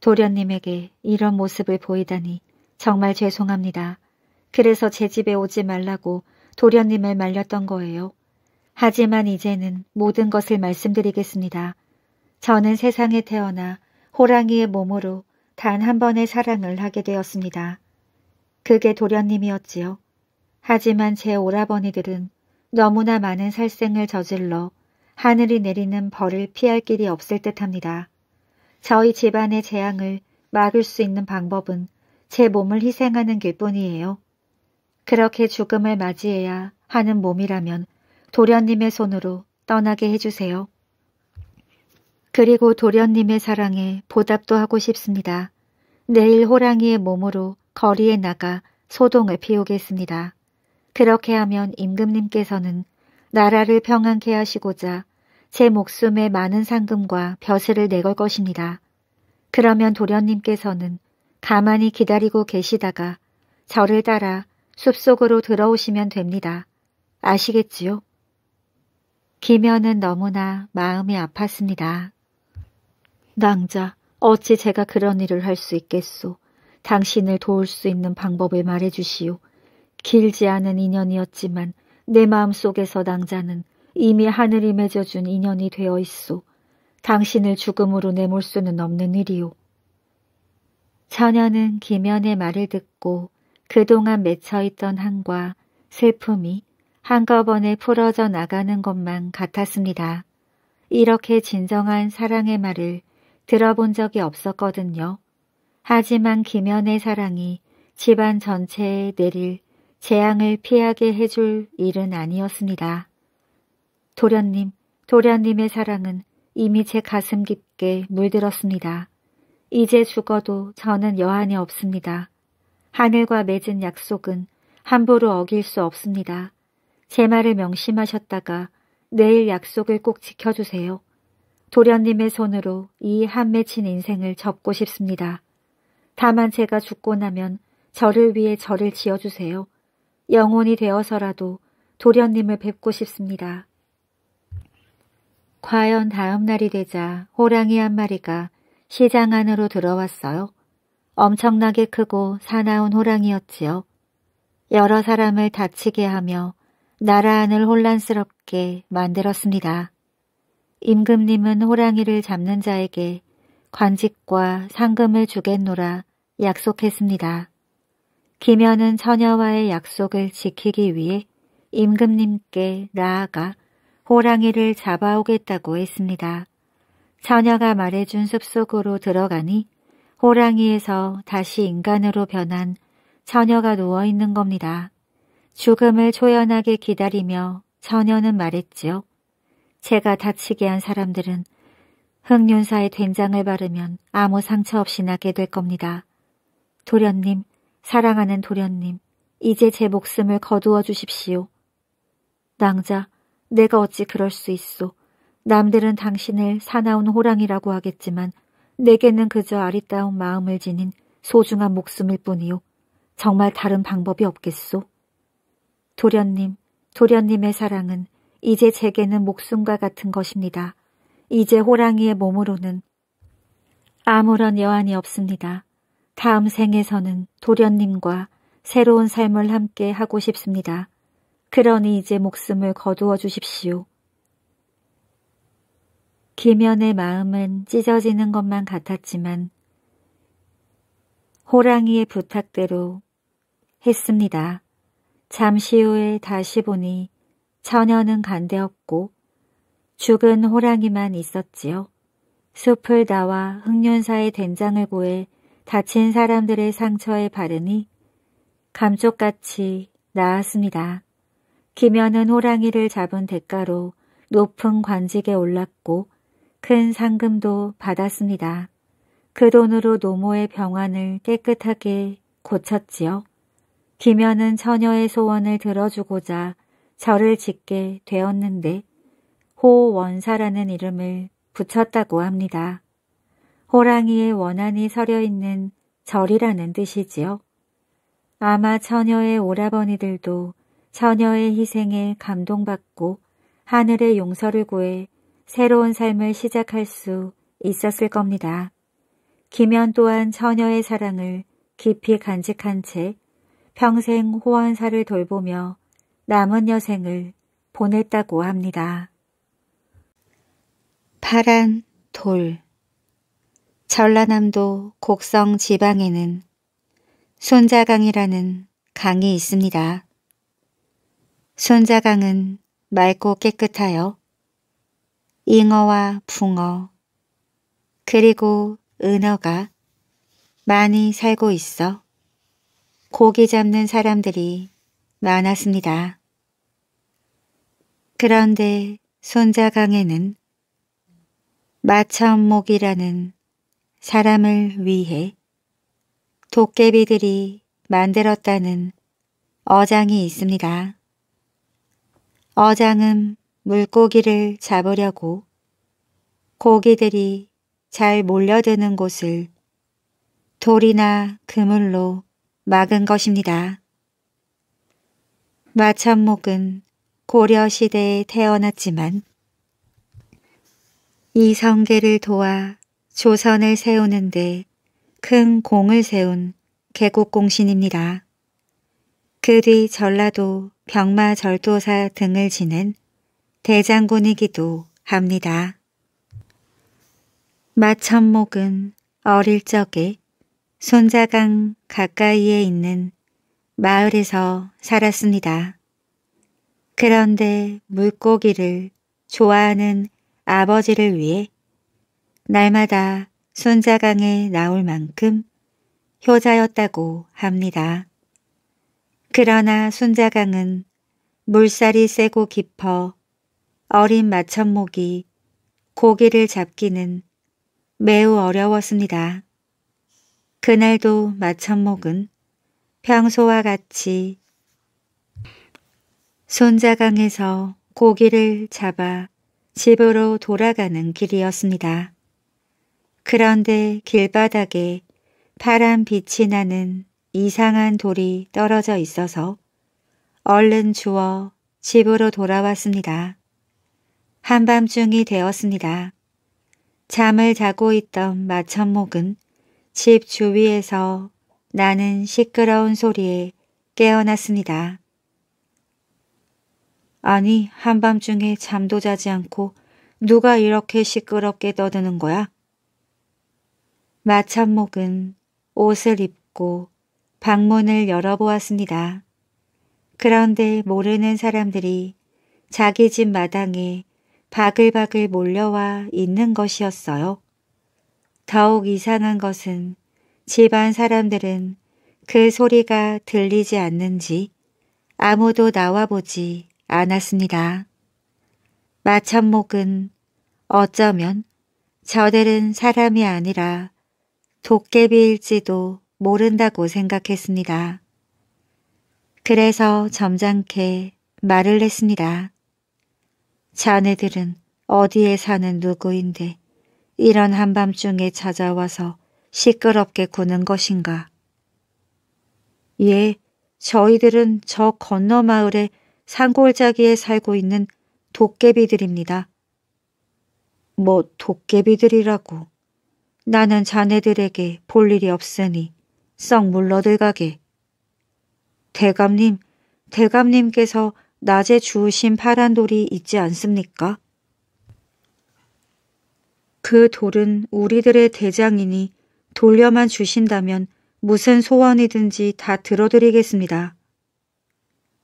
도련님에게 이런 모습을 보이다니 정말 죄송합니다. 그래서 제 집에 오지 말라고 도련님을 말렸던 거예요. 하지만 이제는 모든 것을 말씀드리겠습니다. 저는 세상에 태어나 호랑이의 몸으로 단 한 번의 사랑을 하게 되었습니다. 그게 도련님이었지요. 하지만 제 오라버니들은 너무나 많은 살생을 저질러 하늘이 내리는 벌을 피할 길이 없을 듯합니다. 저희 집안의 재앙을 막을 수 있는 방법은 제 몸을 희생하는 길뿐이에요. 그렇게 죽음을 맞이해야 하는 몸이라면 도련님의 손으로 떠나게 해주세요. 그리고 도련님의 사랑에 보답도 하고 싶습니다. 내일 호랑이의 몸으로 거리에 나가 소동을 피우겠습니다. 그렇게 하면 임금님께서는 나라를 평안케 하시고자 제 목숨에 많은 상금과 벼슬을 내걸 것입니다. 그러면 도련님께서는 가만히 기다리고 계시다가 저를 따라 숲속으로 들어오시면 됩니다. 아시겠지요? 김현은 너무나 마음이 아팠습니다. 낭자, 어찌 제가 그런 일을 할 수 있겠소. 당신을 도울 수 있는 방법을 말해주시오. 길지 않은 인연이었지만 내 마음속에서 낭자는 이미 하늘이 맺어준 인연이 되어 있소. 당신을 죽음으로 내몰 수는 없는 일이오. 처녀는 김연의 말을 듣고 그동안 맺혀있던 한과 슬픔이 한꺼번에 풀어져 나가는 것만 같았습니다. 이렇게 진정한 사랑의 말을 들어본 적이 없었거든요. 하지만 김연의 사랑이 집안 전체에 내릴 재앙을 피하게 해줄 일은 아니었습니다. 도련님, 도련님의 사랑은 이미 제 가슴 깊게 물들었습니다. 이제 죽어도 저는 여한이 없습니다. 하늘과 맺은 약속은 함부로 어길 수 없습니다. 제 말을 명심하셨다가 내일 약속을 꼭 지켜주세요. 도련님의 손으로 이 한 맺힌 인생을 접고 싶습니다. 다만 제가 죽고 나면 저를 위해 절을 지어주세요. 영혼이 되어서라도 도련님을 뵙고 싶습니다. 과연 다음 날이 되자 호랑이 한 마리가 시장 안으로 들어왔어요. 엄청나게 크고 사나운 호랑이였지요. 여러 사람을 다치게 하며 나라 안을 혼란스럽게 만들었습니다. 임금님은 호랑이를 잡는 자에게 관직과 상금을 주겠노라 약속했습니다. 김현은 처녀와의 약속을 지키기 위해 임금님께 나아가 호랑이를 잡아오겠다고 했습니다. 처녀가 말해준 숲속으로 들어가니 호랑이에서 다시 인간으로 변한 처녀가 누워있는 겁니다. 죽음을 초연하게 기다리며 처녀는 말했지요. 제가 다치게 한 사람들은 흑윤사에 된장을 바르면 아무 상처 없이 나게 될 겁니다. 도련님, 사랑하는 도련님, 이제 제 목숨을 거두어 주십시오. 낭자, 내가 어찌 그럴 수 있소. 남들은 당신을 사나운 호랑이라고 하겠지만 내게는 그저 아리따운 마음을 지닌 소중한 목숨일 뿐이요. 정말 다른 방법이 없겠소. 도련님, 도련님의 사랑은 이제 제게는 목숨과 같은 것입니다. 이제 호랑이의 몸으로는 아무런 여한이 없습니다. 다음 생에서는 도련님과 새로운 삶을 함께 하고 싶습니다. 그러니 이제 목숨을 거두어 주십시오. 김연의 마음은 찢어지는 것만 같았지만 호랑이의 부탁대로 했습니다. 잠시 후에 다시 보니 처녀는 간대없고 죽은 호랑이만 있었지요. 숲을 나와 흑련사의 된장을 구해 다친 사람들의 상처에 바르니 감쪽같이 나았습니다. 김현은 호랑이를 잡은 대가로 높은 관직에 올랐고 큰 상금도 받았습니다. 그 돈으로 노모의 병환을 깨끗하게 고쳤지요. 김현은 처녀의 소원을 들어주고자 절을 짓게 되었는데 호원사라는 이름을 붙였다고 합니다. 호랑이의 원한이 서려 있는 절이라는 뜻이지요. 아마 처녀의 오라버니들도 처녀의 희생에 감동받고 하늘의 용서를 구해 새로운 삶을 시작할 수 있었을 겁니다. 김연 또한 처녀의 사랑을 깊이 간직한 채 평생 호원사를 돌보며 남은 여생을 보냈다고 합니다. 파란 돌 전라남도 곡성 지방에는 손자강이라는 강이 있습니다. 손자강은 맑고 깨끗하여 잉어와 붕어 그리고 은어가 많이 살고 있어 고기 잡는 사람들이 많았습니다. 그런데 손자강에는 마천목이라는 사람을 위해 도깨비들이 만들었다는 어장이 있습니다. 어장은 물고기를 잡으려고 고기들이 잘 몰려드는 곳을 돌이나 그물로 막은 것입니다. 마천목은 고려시대에 태어났지만 이성계를 도와 조선을 세우는데 큰 공을 세운 개국공신입니다. 그 뒤 전라도 병마절도사 등을 지낸 대장군이기도 합니다. 마천목은 어릴 적에 손자강 가까이에 있는 마을에서 살았습니다. 그런데 물고기를 좋아하는 아버지를 위해 날마다 손자강에 나올 만큼 효자였다고 합니다. 그러나 손자강은 물살이 세고 깊어 어린 마천목이 고기를 잡기는 매우 어려웠습니다. 그날도 마천목은 평소와 같이 손자강에서 고기를 잡아 집으로 돌아가는 길이었습니다. 그런데 길바닥에 파란 빛이 나는 이상한 돌이 떨어져 있어서 얼른 주워 집으로 돌아왔습니다. 한밤중이 되었습니다. 잠을 자고 있던 마천목은 집 주위에서 나는 시끄러운 소리에 깨어났습니다. 아니 한밤중에 잠도 자지 않고 누가 이렇게 시끄럽게 떠드는 거야? 마천목은 옷을 입고 방문을 열어보았습니다. 그런데 모르는 사람들이 자기 집 마당에 바글바글 몰려와 있는 것이었어요. 더욱 이상한 것은 집안 사람들은 그 소리가 들리지 않는지 아무도 나와보지 않았습니다. 마천목은 어쩌면 저들은 사람이 아니라 도깨비일지도 모른다고 생각했습니다. 그래서 점잖게 말을 했습니다. 자네들은 어디에 사는 누구인데 이런 한밤중에 찾아와서 시끄럽게 구는 것인가? 예, 저희들은 저 건너 마을에 산골짜기에 살고 있는 도깨비들입니다. 뭐 도깨비들이라고. 나는 자네들에게 볼 일이 없으니 썩 물러들가게. 대감님, 대감님께서 낮에 주우신 파란 돌이 있지 않습니까? 그 돌은 우리들의 대장이니 돌려만 주신다면 무슨 소원이든지 다 들어드리겠습니다.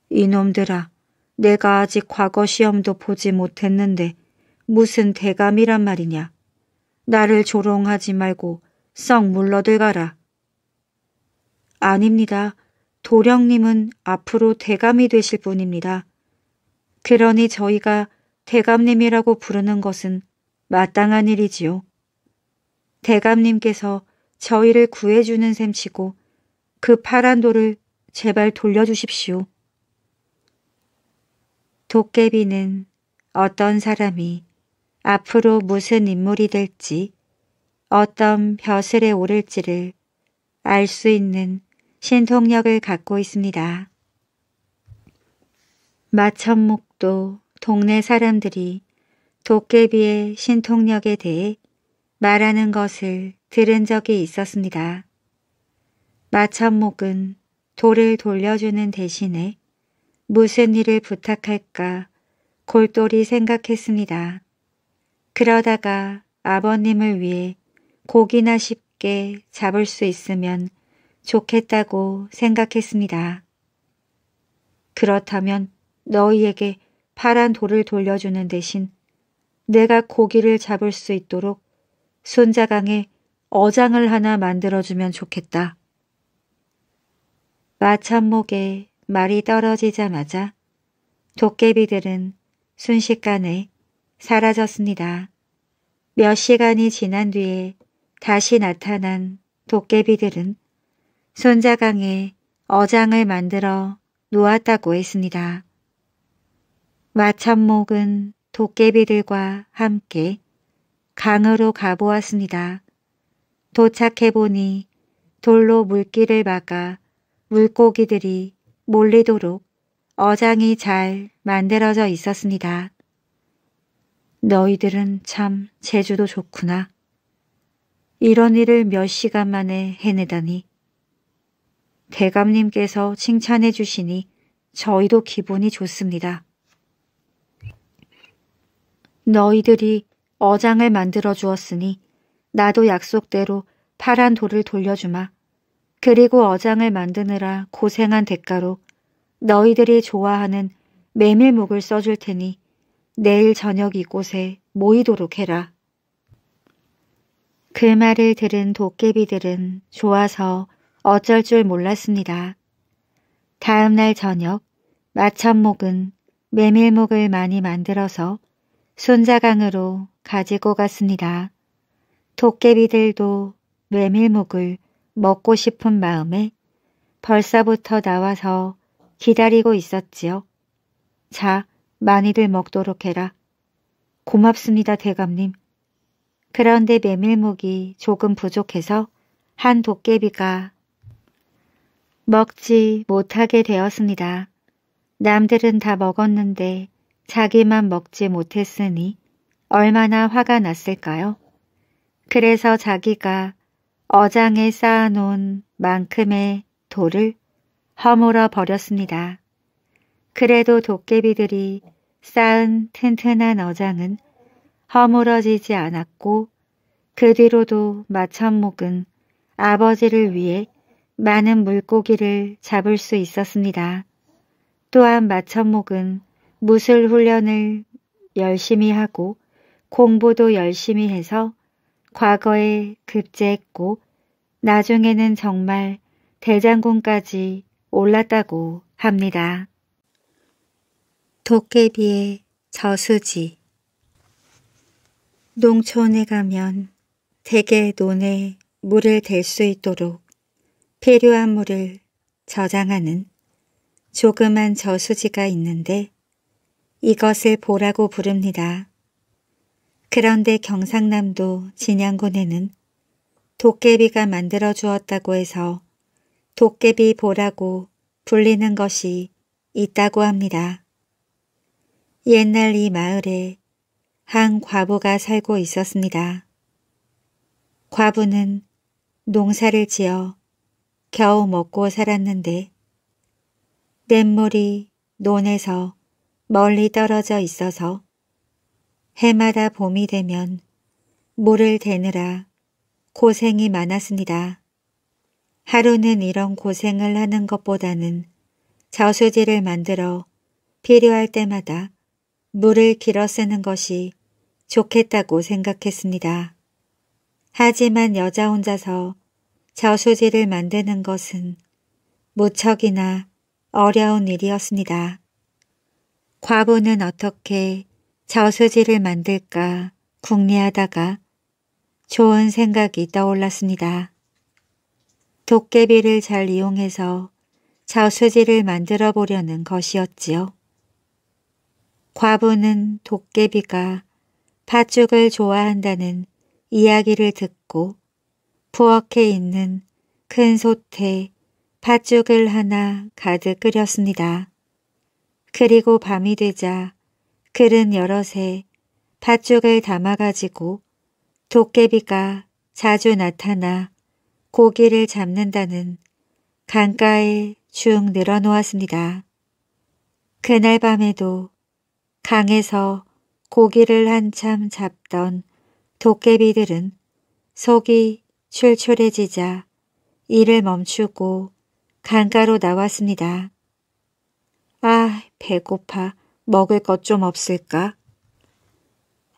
이놈들아, 내가 아직 과거 시험도 보지 못했는데 무슨 대감이란 말이냐. 나를 조롱하지 말고 썩 물러들가라. 아닙니다. 도령님은 앞으로 대감이 되실 분입니다. 그러니 저희가 대감님이라고 부르는 것은 마땅한 일이지요. 대감님께서 저희를 구해주는 셈치고 그 파란 돌을 제발 돌려주십시오. 도깨비는 어떤 사람이 앞으로 무슨 인물이 될지 어떤 벼슬에 오를지를 알 수 있는 신통력을 갖고 있습니다. 마천목도 동네 사람들이 도깨비의 신통력에 대해 말하는 것을 들은 적이 있었습니다. 마천목은 돌을 돌려주는 대신에 무슨 일을 부탁할까 골똘히 생각했습니다. 그러다가 아버님을 위해 고기나 쉽게 잡을 수 있으면 좋겠다고 생각했습니다. 그렇다면 너희에게 파란 돌을 돌려주는 대신 내가 고기를 잡을 수 있도록 손자강에 어장을 하나 만들어주면 좋겠다. 마참목에 말이 떨어지자마자 도깨비들은 순식간에 사라졌습니다. 몇 시간이 지난 뒤에 다시 나타난 도깨비들은 손자강에 어장을 만들어 놓았다고 했습니다. 마천목은 도깨비들과 함께 강으로 가보았습니다. 도착해보니 돌로 물길을 막아 물고기들이 몰리도록 어장이 잘 만들어져 있었습니다. 너희들은 참 제주도 좋구나. 이런 일을 몇 시간 만에 해내다니. 대감님께서 칭찬해 주시니 저희도 기분이 좋습니다. 너희들이 어장을 만들어 주었으니 나도 약속대로 파란 돌을 돌려주마. 그리고 어장을 만드느라 고생한 대가로 너희들이 좋아하는 메밀묵을 써줄 테니 내일 저녁 이곳에 모이도록 해라. 그 말을 들은 도깨비들은 좋아서 어쩔 줄 몰랐습니다. 다음 날 저녁 마천목은 메밀묵을 많이 만들어서 손자강으로 가지고 갔습니다. 도깨비들도 메밀묵을 먹고 싶은 마음에 벌써부터 나와서 기다리고 있었지요. 자, 많이들 먹도록 해라. 고맙습니다, 대감님. 그런데 메밀묵이 조금 부족해서 한 도깨비가 먹지 못하게 되었습니다. 남들은 다 먹었는데 자기만 먹지 못했으니 얼마나 화가 났을까요? 그래서 자기가 어장에 쌓아놓은 만큼의 돌을 허물어 버렸습니다. 그래도 도깨비들이 쌓은 튼튼한 어장은 허물어지지 않았고 그 뒤로도 마천목은 아버지를 위해 많은 물고기를 잡을 수 있었습니다. 또한 마천목은 무술 훈련을 열심히 하고 공부도 열심히 해서 과거에 급제했고 나중에는 정말 대장군까지 올랐다고 합니다. 도깨비의 저수지 농촌에 가면 대개 논에 물을 댈 수 있도록 필요한 물을 저장하는 조그만 저수지가 있는데 이것을 보라고 부릅니다. 그런데 경상남도 진양군에는 도깨비가 만들어 주었다고 해서 도깨비 보라고 불리는 것이 있다고 합니다. 옛날 이 마을에 한 과부가 살고 있었습니다. 과부는 농사를 지어 겨우 먹고 살았는데 냇물이 논에서 멀리 떨어져 있어서 해마다 봄이 되면 물을 대느라 고생이 많았습니다. 하루는 이런 고생을 하는 것보다는 저수지를 만들어 필요할 때마다 물을 길어 쓰는 것이 좋겠다고 생각했습니다. 하지만 여자 혼자서 저수지를 만드는 것은 무척이나 어려운 일이었습니다. 과부는 어떻게 저수지를 만들까 궁리하다가 좋은 생각이 떠올랐습니다. 도깨비를 잘 이용해서 저수지를 만들어 보려는 것이었지요. 과부는 도깨비가 팥죽을 좋아한다는 이야기를 듣고 부엌에 있는 큰 솥에 팥죽을 하나 가득 끓였습니다. 그리고 밤이 되자 그릇 여럿에 팥죽을 담아가지고 도깨비가 자주 나타나 고기를 잡는다는 강가에 쭉 늘어놓았습니다. 그날 밤에도 강에서 고기를 한참 잡던 도깨비들은 속이 출출해지자 일을 멈추고 강가로 나왔습니다. 아, 배고파. 먹을 것 좀 없을까?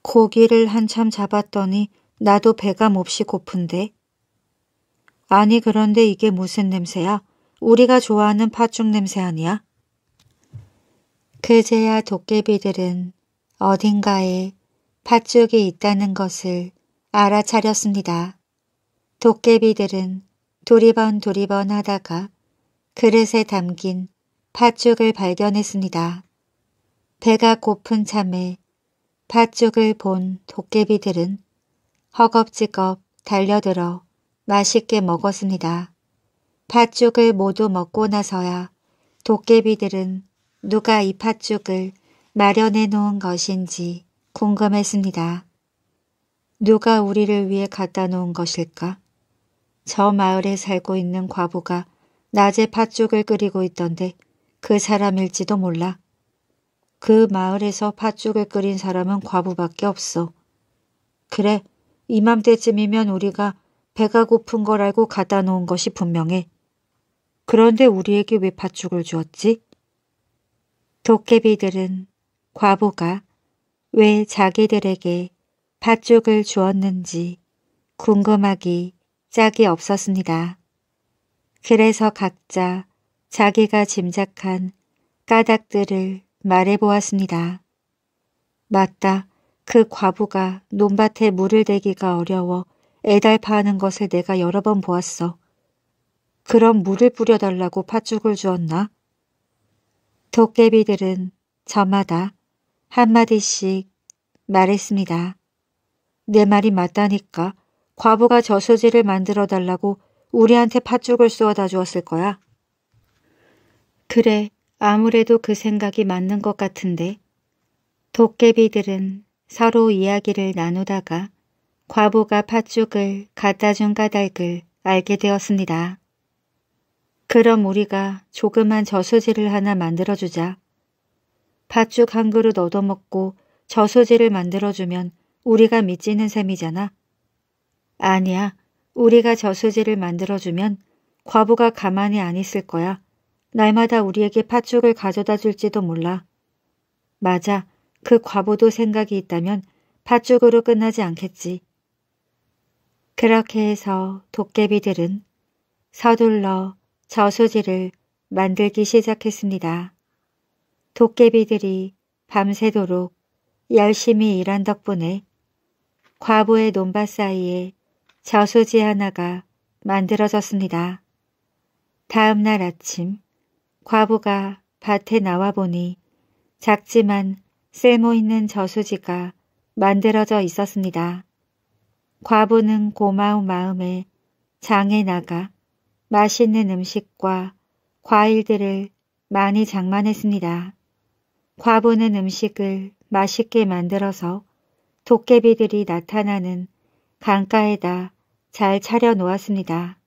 고기를 한참 잡았더니 나도 배가 몹시 고픈데. 아니 그런데 이게 무슨 냄새야? 우리가 좋아하는 팥죽 냄새 아니야? 그제야 도깨비들은 어딘가에 팥죽이 있다는 것을 알아차렸습니다. 도깨비들은 두리번 두리번 하다가 그릇에 담긴 팥죽을 발견했습니다. 배가 고픈 참에 팥죽을 본 도깨비들은 허겁지겁 달려들어 맛있게 먹었습니다. 팥죽을 모두 먹고 나서야 도깨비들은 누가 이 팥죽을 마련해 놓은 것인지 궁금했습니다. 누가 우리를 위해 갖다 놓은 것일까? 저 마을에 살고 있는 과부가 낮에 팥죽을 끓이고 있던데 그 사람일지도 몰라. 그 마을에서 팥죽을 끓인 사람은 과부밖에 없어. 그래, 이맘때쯤이면 우리가 배가 고픈 걸 알고 갖다 놓은 것이 분명해. 그런데 우리에게 왜 팥죽을 주었지? 도깨비들은 과부가 왜 자기들에게 팥죽을 주었는지 궁금하기 짝이 없었습니다. 그래서 각자 자기가 짐작한 까닭들을 말해보았습니다. 맞다. 그 과부가 논밭에 물을 대기가 어려워 애달파하는 것을 내가 여러 번 보았어. 그럼 물을 뿌려달라고 팥죽을 주었나? 도깨비들은 저마다 한마디씩 말했습니다. 내 말이 맞다니까 과부가 저수지를 만들어 달라고 우리한테 팥죽을 쏘아다 주었을 거야. 그래, 아무래도 그 생각이 맞는 것 같은데 도깨비들은 서로 이야기를 나누다가 과부가 팥죽을 갖다 준 까닭을 알게 되었습니다. 그럼 우리가 조그만 저수지를 하나 만들어주자. 팥죽 한 그릇 얻어먹고 저수지를 만들어주면 우리가 미치는 셈이잖아. 아니야. 우리가 저수지를 만들어주면 과부가 가만히 안 있을 거야. 날마다 우리에게 팥죽을 가져다 줄지도 몰라. 맞아. 그 과부도 생각이 있다면 팥죽으로 끝나지 않겠지. 그렇게 해서 도깨비들은 서둘러 저수지를 만들기 시작했습니다. 도깨비들이 밤새도록 열심히 일한 덕분에 과부의 논밭 사이에 저수지 하나가 만들어졌습니다. 다음 날 아침 과부가 밭에 나와 보니 작지만 쓸모있는 저수지가 만들어져 있었습니다. 과부는 고마운 마음에 장에 나가 맛있는 음식과 과일들을 많이 장만했습니다. 과부는 음식을 맛있게 만들어서 도깨비들이 나타나는 강가에다 잘 차려 놓았습니다.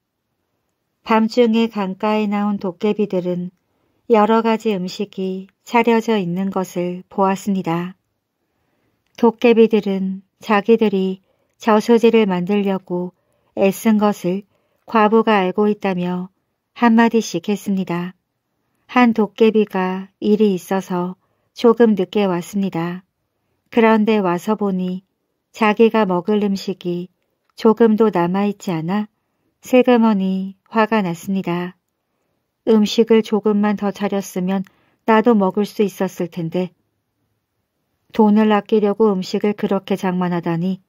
밤중에 강가에 나온 도깨비들은 여러 가지 음식이 차려져 있는 것을 보았습니다. 도깨비들은 자기들이 저수지를 만들려고 애쓴 것을 과부가 알고 있다며 한마디씩 했습니다. 한 도깨비가 일이 있어서 조금 늦게 왔습니다. 그런데 와서 보니 자기가 먹을 음식이 조금도 남아있지 않아 슬그머니 화가 났습니다. 음식을 조금만 더 차렸으면 나도 먹을 수 있었을 텐데. 돈을 아끼려고 음식을 그렇게 장만하다니.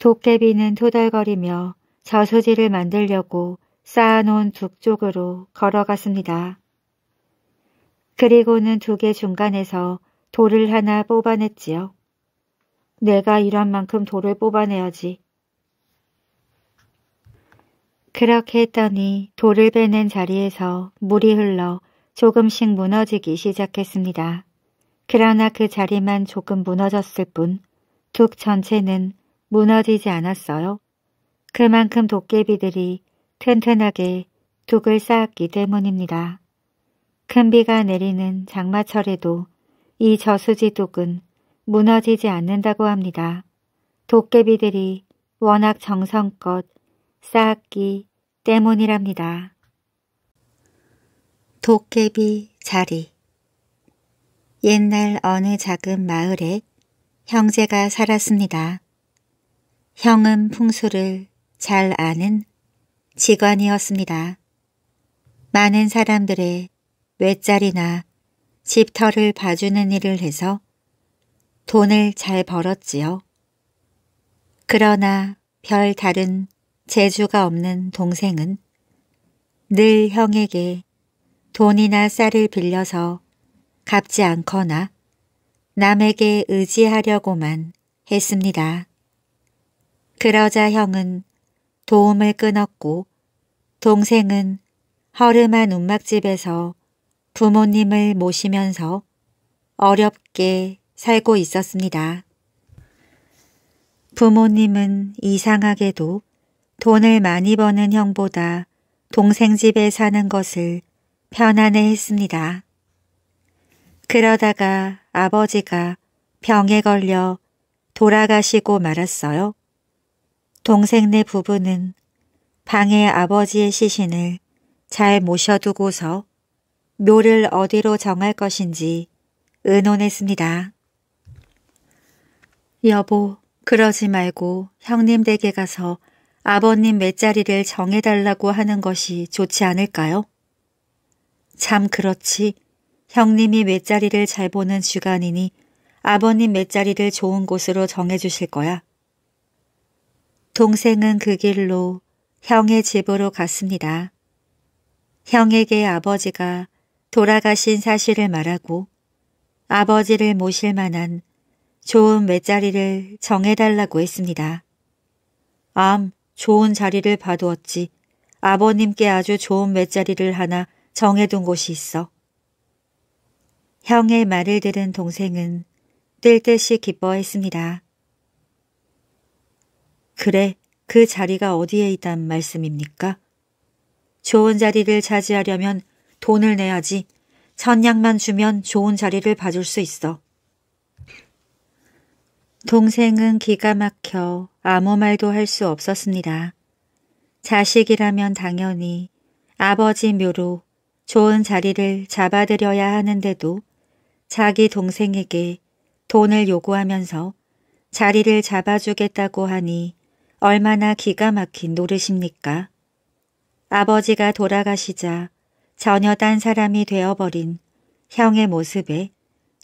도깨비는 토달거리며 저수지를 만들려고 쌓아놓은 둑 쪽으로 걸어갔습니다. 그리고는 두 개 중간에서 돌을 하나 뽑아냈지요. 내가 이런 만큼 돌을 뽑아내야지. 그렇게 했더니 돌을 빼낸 자리에서 물이 흘러 조금씩 무너지기 시작했습니다. 그러나 그 자리만 조금 무너졌을 뿐둑 전체는 무너지지 않았어요. 그만큼 도깨비들이 튼튼하게 둑을 쌓았기 때문입니다. 큰 비가 내리는 장마철에도 이 저수지 둑은 무너지지 않는다고 합니다. 도깨비들이 워낙 정성껏 쌓았기 때문이랍니다. 도깨비 자리 옛날 어느 작은 마을에 형제가 살았습니다. 형은 풍수를 잘 아는 직관이었습니다. 많은 사람들의 외자리나 집터를 봐주는 일을 해서 돈을 잘 벌었지요. 그러나 별 다른 재주가 없는 동생은 늘 형에게 돈이나 쌀을 빌려서 갚지 않거나 남에게 의지하려고만 했습니다. 그러자 형은 도움을 끊었고 동생은 허름한 움막집에서 부모님을 모시면서 어렵게 살고 있었습니다. 부모님은 이상하게도 돈을 많이 버는 형보다 동생 집에 사는 것을 편안해 했습니다. 그러다가 아버지가 병에 걸려 돌아가시고 말았어요. 동생네 부부는 방에 아버지의 시신을 잘 모셔두고서 묘를 어디로 정할 것인지 의논했습니다. 여보, 그러지 말고 형님 댁에 가서 아버님 맷자리를 정해달라고 하는 것이 좋지 않을까요? 참 그렇지. 형님이 맷자리를 잘 보는 주간이니 아버님 맷자리를 좋은 곳으로 정해주실 거야. 동생은 그 길로 형의 집으로 갔습니다. 형에게 아버지가 돌아가신 사실을 말하고 아버지를 모실 만한 좋은 맷자리를 정해달라고 했습니다. 암, 좋은 자리를 봐두었지. 아버님께 아주 좋은 맷자리를 하나 정해둔 곳이 있어. 형의 말을 들은 동생은 뜰 듯이 기뻐했습니다. 그래, 그 자리가 어디에 있단 말씀입니까? 좋은 자리를 차지하려면 돈을 내야지. 천냥만 주면 좋은 자리를 봐줄 수 있어. 동생은 기가 막혀 아무 말도 할 수 없었습니다. 자식이라면 당연히 아버지 묘로 좋은 자리를 잡아드려야 하는데도 자기 동생에게 돈을 요구하면서 자리를 잡아주겠다고 하니 얼마나 기가 막힌 노릇입니까? 아버지가 돌아가시자 전혀 딴 사람이 되어버린 형의 모습에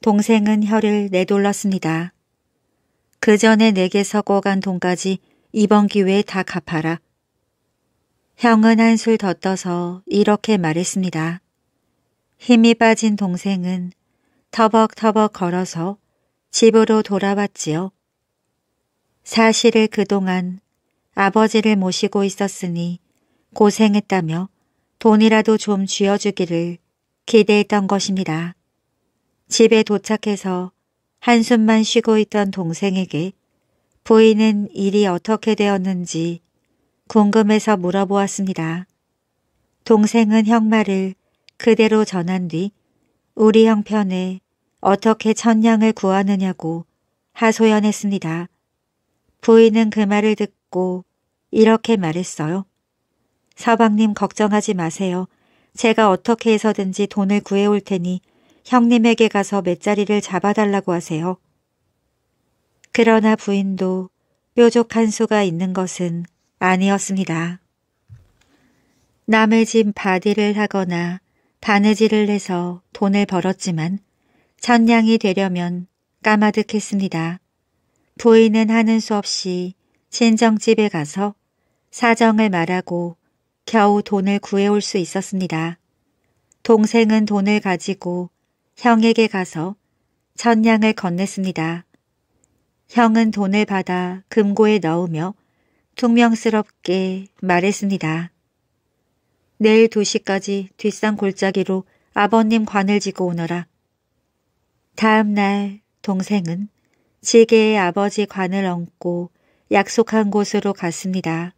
동생은 혀를 내돌렸습니다. 그 전에 내게 서고 간 돈까지 이번 기회에 다 갚아라. 형은 한술 더 떠서 이렇게 말했습니다. 힘이 빠진 동생은 터벅터벅 걸어서 집으로 돌아왔지요. 사실을 그동안 아버지를 모시고 있었으니 고생했다며 돈이라도 좀 쥐어주기를 기대했던 것입니다. 집에 도착해서 한숨만 쉬고 있던 동생에게 부인은 일이 어떻게 되었는지 궁금해서 물어보았습니다. 동생은 형 말을 그대로 전한 뒤 우리 형편에 어떻게 천냥을 구하느냐고 하소연했습니다. 부인은 그 말을 듣고 이렇게 말했어요. 서방님 걱정하지 마세요. 제가 어떻게 해서든지 돈을 구해올 테니 형님에게 가서 맷자리를 잡아달라고 하세요. 그러나 부인도 뾰족한 수가 있는 것은 아니었습니다. 남의 집 바디를 하거나 바느질을 해서 돈을 벌었지만 천냥이 되려면 까마득했습니다. 부인은 하는 수 없이 친정집에 가서 사정을 말하고 겨우 돈을 구해올 수 있었습니다. 동생은 돈을 가지고 형에게 가서 천냥을 건넸습니다. 형은 돈을 받아 금고에 넣으며 퉁명스럽게 말했습니다. 내일 2시까지 뒷산 골짜기로 아버님 관을 지고 오너라. 다음 날 동생은 지게에 아버지 관을 얹고 약속한 곳으로 갔습니다.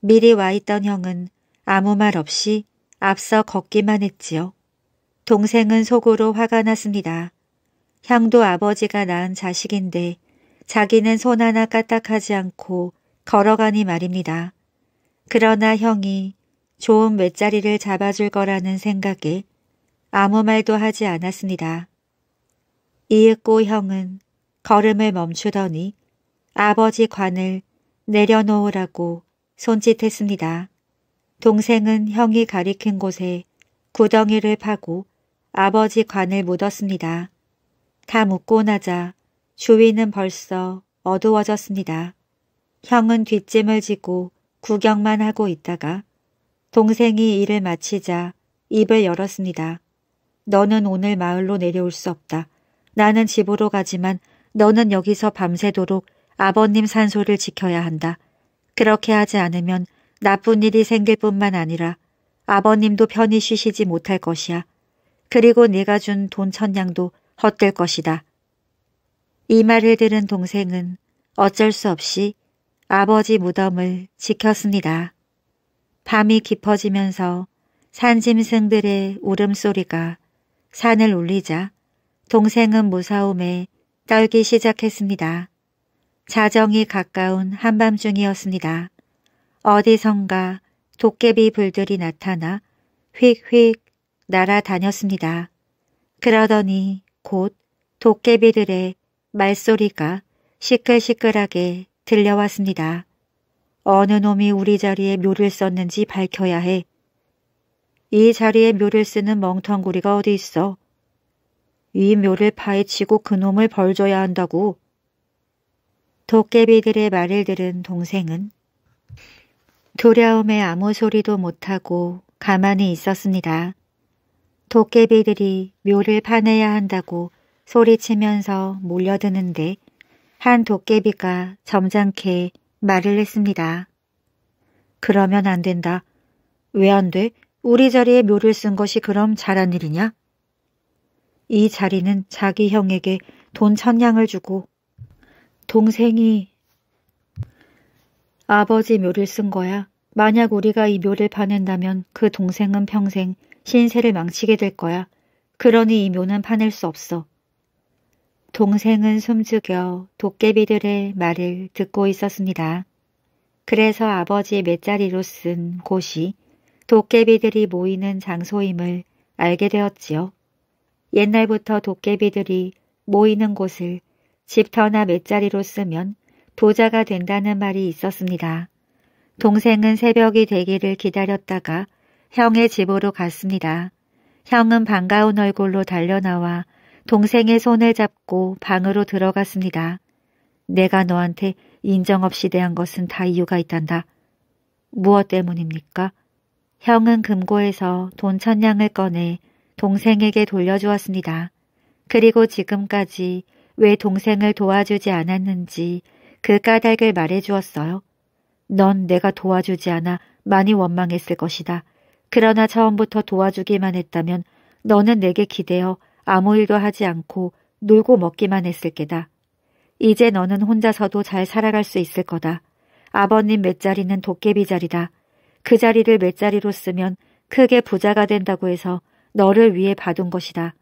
미리 와 있던 형은 아무 말 없이 앞서 걷기만 했지요. 동생은 속으로 화가 났습니다. 형도 아버지가 낳은 자식인데 자기는 손 하나 까딱하지 않고 걸어가니 말입니다. 그러나 형이 좋은 외자리를 잡아줄 거라는 생각에 아무 말도 하지 않았습니다. 이윽고 형은 걸음을 멈추더니 아버지 관을 내려놓으라고 손짓했습니다. 동생은 형이 가리킨 곳에 구덩이를 파고 아버지 관을 묻었습니다. 다 묻고 나자 주위는 벌써 어두워졌습니다. 형은 뒷짐을 지고 구경만 하고 있다가 동생이 일을 마치자 입을 열었습니다. 너는 오늘 마을로 내려올 수 없다. 나는 집으로 가지만 너는 여기서 밤새도록 아버님 산소를 지켜야 한다. 그렇게 하지 않으면 나쁜 일이 생길 뿐만 아니라 아버님도 편히 쉬시지 못할 것이야. 그리고 네가 준 돈 천냥도 헛될 것이다. 이 말을 들은 동생은 어쩔 수 없이 아버지 무덤을 지켰습니다. 밤이 깊어지면서 산짐승들의 울음소리가 산을 울리자 동생은 무사움에 떨기 시작했습니다. 자정이 가까운 한밤중이었습니다. 어디선가 도깨비 불들이 나타나 휙휙 날아다녔습니다. 그러더니 곧 도깨비들의 말소리가 시끌시끌하게 들려왔습니다. 어느 놈이 우리 자리에 묘를 썼는지 밝혀야 해. 이 자리에 묘를 쓰는 멍텅구리가 어디 있어? 이 묘를 파헤치고 그놈을 벌줘야 한다고. 도깨비들의 말을 들은 동생은 두려움에 아무 소리도 못하고 가만히 있었습니다. 도깨비들이 묘를 파내야 한다고 소리치면서 몰려드는데 한 도깨비가 점잖게 말을 했습니다. 그러면 안 된다. 왜 안 돼? 우리 자리에 묘를 쓴 것이 그럼 잘한 일이냐? 이 자리는 자기 형에게 돈 천냥을 주고 동생이 아버지 묘를 쓴 거야. 만약 우리가 이 묘를 파낸다면 그 동생은 평생 신세를 망치게 될 거야. 그러니 이 묘는 파낼 수 없어. 동생은 숨죽여 도깨비들의 말을 듣고 있었습니다. 그래서 아버지 맷자리로 쓴 곳이 도깨비들이 모이는 장소임을 알게 되었지요. 옛날부터 도깨비들이 모이는 곳을 집터나 맷자리로 쓰면 부자가 된다는 말이 있었습니다. 동생은 새벽이 되기를 기다렸다가 형의 집으로 갔습니다. 형은 반가운 얼굴로 달려나와 동생의 손을 잡고 방으로 들어갔습니다. 내가 너한테 인정 없이 대한 것은 다 이유가 있단다. 무엇 때문입니까? 형은 금고에서 돈 천냥을 꺼내 동생에게 돌려주었습니다. 그리고 지금까지 왜 동생을 도와주지 않았는지 그 까닭을 말해주었어요. 넌 내가 도와주지 않아 많이 원망했을 것이다. 그러나 처음부터 도와주기만 했다면 너는 내게 기대어 아무 일도 하지 않고 놀고 먹기만 했을 게다. 이제 너는 혼자서도 잘 살아갈 수 있을 거다. 아버님 맷자리는 도깨비 자리다. 그 자리를 맷자리로 쓰면 크게 부자가 된다고 해서 너를 위해 받은 것이다.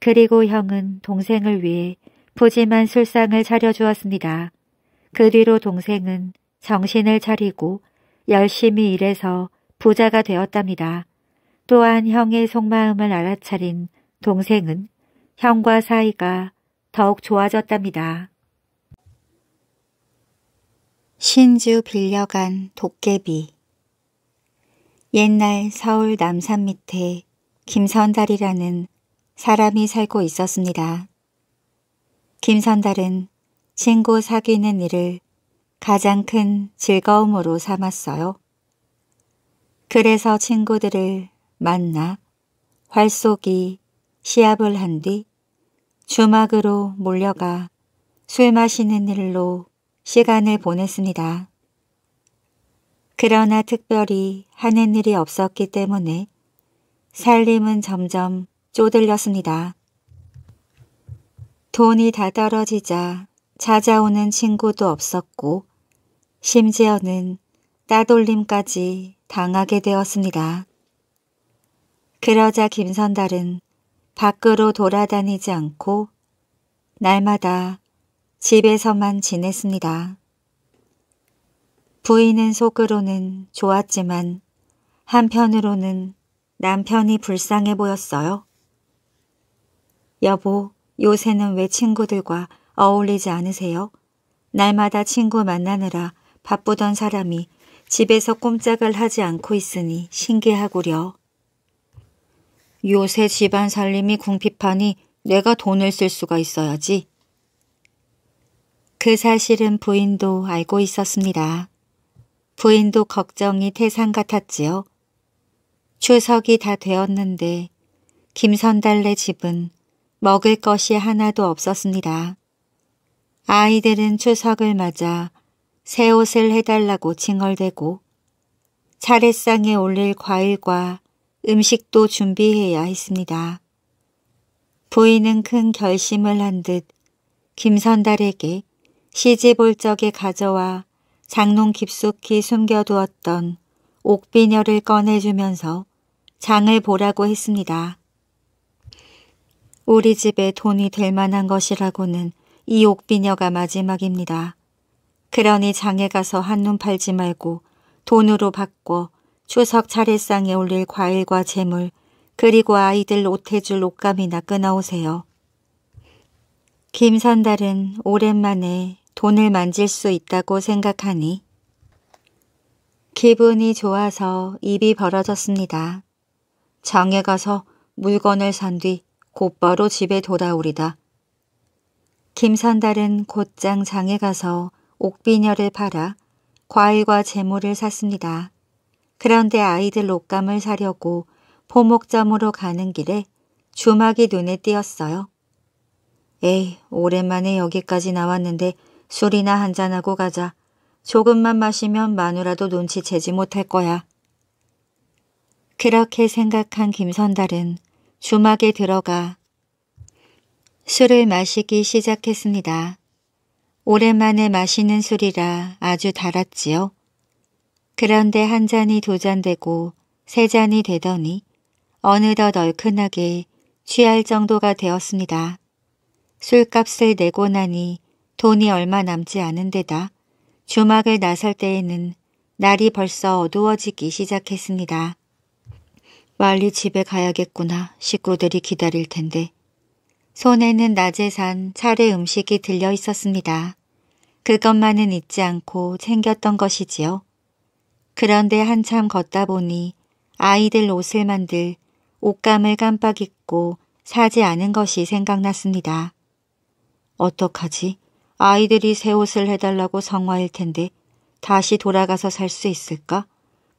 그리고 형은 동생을 위해 푸짐한 술상을 차려주었습니다. 그 뒤로 동생은 정신을 차리고 열심히 일해서 부자가 되었답니다. 또한 형의 속마음을 알아차린 동생은 형과 사이가 더욱 좋아졌답니다. 신주 빌려간 도깨비 옛날 서울 남산 밑에 김선달이라는 사람이 살고 있었습니다. 김선달은 친구 사귀는 일을 가장 큰 즐거움으로 삼았어요. 그래서 친구들을 만나 활쏘기 시합을 한 뒤 주막으로 몰려가 술 마시는 일로 시간을 보냈습니다. 그러나 특별히 하는 일이 없었기 때문에 살림은 점점 쪼들렸습니다. 돈이 다 떨어지자 찾아오는 친구도 없었고 심지어는 따돌림까지 당하게 되었습니다. 그러자 김선달은 밖으로 돌아다니지 않고 날마다 집에서만 지냈습니다. 부인은 속으로는 좋았지만 한편으로는 남편이 불쌍해 보였어요. 여보, 요새는 왜 친구들과 어울리지 않으세요? 날마다 친구 만나느라 바쁘던 사람이 집에서 꼼짝을 하지 않고 있으니 신기하구려. 요새 집안 살림이 궁핍하니 내가 돈을 쓸 수가 있어야지. 그 사실은 부인도 알고 있었습니다. 부인도 걱정이 태산 같았지요. 추석이 다 되었는데 김선달네 집은 먹을 것이 하나도 없었습니다. 아이들은 추석을 맞아 새 옷을 해달라고 칭얼대고 차례상에 올릴 과일과 음식도 준비해야 했습니다. 부인은 큰 결심을 한 듯 김선달에게 시집 올 적에 가져와 장롱 깊숙이 숨겨두었던 옥비녀를 꺼내주면서 장을 보라고 했습니다. 우리 집에 돈이 될 만한 것이라고는 이 옥비녀가 마지막입니다. 그러니 장에 가서 한눈 팔지 말고 돈으로 바꿔 추석 차례상에 올릴 과일과 재물 그리고 아이들 옷 해줄 옷감이나 끊어오세요. 김선달은 오랜만에 돈을 만질 수 있다고 생각하니 기분이 좋아서 입이 벌어졌습니다. 장에 가서 물건을 산 뒤 곧바로 집에 돌아오리다. 김선달은 곧장 장에 가서 옥비녀를 팔아 과일과 재물을 샀습니다. 그런데 아이들 옷감을 사려고 포목점으로 가는 길에 주막이 눈에 띄었어요. 에이, 오랜만에 여기까지 나왔는데 술이나 한잔하고 가자. 조금만 마시면 마누라도 눈치채지 못할 거야. 그렇게 생각한 김선달은 주막에 들어가 술을 마시기 시작했습니다. 오랜만에 마시는 술이라 아주 달았지요. 그런데 한 잔이 두 잔 되고 세 잔이 되더니 어느덧 얼큰하게 취할 정도가 되었습니다. 술값을 내고 나니 돈이 얼마 남지 않은 데다 주막을 나설 때에는 날이 벌써 어두워지기 시작했습니다. 빨리 집에 가야겠구나. 식구들이 기다릴 텐데. 손에는 낮에 산 차례 음식이 들려 있었습니다. 그것만은 잊지 않고 챙겼던 것이지요. 그런데 한참 걷다 보니 아이들 옷을 만들 옷감을 깜빡 잊고 사지 않은 것이 생각났습니다. 어떡하지? 아이들이 새 옷을 해달라고 성화일 텐데 다시 돌아가서 살 수 있을까?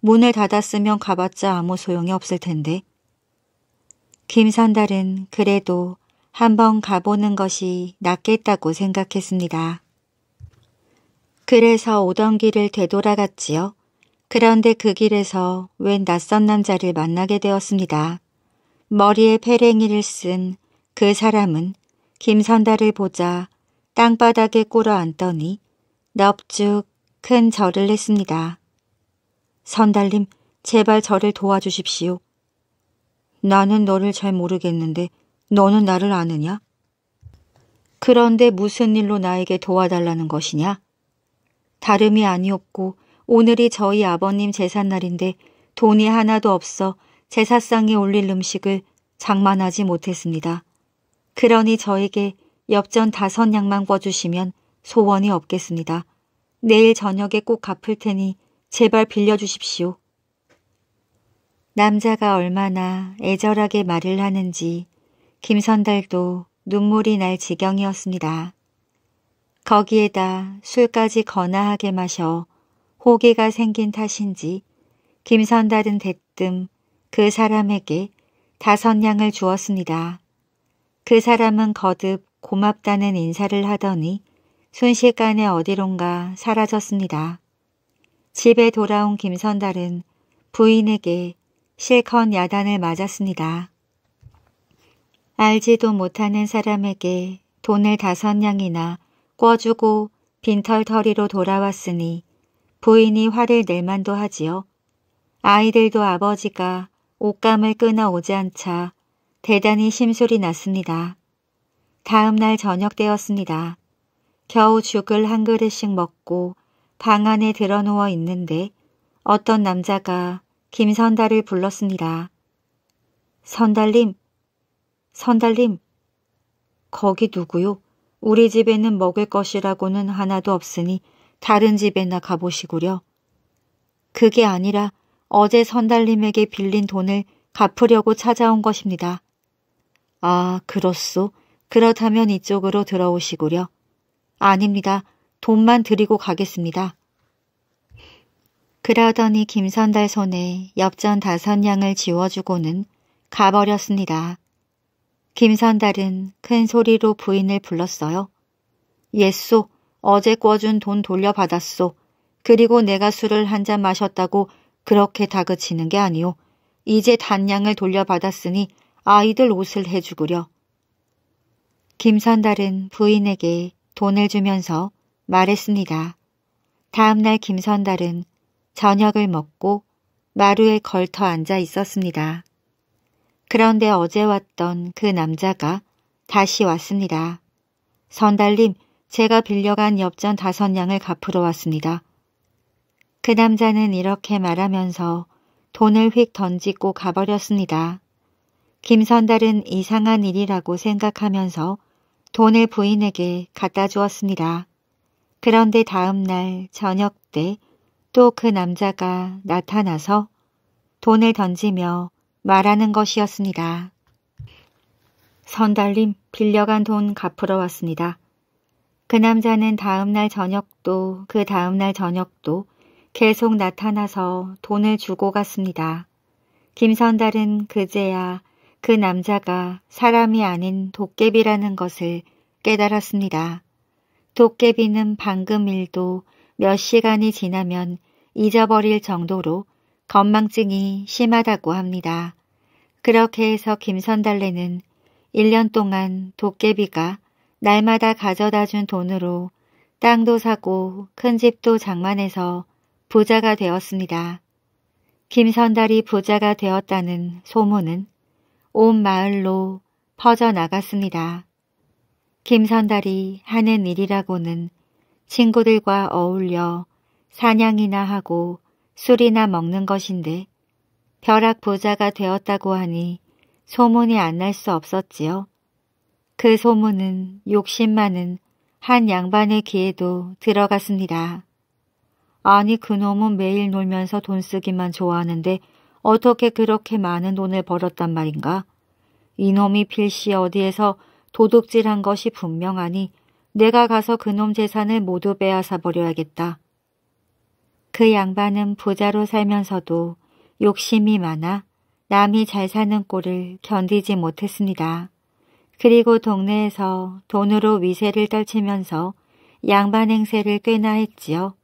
문을 닫았으면 가봤자 아무 소용이 없을 텐데. 김선달은 그래도 한번 가보는 것이 낫겠다고 생각했습니다. 그래서 오던 길을 되돌아갔지요. 그런데 그 길에서 웬 낯선 남자를 만나게 되었습니다. 머리에 페랭이를 쓴 그 사람은 김선달을 보자 땅바닥에 꿇어 앉더니 넙죽 큰 절을 했습니다. 선달님, 제발 저를 도와주십시오. 나는 너를 잘 모르겠는데 너는 나를 아느냐? 그런데 무슨 일로 나에게 도와달라는 것이냐? 다름이 아니었고 오늘이 저희 아버님 제삿날인데 돈이 하나도 없어 제사상에 올릴 음식을 장만하지 못했습니다. 그러니 저에게 엽전 다섯 양만 꿔주시면 소원이 없겠습니다. 내일 저녁에 꼭 갚을 테니 제발 빌려주십시오. 남자가 얼마나 애절하게 말을 하는지 김선달도 눈물이 날 지경이었습니다. 거기에다 술까지 거나하게 마셔 호기가 생긴 탓인지 김선달은 대뜸 그 사람에게 다섯 냥을 주었습니다. 그 사람은 거듭 고맙다는 인사를 하더니 순식간에 어디론가 사라졌습니다. 집에 돌아온 김선달은 부인에게 실컷 야단을 맞았습니다. 알지도 못하는 사람에게 돈을 다섯 냥이나 꿔주고 빈털터리로 돌아왔으니 부인이 화를 낼 만도 하지요. 아이들도 아버지가 옷감을 끊어 오지 않자 대단히 심술이 났습니다. 다음 날 저녁 되었습니다. 겨우 죽을 한 그릇씩 먹고 방 안에 들어누워 있는데 어떤 남자가 김선달을 불렀습니다. 선달님, 선달님, 거기 누구요? 우리 집에는 먹을 것이라고는 하나도 없으니 다른 집에나 가보시구려. 그게 아니라 어제 선달님에게 빌린 돈을 갚으려고 찾아온 것입니다. 아, 그렇소. 그렇다면 이쪽으로 들어오시구려. 아닙니다. 돈만 드리고 가겠습니다. 그러더니 김선달 손에 엽전 다섯 냥을 지워주고는 가버렸습니다. 김선달은 큰 소리로 부인을 불렀어요. 예쏘, 어제 꿔준 돈 돌려받았소. 그리고 내가 술을 한 잔 마셨다고 그렇게 다그치는 게 아니오. 이제 단량을 돌려받았으니 아이들 옷을 해주구려. 김선달은 부인에게 돈을 주면서 말했습니다. 다음날 김선달은 저녁을 먹고 마루에 걸터 앉아 있었습니다. 그런데 어제 왔던 그 남자가 다시 왔습니다. 선달님, 제가 빌려간 엽전 다섯 냥을 갚으러 왔습니다. 그 남자는 이렇게 말하면서 돈을 휙 던지고 가버렸습니다. 김선달은 이상한 일이라고 생각하면서 돈을 부인에게 갖다 주었습니다. 그런데 다음 날 저녁 때 또 그 남자가 나타나서 돈을 던지며 말하는 것이었습니다. 선달님 빌려간 돈 갚으러 왔습니다. 그 남자는 다음 날 저녁도 그 다음 날 저녁도 계속 나타나서 돈을 주고 갔습니다. 김선달은 그제야 그 남자가 사람이 아닌 도깨비라는 것을 깨달았습니다. 도깨비는 방금 일도 몇 시간이 지나면 잊어버릴 정도로 건망증이 심하다고 합니다. 그렇게 해서 김선달래는 1년 동안 도깨비가 날마다 가져다 준 돈으로 땅도 사고 큰 집도 장만해서 부자가 되었습니다. 김선달이 부자가 되었다는 소문은 온 마을로 퍼져나갔습니다. 김선달이 하는 일이라고는 친구들과 어울려 사냥이나 하고 술이나 먹는 것인데 벼락 부자가 되었다고 하니 소문이 안 날 수 없었지요. 그 소문은 욕심 많은 한 양반의 귀에도 들어갔습니다. 아니 그놈은 매일 놀면서 돈 쓰기만 좋아하는데 어떻게 그렇게 많은 돈을 벌었단 말인가? 이놈이 필시 어디에서 도둑질한 것이 분명하니 내가 가서 그놈 재산을 모두 빼앗아 버려야겠다. 그 양반은 부자로 살면서도 욕심이 많아 남이 잘 사는 꼴을 견디지 못했습니다. 그리고 동네에서 돈으로 위세를 떨치면서 양반 행세를 꽤나 했지요.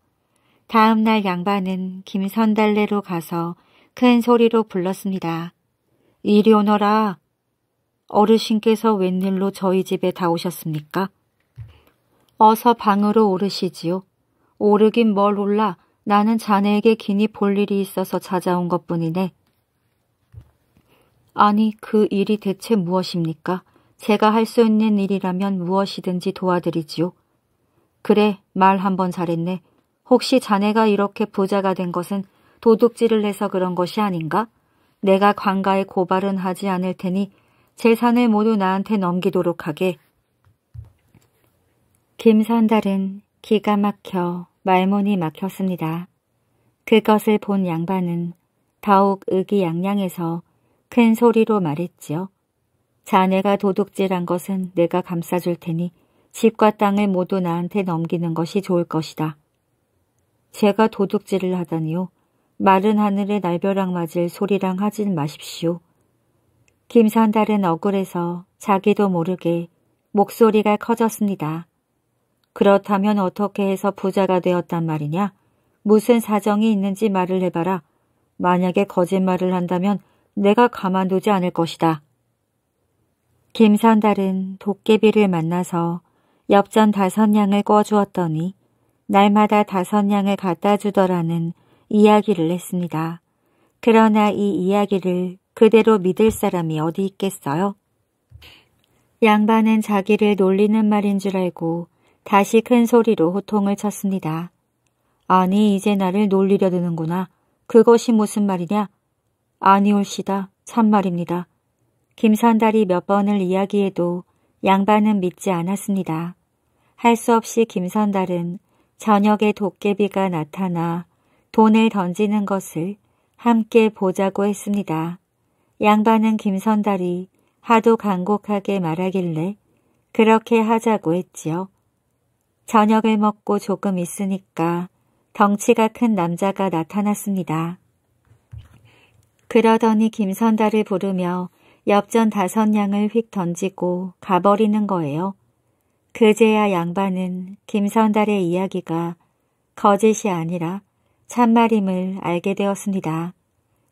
다음 날 양반은 김선달래로 가서 큰 소리로 불렀습니다. 이리 오너라. 어르신께서 웬일로 저희 집에 다 오셨습니까? 어서 방으로 오르시지요. 오르긴 뭘 올라 나는 자네에게 기니 볼 일이 있어서 찾아온 것뿐이네. 아니 그 일이 대체 무엇입니까? 제가 할 수 있는 일이라면 무엇이든지 도와드리지요. 그래 말 한번 잘했네. 혹시 자네가 이렇게 부자가 된 것은 도둑질을 해서 그런 것이 아닌가? 내가 관가에 고발은 하지 않을 테니 재산을 모두 나한테 넘기도록 하게. 김선달은 기가 막혀 말문이 막혔습니다. 그것을 본 양반은 더욱 의기양양해서 큰 소리로 말했지요. 자네가 도둑질한 것은 내가 감싸줄 테니 집과 땅을 모두 나한테 넘기는 것이 좋을 것이다. 제가 도둑질을 하다니요. 마른 하늘에 날벼락 맞을 소리랑 하진 마십시오. 김산달은 억울해서 자기도 모르게 목소리가 커졌습니다. 그렇다면 어떻게 해서 부자가 되었단 말이냐? 무슨 사정이 있는지 말을 해봐라. 만약에 거짓말을 한다면 내가 가만두지 않을 것이다. 김산달은 도깨비를 만나서 엽전 다섯 냥을 꿔주었더니 날마다 다섯 냥을 갖다 주더라는 이야기를 했습니다. 그러나 이 이야기를 그대로 믿을 사람이 어디 있겠어요? 양반은 자기를 놀리는 말인 줄 알고 다시 큰 소리로 호통을 쳤습니다. 아니 이제 나를 놀리려 드는구나. 그것이 무슨 말이냐? 아니올시다. 참말입니다. 김선달이 몇 번을 이야기해도 양반은 믿지 않았습니다. 할 수 없이 김선달은 저녁에 도깨비가 나타나 돈을 던지는 것을 함께 보자고 했습니다. 양반은 김선달이 하도 간곡하게 말하길래 그렇게 하자고 했지요. 저녁을 먹고 조금 있으니까 덩치가 큰 남자가 나타났습니다. 그러더니 김선달을 부르며 엽전 다섯 냥을 휙 던지고 가버리는 거예요. 그제야 양반은 김선달의 이야기가 거짓이 아니라 참말임을 알게 되었습니다.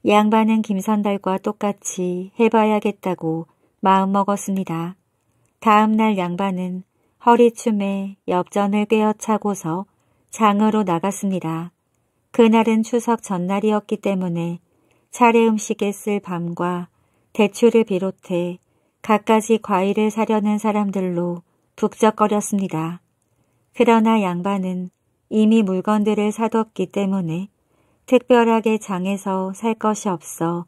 양반은 김선달과 똑같이 해봐야겠다고 마음먹었습니다. 다음날 양반은 허리춤에 엽전을 꿰어차고서 장으로 나갔습니다. 그날은 추석 전날이었기 때문에 차례 음식에 쓸 밤과 대추를 비롯해 갖가지 과일을 사려는 사람들로 북적거렸습니다. 그러나 양반은 이미 물건들을 사뒀기 때문에 특별하게 장에서 살 것이 없어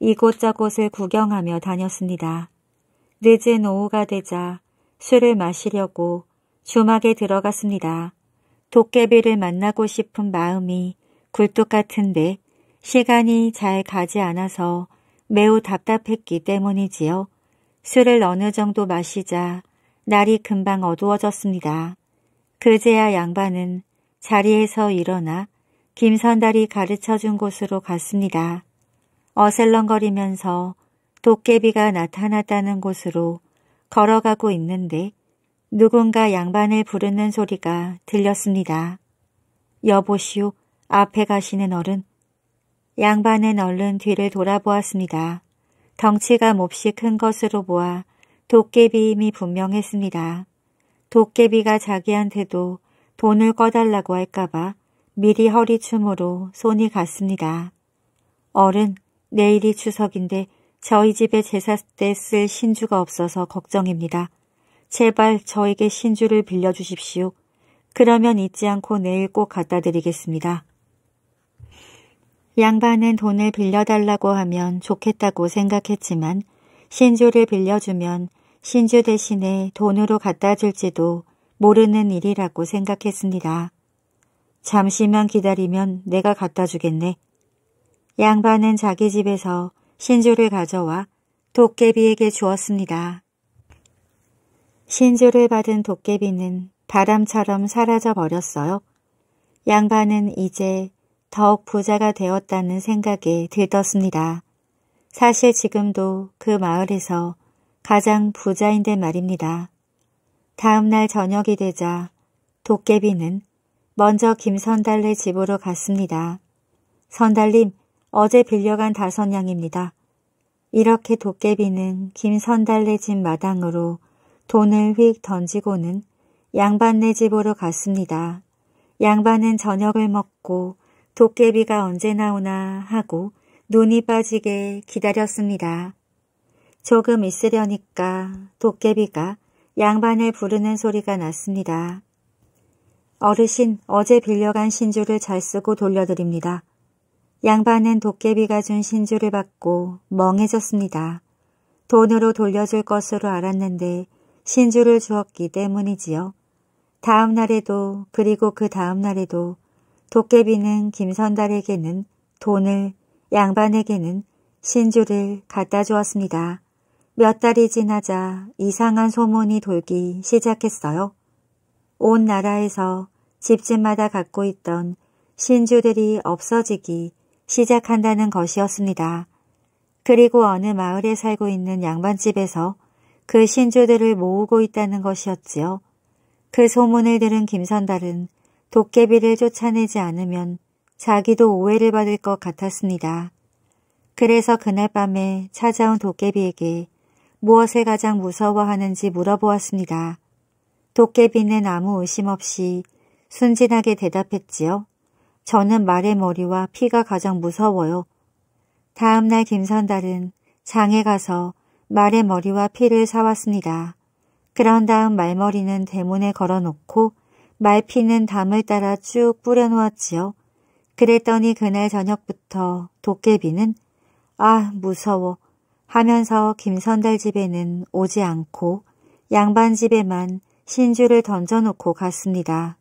이곳저곳을 구경하며 다녔습니다. 늦은 오후가 되자 술을 마시려고 주막에 들어갔습니다. 도깨비를 만나고 싶은 마음이 굴뚝 같은데 시간이 잘 가지 않아서 매우 답답했기 때문이지요. 술을 어느 정도 마시자 날이 금방 어두워졌습니다. 그제야 양반은 자리에서 일어나 김선달이 가르쳐준 곳으로 갔습니다. 어슬렁거리면서 도깨비가 나타났다는 곳으로 걸어가고 있는데 누군가 양반을 부르는 소리가 들렸습니다. 여보시오, 앞에 가시는 어른. 양반은 얼른 뒤를 돌아보았습니다. 덩치가 몹시 큰 것으로 보아 도깨비임이 분명했습니다. 도깨비가 자기한테도 돈을 꺼달라고 할까봐 미리 허리춤으로 손이 갔습니다. 어른, 내일이 추석인데 저희 집에 제사 때 쓸 신주가 없어서 걱정입니다. 제발 저에게 신주를 빌려주십시오. 그러면 잊지 않고 내일 꼭 갖다 드리겠습니다. 양반은 돈을 빌려달라고 하면 좋겠다고 생각했지만 신주를 빌려주면 신주 대신에 돈으로 갖다 줄지도 모르는 일이라고 생각했습니다. 잠시만 기다리면 내가 갖다 주겠네. 양반은 자기 집에서 신주를 가져와 도깨비에게 주었습니다. 신주를 받은 도깨비는 바람처럼 사라져 버렸어요. 양반은 이제 더욱 부자가 되었다는 생각에 들떴습니다. 사실 지금도 그 마을에서 가장 부자인데 말입니다. 다음날 저녁이 되자 도깨비는 먼저 김선달네 집으로 갔습니다. 선달님, 어제 빌려간 다선양입니다. 이렇게 도깨비는 김선달네 집 마당으로 돈을 휙 던지고는 양반네 집으로 갔습니다. 양반은 저녁을 먹고 도깨비가 언제 나오나 하고 눈이 빠지게 기다렸습니다. 조금 있으려니까 도깨비가 양반을 부르는 소리가 났습니다. 어르신, 어제 빌려간 신주를 잘 쓰고 돌려드립니다. 양반은 도깨비가 준 신주를 받고 멍해졌습니다. 돈으로 돌려줄 것으로 알았는데 신주를 주었기 때문이지요. 다음 날에도 그리고 그 다음 날에도 도깨비는 김선달에게는 돈을 양반에게는 신주를 갖다 주었습니다. 몇 달이 지나자 이상한 소문이 돌기 시작했어요. 온 나라에서 집집마다 갖고 있던 신주들이 없어지기 시작한다는 것이었습니다. 그리고 어느 마을에 살고 있는 양반집에서 그 신주들을 모으고 있다는 것이었지요. 그 소문을 들은 김선달은 도깨비를 쫓아내지 않으면 자기도 오해를 받을 것 같았습니다. 그래서 그날 밤에 찾아온 도깨비에게 무엇을 가장 무서워하는지 물어보았습니다. 도깨비는 아무 의심 없이 순진하게 대답했지요. 저는 말의 머리와 피가 가장 무서워요. 다음날 김선달은 장에 가서 말의 머리와 피를 사왔습니다. 그런 다음 말머리는 대문에 걸어놓고 말피는 담을 따라 쭉 뿌려놓았지요. 그랬더니 그날 저녁부터 도깨비는 아 무서워 하면서 김선달 집에는 오지 않고 양반 집에만 신주를 던져놓고 갔습니다.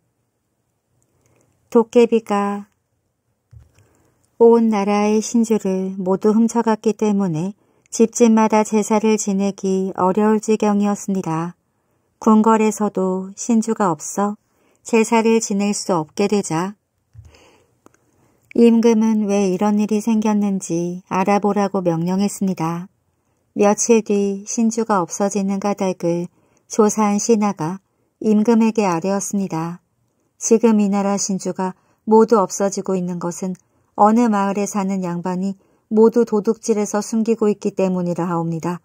도깨비가 온 나라의 신주를 모두 훔쳐갔기 때문에 집집마다 제사를 지내기 어려울 지경이었습니다. 궁궐에서도 신주가 없어 제사를 지낼 수 없게 되자 임금은 왜 이런 일이 생겼는지 알아보라고 명령했습니다. 며칠 뒤 신주가 없어지는 까닭을 조사한 신하가 임금에게 아뢰었습니다. 지금 이 나라 신주가 모두 없어지고 있는 것은 어느 마을에 사는 양반이 모두 도둑질해서 숨기고 있기 때문이라 하옵니다.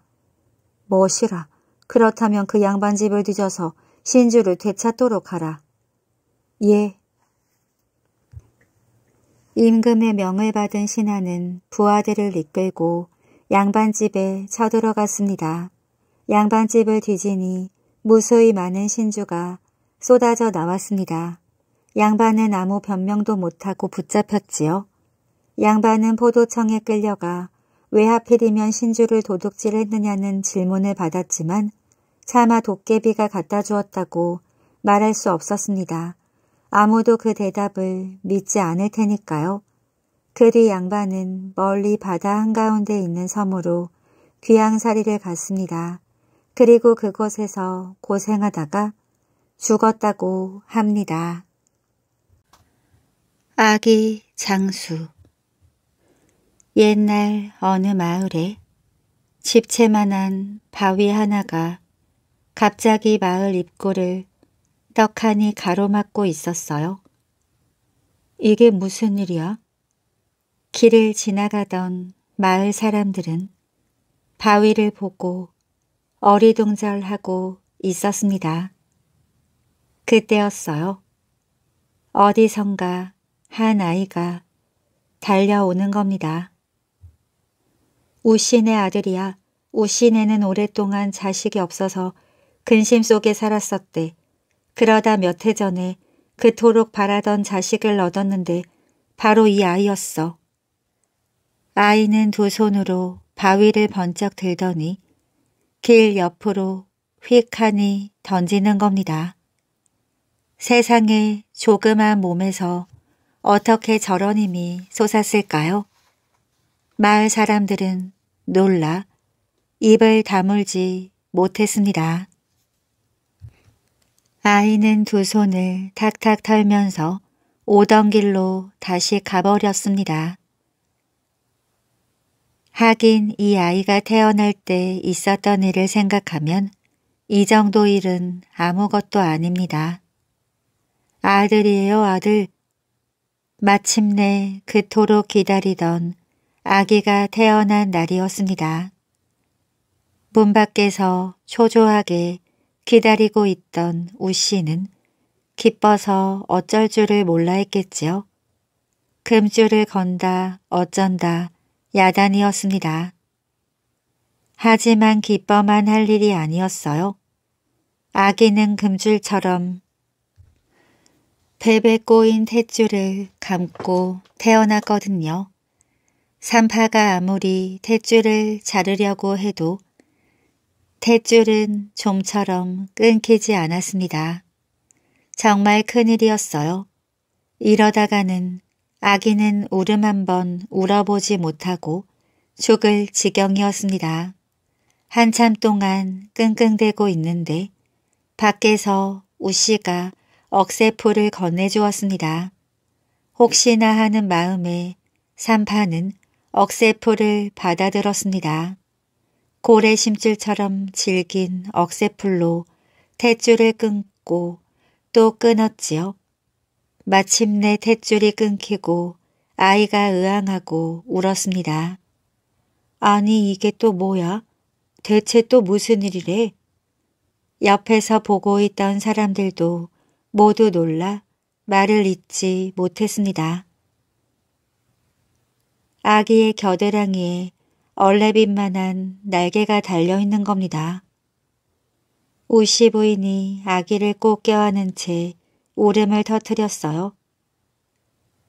멋이라. 그렇다면 그 양반 집을 뒤져서 신주를 되찾도록 하라. 예. 임금의 명을 받은 신하는 부하들을 이끌고 양반집에 쳐들어갔습니다. 양반집을 뒤지니 무수히 많은 신주가 쏟아져 나왔습니다. 양반은 아무 변명도 못하고 붙잡혔지요. 양반은 포도청에 끌려가 왜 하필이면 신주를 도둑질했느냐는 질문을 받았지만 차마 도깨비가 갖다 주었다고 말할 수 없었습니다. 아무도 그 대답을 믿지 않을 테니까요. 그 뒤 양반은 멀리 바다 한가운데 있는 섬으로 귀양살이를 갔습니다. 그리고 그곳에서 고생하다가 죽었다고 합니다. 아기 장수 옛날 어느 마을에 집채만한 바위 하나가 갑자기 마을 입구를 떡하니 가로막고 있었어요. 이게 무슨 일이야? 길을 지나가던 마을 사람들은 바위를 보고 어리둥절하고 있었습니다. 그때였어요. 어디선가 한 아이가 달려오는 겁니다. 우신의 아들이야. 우신에는 오랫동안 자식이 없어서 근심 속에 살았었대. 그러다 몇 해 전에 그토록 바라던 자식을 얻었는데 바로 이 아이였어. 아이는 두 손으로 바위를 번쩍 들더니 길 옆으로 휙하니 던지는 겁니다. 세상에 조그만 몸에서 어떻게 저런 힘이 솟았을까요? 마을 사람들은 놀라 입을 다물지 못했습니다. 아이는 두 손을 탁탁 털면서 오던 길로 다시 가버렸습니다. 하긴 이 아이가 태어날 때 있었던 일을 생각하면 이 정도 일은 아무것도 아닙니다. 아들이에요 아들. 마침내 그토록 기다리던 아기가 태어난 날이었습니다. 문 밖에서 초조하게 기다리고 있던 우 씨는 기뻐서 어쩔 줄을 몰라 했겠지요. 금줄을 건다 어쩐다 야단이었습니다. 하지만 기뻐만 할 일이 아니었어요. 아기는 금줄처럼 배배 꼬인 탯줄을 감고 태어났거든요. 산파가 아무리 탯줄을 자르려고 해도 탯줄은 좀처럼 끊기지 않았습니다. 정말 큰일이었어요. 이러다가는 아기는 울음 한번 울어보지 못하고 죽을 지경이었습니다. 한참 동안 끙끙대고 있는데 밖에서 우씨가 억새풀을 건네주었습니다. 혹시나 하는 마음에 삼파는 억새풀을 받아들었습니다. 고래 심줄처럼 질긴 억새풀로 탯줄을 끊고 또 끊었지요. 마침내 탯줄이 끊기고 아이가 의앙하고 울었습니다. 아니 이게 또 뭐야? 대체 또 무슨 일이래? 옆에서 보고 있던 사람들도 모두 놀라 말을 잇지 못했습니다. 아기의 겨드랑이에 얼레빈만한 날개가 달려있는 겁니다. 우시 부인이 아기를 꼭 껴안은 채 울음을 터뜨렸어요.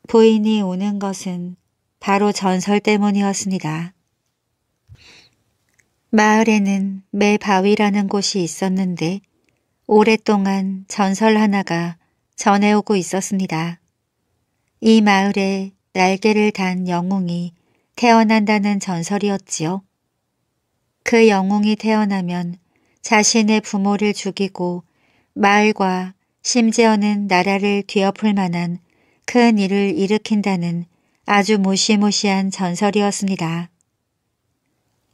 부인이 우는 것은 바로 전설 때문이었습니다. 마을에는 매바위라는 곳이 있었는데 오랫동안 전설 하나가 전해오고 있었습니다. 이 마을에 날개를 단 영웅이 태어난다는 전설이었지요. 그 영웅이 태어나면 자신의 부모를 죽이고 마을과 심지어는 나라를 뒤엎을 만한 큰 일을 일으킨다는 아주 무시무시한 전설이었습니다.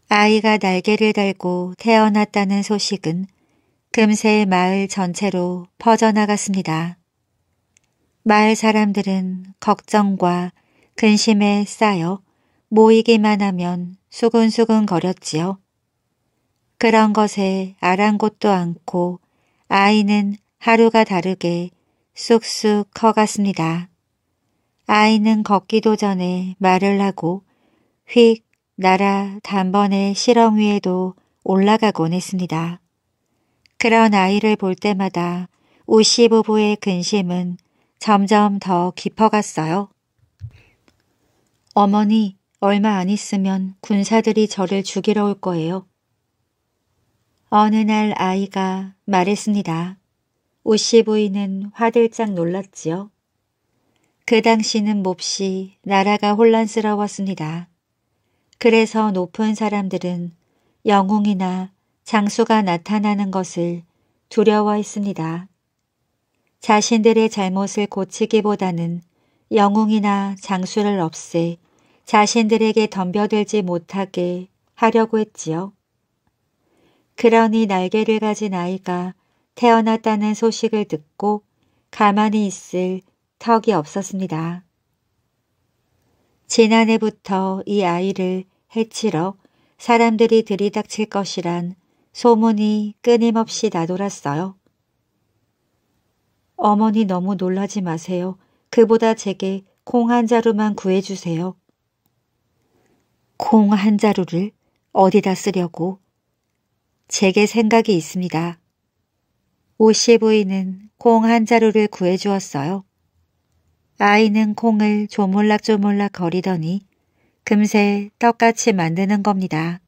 아이가 날개를 달고 태어났다는 소식은 금세 마을 전체로 퍼져나갔습니다. 마을 사람들은 걱정과 근심에 쌓여 모이기만 하면 수근수근 거렸지요. 그런 것에 아랑곳도 않고 아이는 하루가 다르게 쑥쑥 커갔습니다. 아이는 걷기도 전에 말을 하고 휙 날아 단번에 실험 위에도 올라가곤 했습니다. 그런 아이를 볼 때마다 우씨 부부의 근심은 점점 더 깊어갔어요. 어머니, 얼마 안 있으면 군사들이 저를 죽이러 올 거예요. 어느 날 아이가 말했습니다. 우씨 부인은 화들짝 놀랐지요. 그 당시는 몹시 나라가 혼란스러웠습니다. 그래서 높은 사람들은 영웅이나 장수가 나타나는 것을 두려워했습니다. 자신들의 잘못을 고치기보다는 영웅이나 장수를 없애 자신들에게 덤벼들지 못하게 하려고 했지요. 그러니 날개를 가진 아이가 태어났다는 소식을 듣고 가만히 있을 턱이 없었습니다. 지난해부터 이 아이를 해치러 사람들이 들이닥칠 것이란 소문이 끊임없이 나돌았어요. 어머니 너무 놀라지 마세요. 그보다 제게 콩 한 자루만 구해주세요. 콩 한 자루를 어디다 쓰려고? 제게 생각이 있습니다. 오씨 부인은 콩 한 자루를 구해주었어요. 아이는 콩을 조물락조물락 거리더니 금세 떡같이 만드는 겁니다.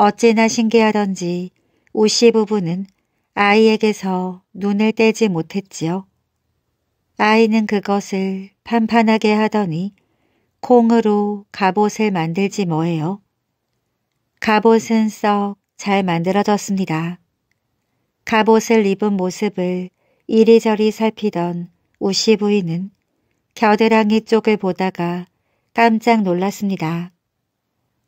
어찌나 신기하던지 우씨 부부는 아이에게서 눈을 떼지 못했지요. 아이는 그것을 판판하게 하더니 콩으로 갑옷을 만들지 뭐예요. 갑옷은 썩 잘 만들어졌습니다. 갑옷을 입은 모습을 이리저리 살피던 우씨 부인은 겨드랑이 쪽을 보다가 깜짝 놀랐습니다.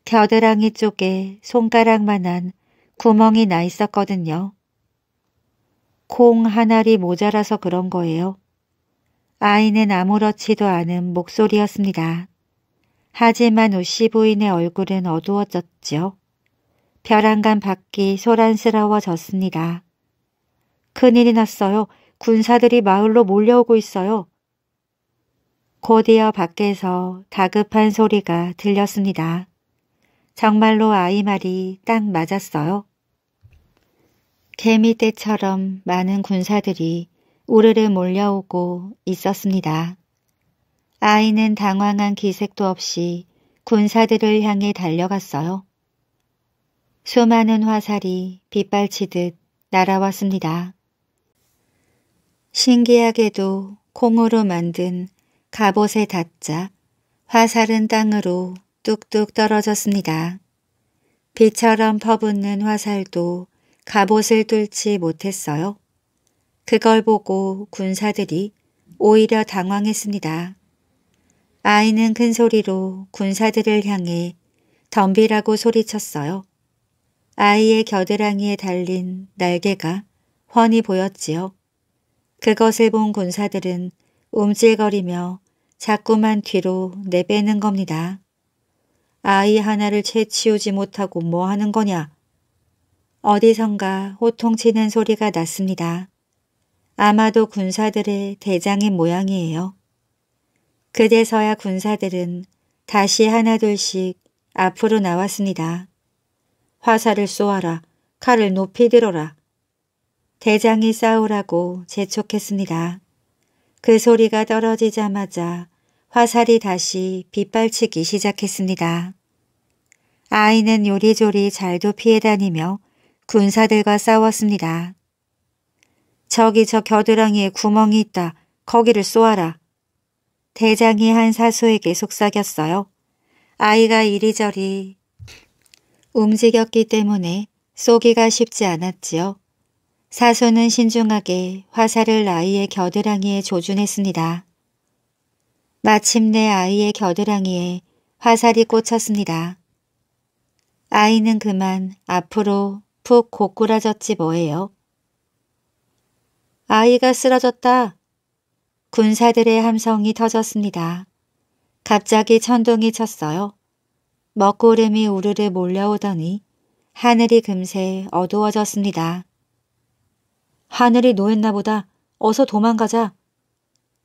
겨드랑이 쪽에 손가락만한 구멍이 나 있었거든요. 콩 하나리 모자라서 그런 거예요. 아이는 아무렇지도 않은 목소리였습니다. 하지만 우씨 부인의 얼굴은 어두워졌죠. 벼랑간 밖이 소란스러워졌습니다. 큰일이 났어요. 군사들이 마을로 몰려오고 있어요. 곧이어 밖에서 다급한 소리가 들렸습니다. 정말로 아이 말이 딱 맞았어요. 개미떼처럼 많은 군사들이 우르르 몰려오고 있었습니다. 아이는 당황한 기색도 없이 군사들을 향해 달려갔어요. 수많은 화살이 빗발치듯 날아왔습니다. 신기하게도 콩으로 만든 갑옷에 닿자 화살은 땅으로 뚝뚝 떨어졌습니다. 비처럼 퍼붓는 화살도 갑옷을 뚫지 못했어요. 그걸 보고 군사들이 오히려 당황했습니다. 아이는 큰 소리로 군사들을 향해 덤비라고 소리쳤어요. 아이의 겨드랑이에 달린 날개가 훤히 보였지요. 그것을 본 군사들은 움찔거리며 자꾸만 뒤로 내빼는 겁니다. 아이 하나를 채 치우지 못하고 뭐 하는 거냐? 어디선가 호통치는 소리가 났습니다. 아마도 군사들의 대장의 모양이에요. 그제서야 군사들은 다시 하나둘씩 앞으로 나왔습니다. 화살을 쏘아라. 칼을 높이 들어라. 대장이 싸우라고 재촉했습니다. 그 소리가 떨어지자마자 화살이 다시 빗발치기 시작했습니다. 아이는 요리조리 잘도 피해 다니며 군사들과 싸웠습니다. 저기 저 겨드랑이에 구멍이 있다. 거기를 쏘아라. 대장이 한 사수에게 속삭였어요. 아이가 이리저리 움직였기 때문에 쏘기가 쉽지 않았지요. 사수는 신중하게 화살을 아이의 겨드랑이에 조준했습니다. 마침내 아이의 겨드랑이에 화살이 꽂혔습니다. 아이는 그만 앞으로 푹 고꾸라졌지 뭐예요. 아이가 쓰러졌다. 군사들의 함성이 터졌습니다. 갑자기 천둥이 쳤어요. 먹구름이 우르르 몰려오더니 하늘이 금세 어두워졌습니다. 하늘이 노했나 보다. 어서 도망가자.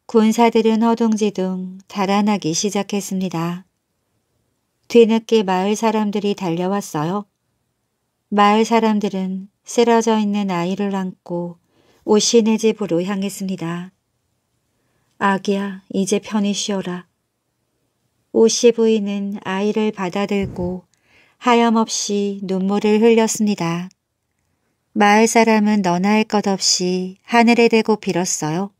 군사들은 허둥지둥 달아나기 시작했습니다. 뒤늦게 마을 사람들이 달려왔어요. 마을 사람들은 쓰러져 있는 아이를 안고 오신의 집으로 향했습니다. 아기야, 이제 편히 쉬어라. 오씨 부인은 아이를 받아들고 하염없이 눈물을 흘렸습니다. 마을 사람은 너나 할 것 없이 하늘에 대고 빌었어요.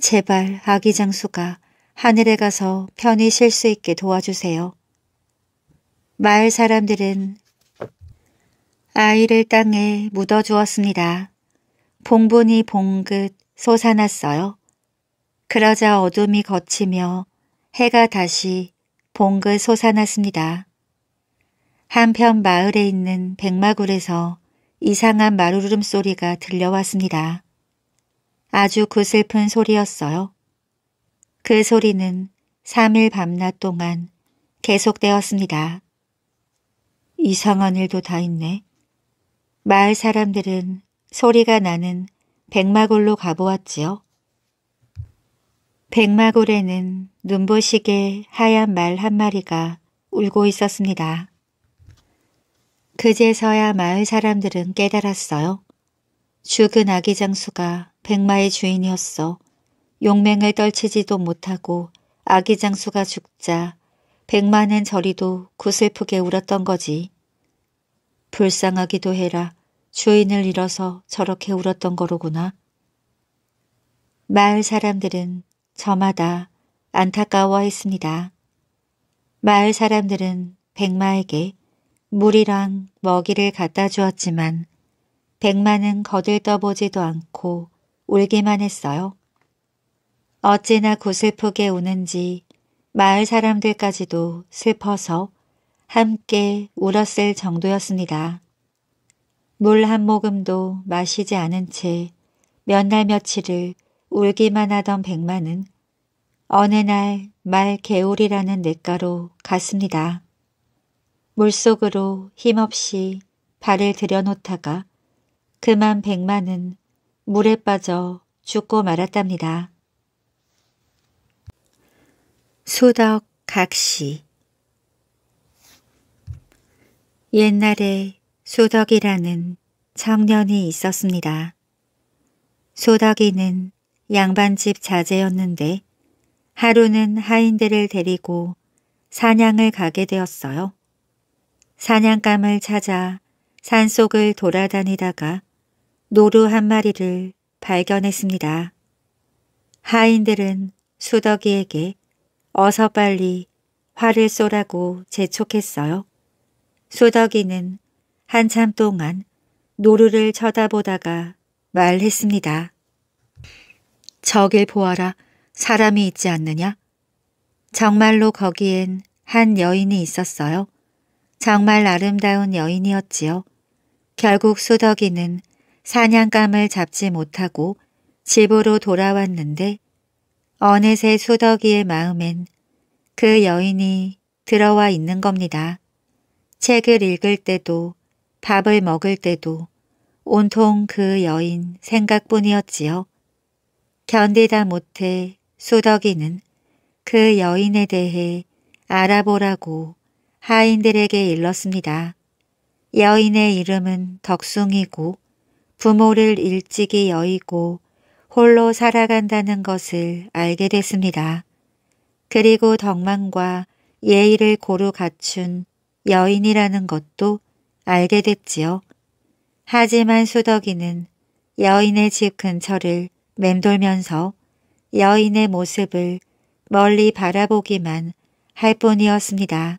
제발 아기 장수가 하늘에 가서 편히 쉴 수 있게 도와주세요. 마을 사람들은 아이를 땅에 묻어주었습니다. 봉분이 봉긋 솟아났어요. 그러자 어둠이 걷히며 해가 다시 봉긋 솟아났습니다. 한편 마을에 있는 백마굴에서 이상한 마루름 소리가 들려왔습니다. 아주 구슬픈 소리였어요. 그 소리는 3일 밤낮 동안 계속되었습니다. 이상한 일도 다 있네. 마을 사람들은 소리가 나는 백마굴로 가보았지요. 백마굴에는 눈부시게 하얀 말 한 마리가 울고 있었습니다. 그제서야 마을 사람들은 깨달았어요. 죽은 아기 장수가 백마의 주인이었어. 용맹을 떨치지도 못하고 아기 장수가 죽자 백마는 저리도 구슬프게 울었던 거지. 불쌍하기도 해라. 주인을 잃어서 저렇게 울었던 거로구나. 마을 사람들은 저마다 안타까워했습니다. 마을 사람들은 백마에게 물이랑 먹이를 갖다 주었지만 백마는 거들떠보지도 않고 울기만 했어요. 어찌나 구슬프게 우는지 마을 사람들까지도 슬퍼서 함께 울었을 정도였습니다. 물 한 모금도 마시지 않은 채 몇 날 며칠을 울기만 하던 백마는 어느 날 말 개울이라는 냇가로 갔습니다. 물속으로 힘없이 발을 들여놓다가 그만 백마는 물에 빠져 죽고 말았답니다. 수덕 각시 옛날에 수덕이라는 청년이 있었습니다. 수덕이는 양반집 자제였는데 하루는 하인들을 데리고 사냥을 가게 되었어요. 사냥감을 찾아 산속을 돌아다니다가 노루 한 마리를 발견했습니다. 하인들은 수덕이에게 어서 빨리 화를 쏘라고 재촉했어요. 수덕이는 한참 동안 노루를 쳐다보다가 말했습니다. 저길 보아라. 사람이 있지 않느냐? 정말로 거기엔 한 여인이 있었어요. 정말 아름다운 여인이었지요. 결국 수덕이는 사냥감을 잡지 못하고 집으로 돌아왔는데 어느새 수덕이의 마음엔 그 여인이 들어와 있는 겁니다. 책을 읽을 때도 밥을 먹을 때도 온통 그 여인 생각뿐이었지요. 견디다 못해 수덕이는 그 여인에 대해 알아보라고 하인들에게 일렀습니다. 여인의 이름은 덕숭이고 부모를 일찍이 여의고 홀로 살아간다는 것을 알게 됐습니다. 그리고 덕망과 예의를 고루 갖춘 여인이라는 것도 알게 됐지요. 하지만 수덕이는 여인의 집 근처를 맴돌면서 여인의 모습을 멀리 바라보기만 할 뿐이었습니다.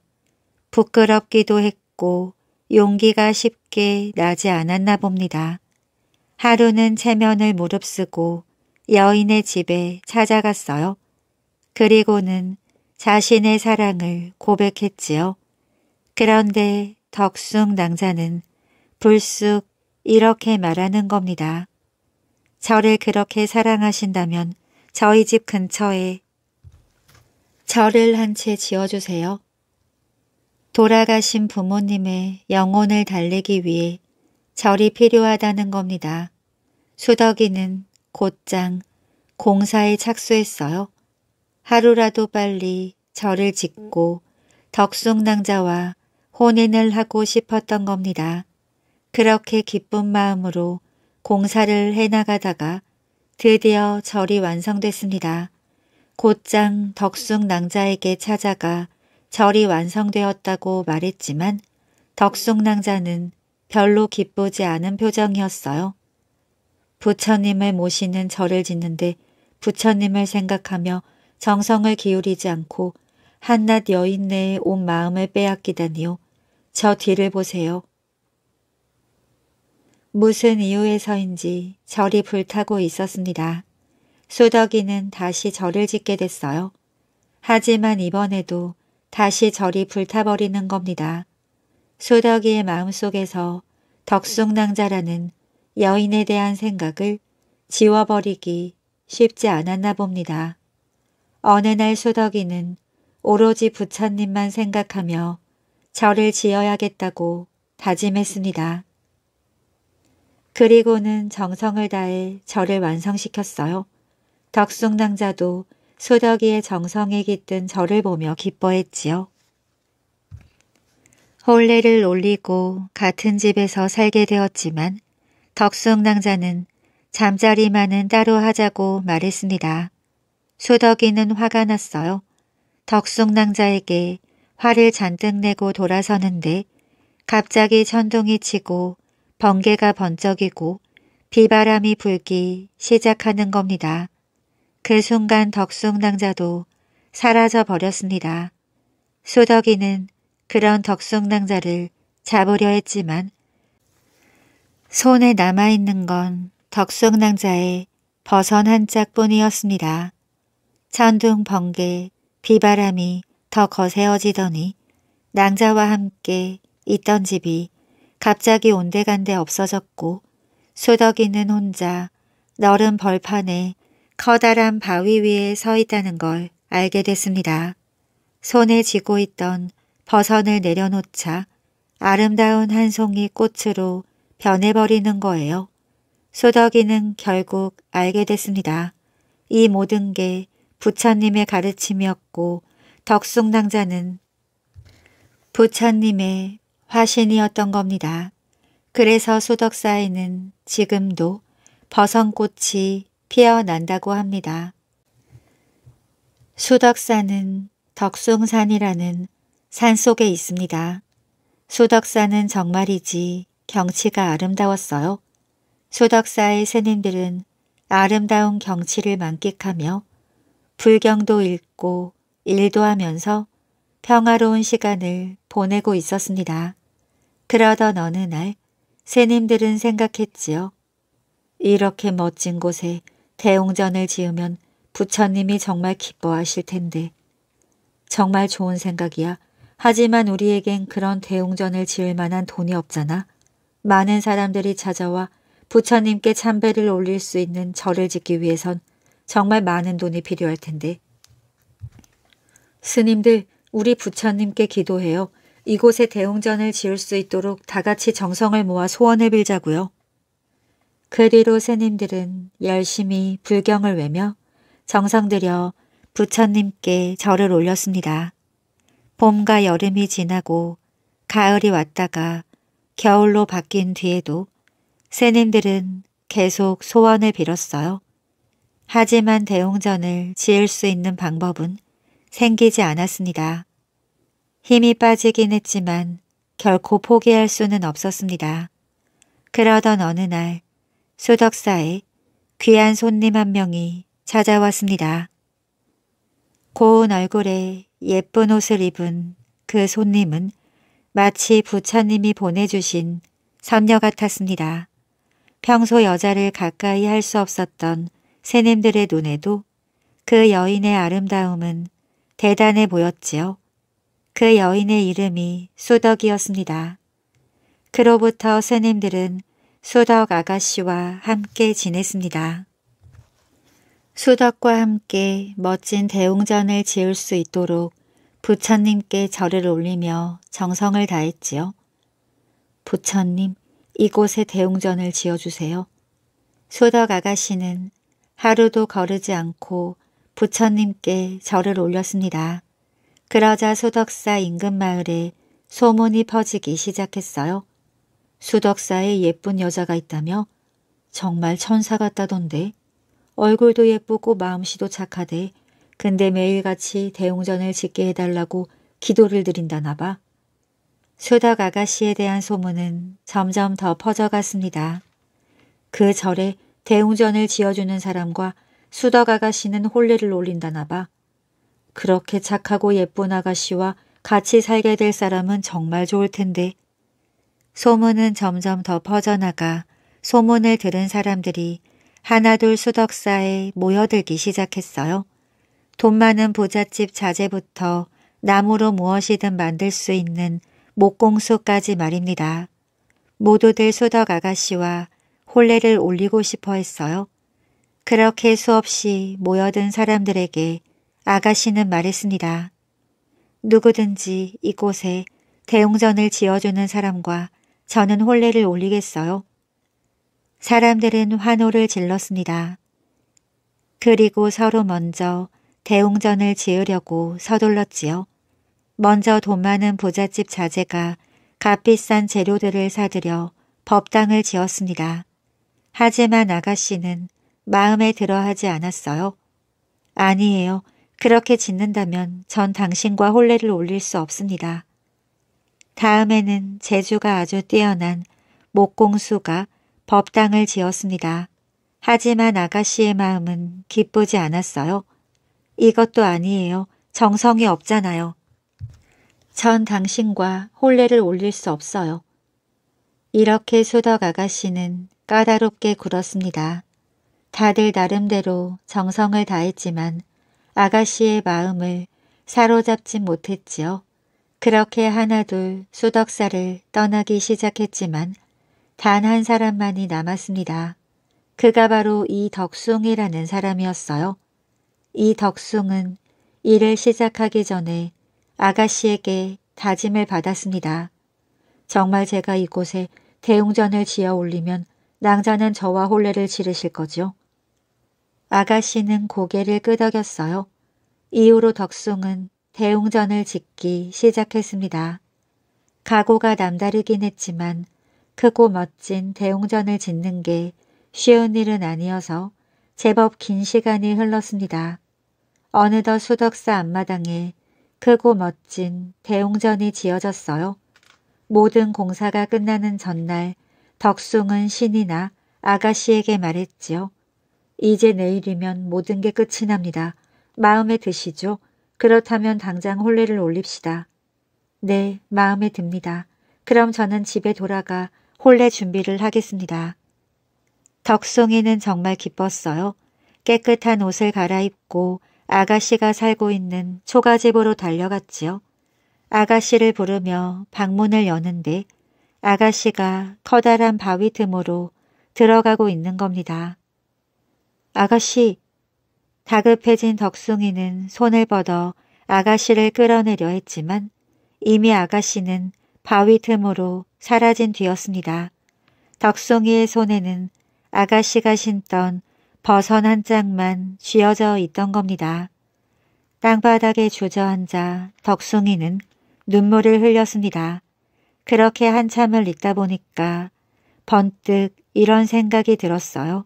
부끄럽기도 했고 용기가 쉽게 나지 않았나 봅니다. 하루는 체면을 무릅쓰고 여인의 집에 찾아갔어요. 그리고는 자신의 사랑을 고백했지요. 그런데 덕숭 낭자는 불쑥 이렇게 말하는 겁니다. 저를 그렇게 사랑하신다면 저희 집 근처에 절을 한 채 지어주세요. 돌아가신 부모님의 영혼을 달래기 위해 절이 필요하다는 겁니다. 수덕이는 곧장 공사에 착수했어요. 하루라도 빨리 절을 짓고 덕숭낭자와 혼인을 하고 싶었던 겁니다. 그렇게 기쁜 마음으로 공사를 해나가다가 드디어 절이 완성됐습니다. 곧장 덕숭낭자에게 찾아가 절이 완성되었다고 말했지만 덕숭낭자는 별로 기쁘지 않은 표정이었어요. 부처님을 모시는 절을 짓는데 부처님을 생각하며 정성을 기울이지 않고 한낱 여인네의 온 마음을 빼앗기다니요. 저 뒤를 보세요. 무슨 이유에서인지 절이 불타고 있었습니다. 수덕이는 다시 절을 짓게 됐어요. 하지만 이번에도 다시 절이 불타버리는 겁니다. 수덕이의 마음속에서 덕숭낭자라는 여인에 대한 생각을 지워버리기 쉽지 않았나 봅니다. 어느 날 수덕이는 오로지 부처님만 생각하며 절을 지어야겠다고 다짐했습니다. 그리고는 정성을 다해 절을 완성시켰어요. 덕숭낭자도 수덕이의 정성에 깃든 절을 보며 기뻐했지요. 혼례를 올리고 같은 집에서 살게 되었지만 덕숭낭자는 잠자리만은 따로 하자고 말했습니다. 수덕이는 화가 났어요. 덕숭낭자에게 화를 잔뜩 내고 돌아서는데 갑자기 천둥이 치고 번개가 번쩍이고 비바람이 불기 시작하는 겁니다. 그 순간 덕숭낭자도 사라져 버렸습니다. 수덕이는 그런 덕숭낭자를 잡으려 했지만 손에 남아있는 건 덕숭낭자의 버선 한 짝뿐이었습니다. 천둥, 번개, 비바람이 더 거세어지더니 낭자와 함께 있던 집이 갑자기 온데간데 없어졌고 수덕이는 혼자 너른 벌판에 커다란 바위 위에 서 있다는 걸 알게 됐습니다. 손에 쥐고 있던 버선을 내려놓자 아름다운 한 송이 꽃으로 변해버리는 거예요. 소덕이는 결국 알게 됐습니다. 이 모든 게 부처님의 가르침이었고 덕숭낭자는 부처님의 화신이었던 겁니다. 그래서 소덕사에는 지금도 버선꽃이 피어난다고 합니다. 수덕사는 덕숭산이라는 산 속에 있습니다. 수덕사는 정말이지 경치가 아름다웠어요. 수덕사의 스님들은 아름다운 경치를 만끽하며 불경도 읽고 일도 하면서 평화로운 시간을 보내고 있었습니다. 그러던 어느 날 새님들은 생각했지요. 이렇게 멋진 곳에 대웅전을 지으면 부처님이 정말 기뻐하실 텐데. 정말 좋은 생각이야. 하지만 우리에겐 그런 대웅전을 지을 만한 돈이 없잖아. 많은 사람들이 찾아와 부처님께 참배를 올릴 수 있는 절을 짓기 위해선 정말 많은 돈이 필요할 텐데. 스님들, 우리 부처님께 기도해요. 이곳에 대웅전을 지을 수 있도록 다 같이 정성을 모아 소원을 빌자고요. 그 뒤로 스님들은 열심히 불경을 외며 정성 들여 부처님께 절을 올렸습니다. 봄과 여름이 지나고 가을이 왔다가 겨울로 바뀐 뒤에도 새님들은 계속 소원을 빌었어요. 하지만 대웅전을 지을 수 있는 방법은 생기지 않았습니다. 힘이 빠지긴 했지만 결코 포기할 수는 없었습니다. 그러던 어느 날 수덕사에 귀한 손님 한 명이 찾아왔습니다. 고운 얼굴에 예쁜 옷을 입은 그 손님은 마치 부처님이 보내주신 선녀 같았습니다. 평소 여자를 가까이 할 수 없었던 새님들의 눈에도 그 여인의 아름다움은 대단해 보였지요. 그 여인의 이름이 수덕이었습니다. 그로부터 새님들은 수덕 아가씨와 함께 지냈습니다. 수덕과 함께 멋진 대웅전을 지을 수 있도록 부처님께 절을 올리며 정성을 다했지요. 부처님, 이곳에 대웅전을 지어주세요. 수덕 아가씨는 하루도 거르지 않고 부처님께 절을 올렸습니다. 그러자 수덕사 인근 마을에 소문이 퍼지기 시작했어요. 수덕사에 예쁜 여자가 있다며 정말 천사 같다던데 얼굴도 예쁘고 마음씨도 착하대. 근데 매일같이 대웅전을 짓게 해달라고 기도를 드린다나 봐. 수덕 아가씨에 대한 소문은 점점 더 퍼져갔습니다. 그 절에 대웅전을 지어주는 사람과 수덕 아가씨는 혼례를 올린다나 봐. 그렇게 착하고 예쁜 아가씨와 같이 살게 될 사람은 정말 좋을 텐데. 소문은 점점 더 퍼져나가 소문을 들은 사람들이 하나둘 수덕사에 모여들기 시작했어요. 돈 많은 부잣집 자재부터 나무로 무엇이든 만들 수 있는 목공수까지 말입니다. 모두들 수덕 아가씨와 혼례를 올리고 싶어 했어요. 그렇게 수없이 모여든 사람들에게 아가씨는 말했습니다. 누구든지 이곳에 대웅전을 지어주는 사람과 저는 혼례를 올리겠어요. 사람들은 환호를 질렀습니다. 그리고 서로 먼저 대웅전을 지으려고 서둘렀지요. 먼저 돈 많은 부잣집 자제가 값비싼 재료들을 사들여 법당을 지었습니다. 하지만 아가씨는 마음에 들어 하지 않았어요. 아니에요. 그렇게 짓는다면 전 당신과 혼례를 올릴 수 없습니다. 다음에는 재주가 아주 뛰어난 목공수가 법당을 지었습니다. 하지만 아가씨의 마음은 기쁘지 않았어요. 이것도 아니에요. 정성이 없잖아요. 전 당신과 혼례를 올릴 수 없어요. 이렇게 수덕 아가씨는 까다롭게 굴었습니다. 다들 나름대로 정성을 다했지만 아가씨의 마음을 사로잡지 못했지요. 그렇게 하나둘 수덕사를 떠나기 시작했지만 단 한 사람만이 남았습니다. 그가 바로 이 덕숭이라는 사람이었어요. 이 덕숭은 일을 시작하기 전에 아가씨에게 다짐을 받았습니다. 정말 제가 이곳에 대웅전을 지어 올리면 낭자는 저와 혼례를 치르실 거죠. 아가씨는 고개를 끄덕였어요. 이후로 덕숭은 대웅전을 짓기 시작했습니다. 각오가 남다르긴 했지만 크고 멋진 대웅전을 짓는 게 쉬운 일은 아니어서 제법 긴 시간이 흘렀습니다. 어느덧 수덕사 앞마당에 크고 멋진 대웅전이 지어졌어요. 모든 공사가 끝나는 전날 덕숭은 신이나 아가씨에게 말했지요. 이제 내일이면 모든 게 끝이 납니다. 마음에 드시죠? 그렇다면 당장 혼례를 올립시다. 네, 마음에 듭니다. 그럼 저는 집에 돌아가 혼례 준비를 하겠습니다. 덕송이는 정말 기뻤어요. 깨끗한 옷을 갈아입고 아가씨가 살고 있는 초가집으로 달려갔지요. 아가씨를 부르며 방문을 여는데 아가씨가 커다란 바위 틈으로 들어가고 있는 겁니다. 아가씨, 다급해진 덕숭이는 손을 뻗어 아가씨를 끌어내려 했지만 이미 아가씨는 바위 틈으로 사라진 뒤였습니다. 덕숭이의 손에는 아가씨가 신던 버선 한 짝만 쥐어져 있던 겁니다. 땅바닥에 주저앉아 덕숭이는 눈물을 흘렸습니다. 그렇게 한참을 있다 보니까 번뜩 이런 생각이 들었어요.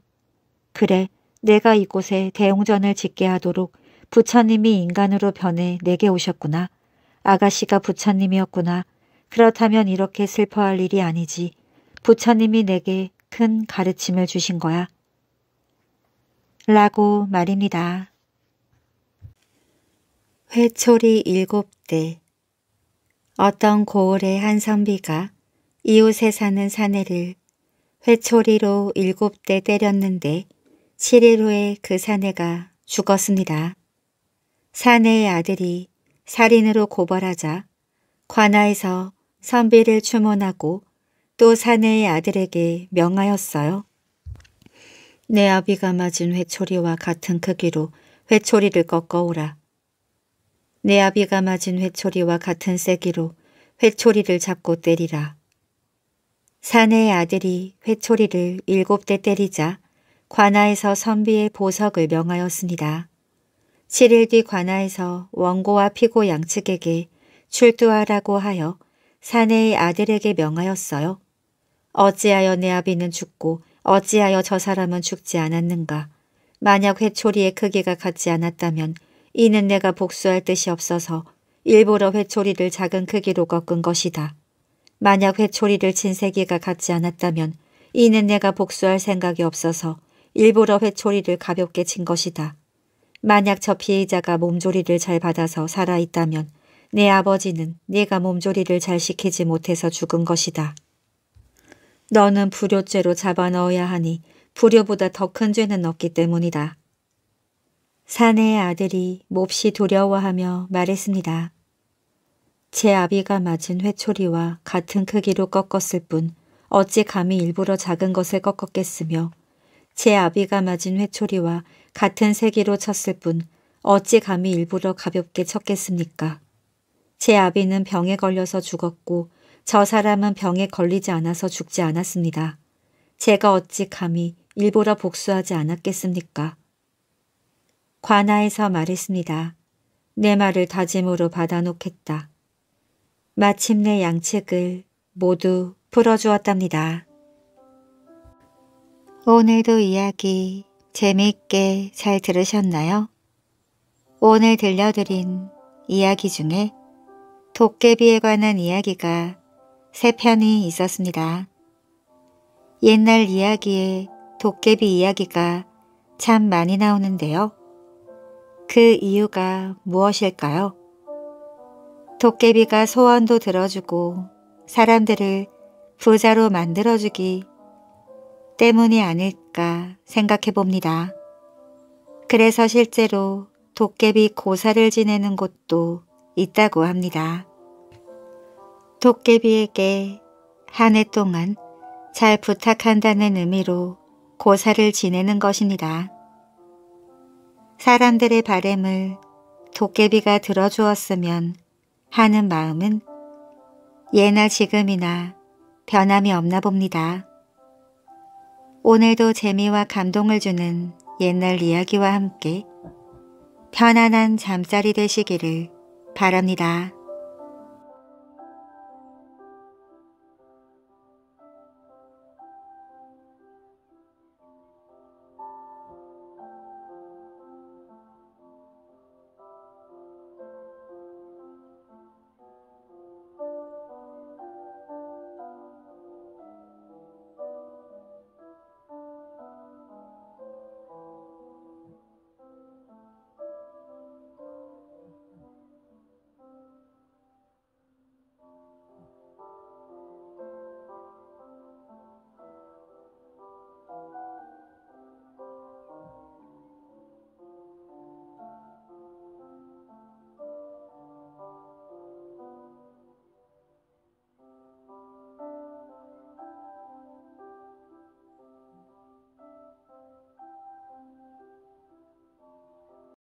그래, 내가 이곳에 대웅전을 짓게 하도록 부처님이 인간으로 변해 내게 오셨구나. 아가씨가 부처님이었구나. 그렇다면 이렇게 슬퍼할 일이 아니지. 부처님이 내게 큰 가르침을 주신 거야. 라고 말입니다. 회초리 일곱 대 어떤 고을의 한 선비가 이웃에 사는 사내를 회초리로 일곱 대 때렸는데 7일 후에 그 사내가 죽었습니다. 사내의 아들이 살인으로 고발하자 관아에서 선비를 추문하고 또 사내의 아들에게 명하였어요. 내 아비가 맞은 회초리와 같은 크기로 회초리를 꺾어오라. 내 아비가 맞은 회초리와 같은 세기로 회초리를 잡고 때리라. 사내의 아들이 회초리를 일곱 대 때리자 관아에서 선비의 보석을 명하였습니다. 7일 뒤 관아에서 원고와 피고 양측에게 출두하라고 하여 사내의 아들에게 명하였어요. 어찌하여 내 아비는 죽고 어찌하여 저 사람은 죽지 않았는가. 만약 회초리의 크기가 같지 않았다면 이는 내가 복수할 뜻이 없어서 일부러 회초리를 작은 크기로 꺾은 것이다. 만약 회초리를 친 세기가 같지 않았다면 이는 내가 복수할 생각이 없어서 일부러 회초리를 가볍게 친 것이다. 만약 저 피해자가 몸조리를 잘 받아서 살아있다면 내 아버지는 네가 몸조리를 잘 시키지 못해서 죽은 것이다. 너는 불효죄로 잡아넣어야 하니 불효보다 더 큰 죄는 없기 때문이다. 사내의 아들이 몹시 두려워하며 말했습니다. 제 아비가 맞은 회초리와 같은 크기로 꺾었을 뿐 어찌 감히 일부러 작은 것을 꺾었겠으며 제 아비가 맞은 회초리와 같은 세기로 쳤을 뿐 어찌 감히 일부러 가볍게 쳤겠습니까? 제 아비는 병에 걸려서 죽었고 저 사람은 병에 걸리지 않아서 죽지 않았습니다. 제가 어찌 감히 일부러 복수하지 않았겠습니까? 관아에서 말했습니다. 내 말을 다짐으로 받아놓겠다. 마침내 양측을 모두 풀어주었답니다. 오늘도 이야기 재미있게 잘 들으셨나요? 오늘 들려드린 이야기 중에 도깨비에 관한 이야기가 세 편이 있었습니다. 옛날 이야기에 도깨비 이야기가 참 많이 나오는데요. 그 이유가 무엇일까요? 도깨비가 소원도 들어주고 사람들을 부자로 만들어주기 때문이 아닐까 생각해 봅니다. 그래서 실제로 도깨비 고사를 지내는 곳도 있다고 합니다. 도깨비에게 한 해 동안 잘 부탁한다는 의미로 고사를 지내는 것입니다. 사람들의 바램을 도깨비가 들어주었으면 하는 마음은 예나 지금이나 변함이 없나 봅니다. 오늘도 재미와 감동을 주는 옛날 이야기와 함께 편안한 잠자리 되시기를 바랍니다.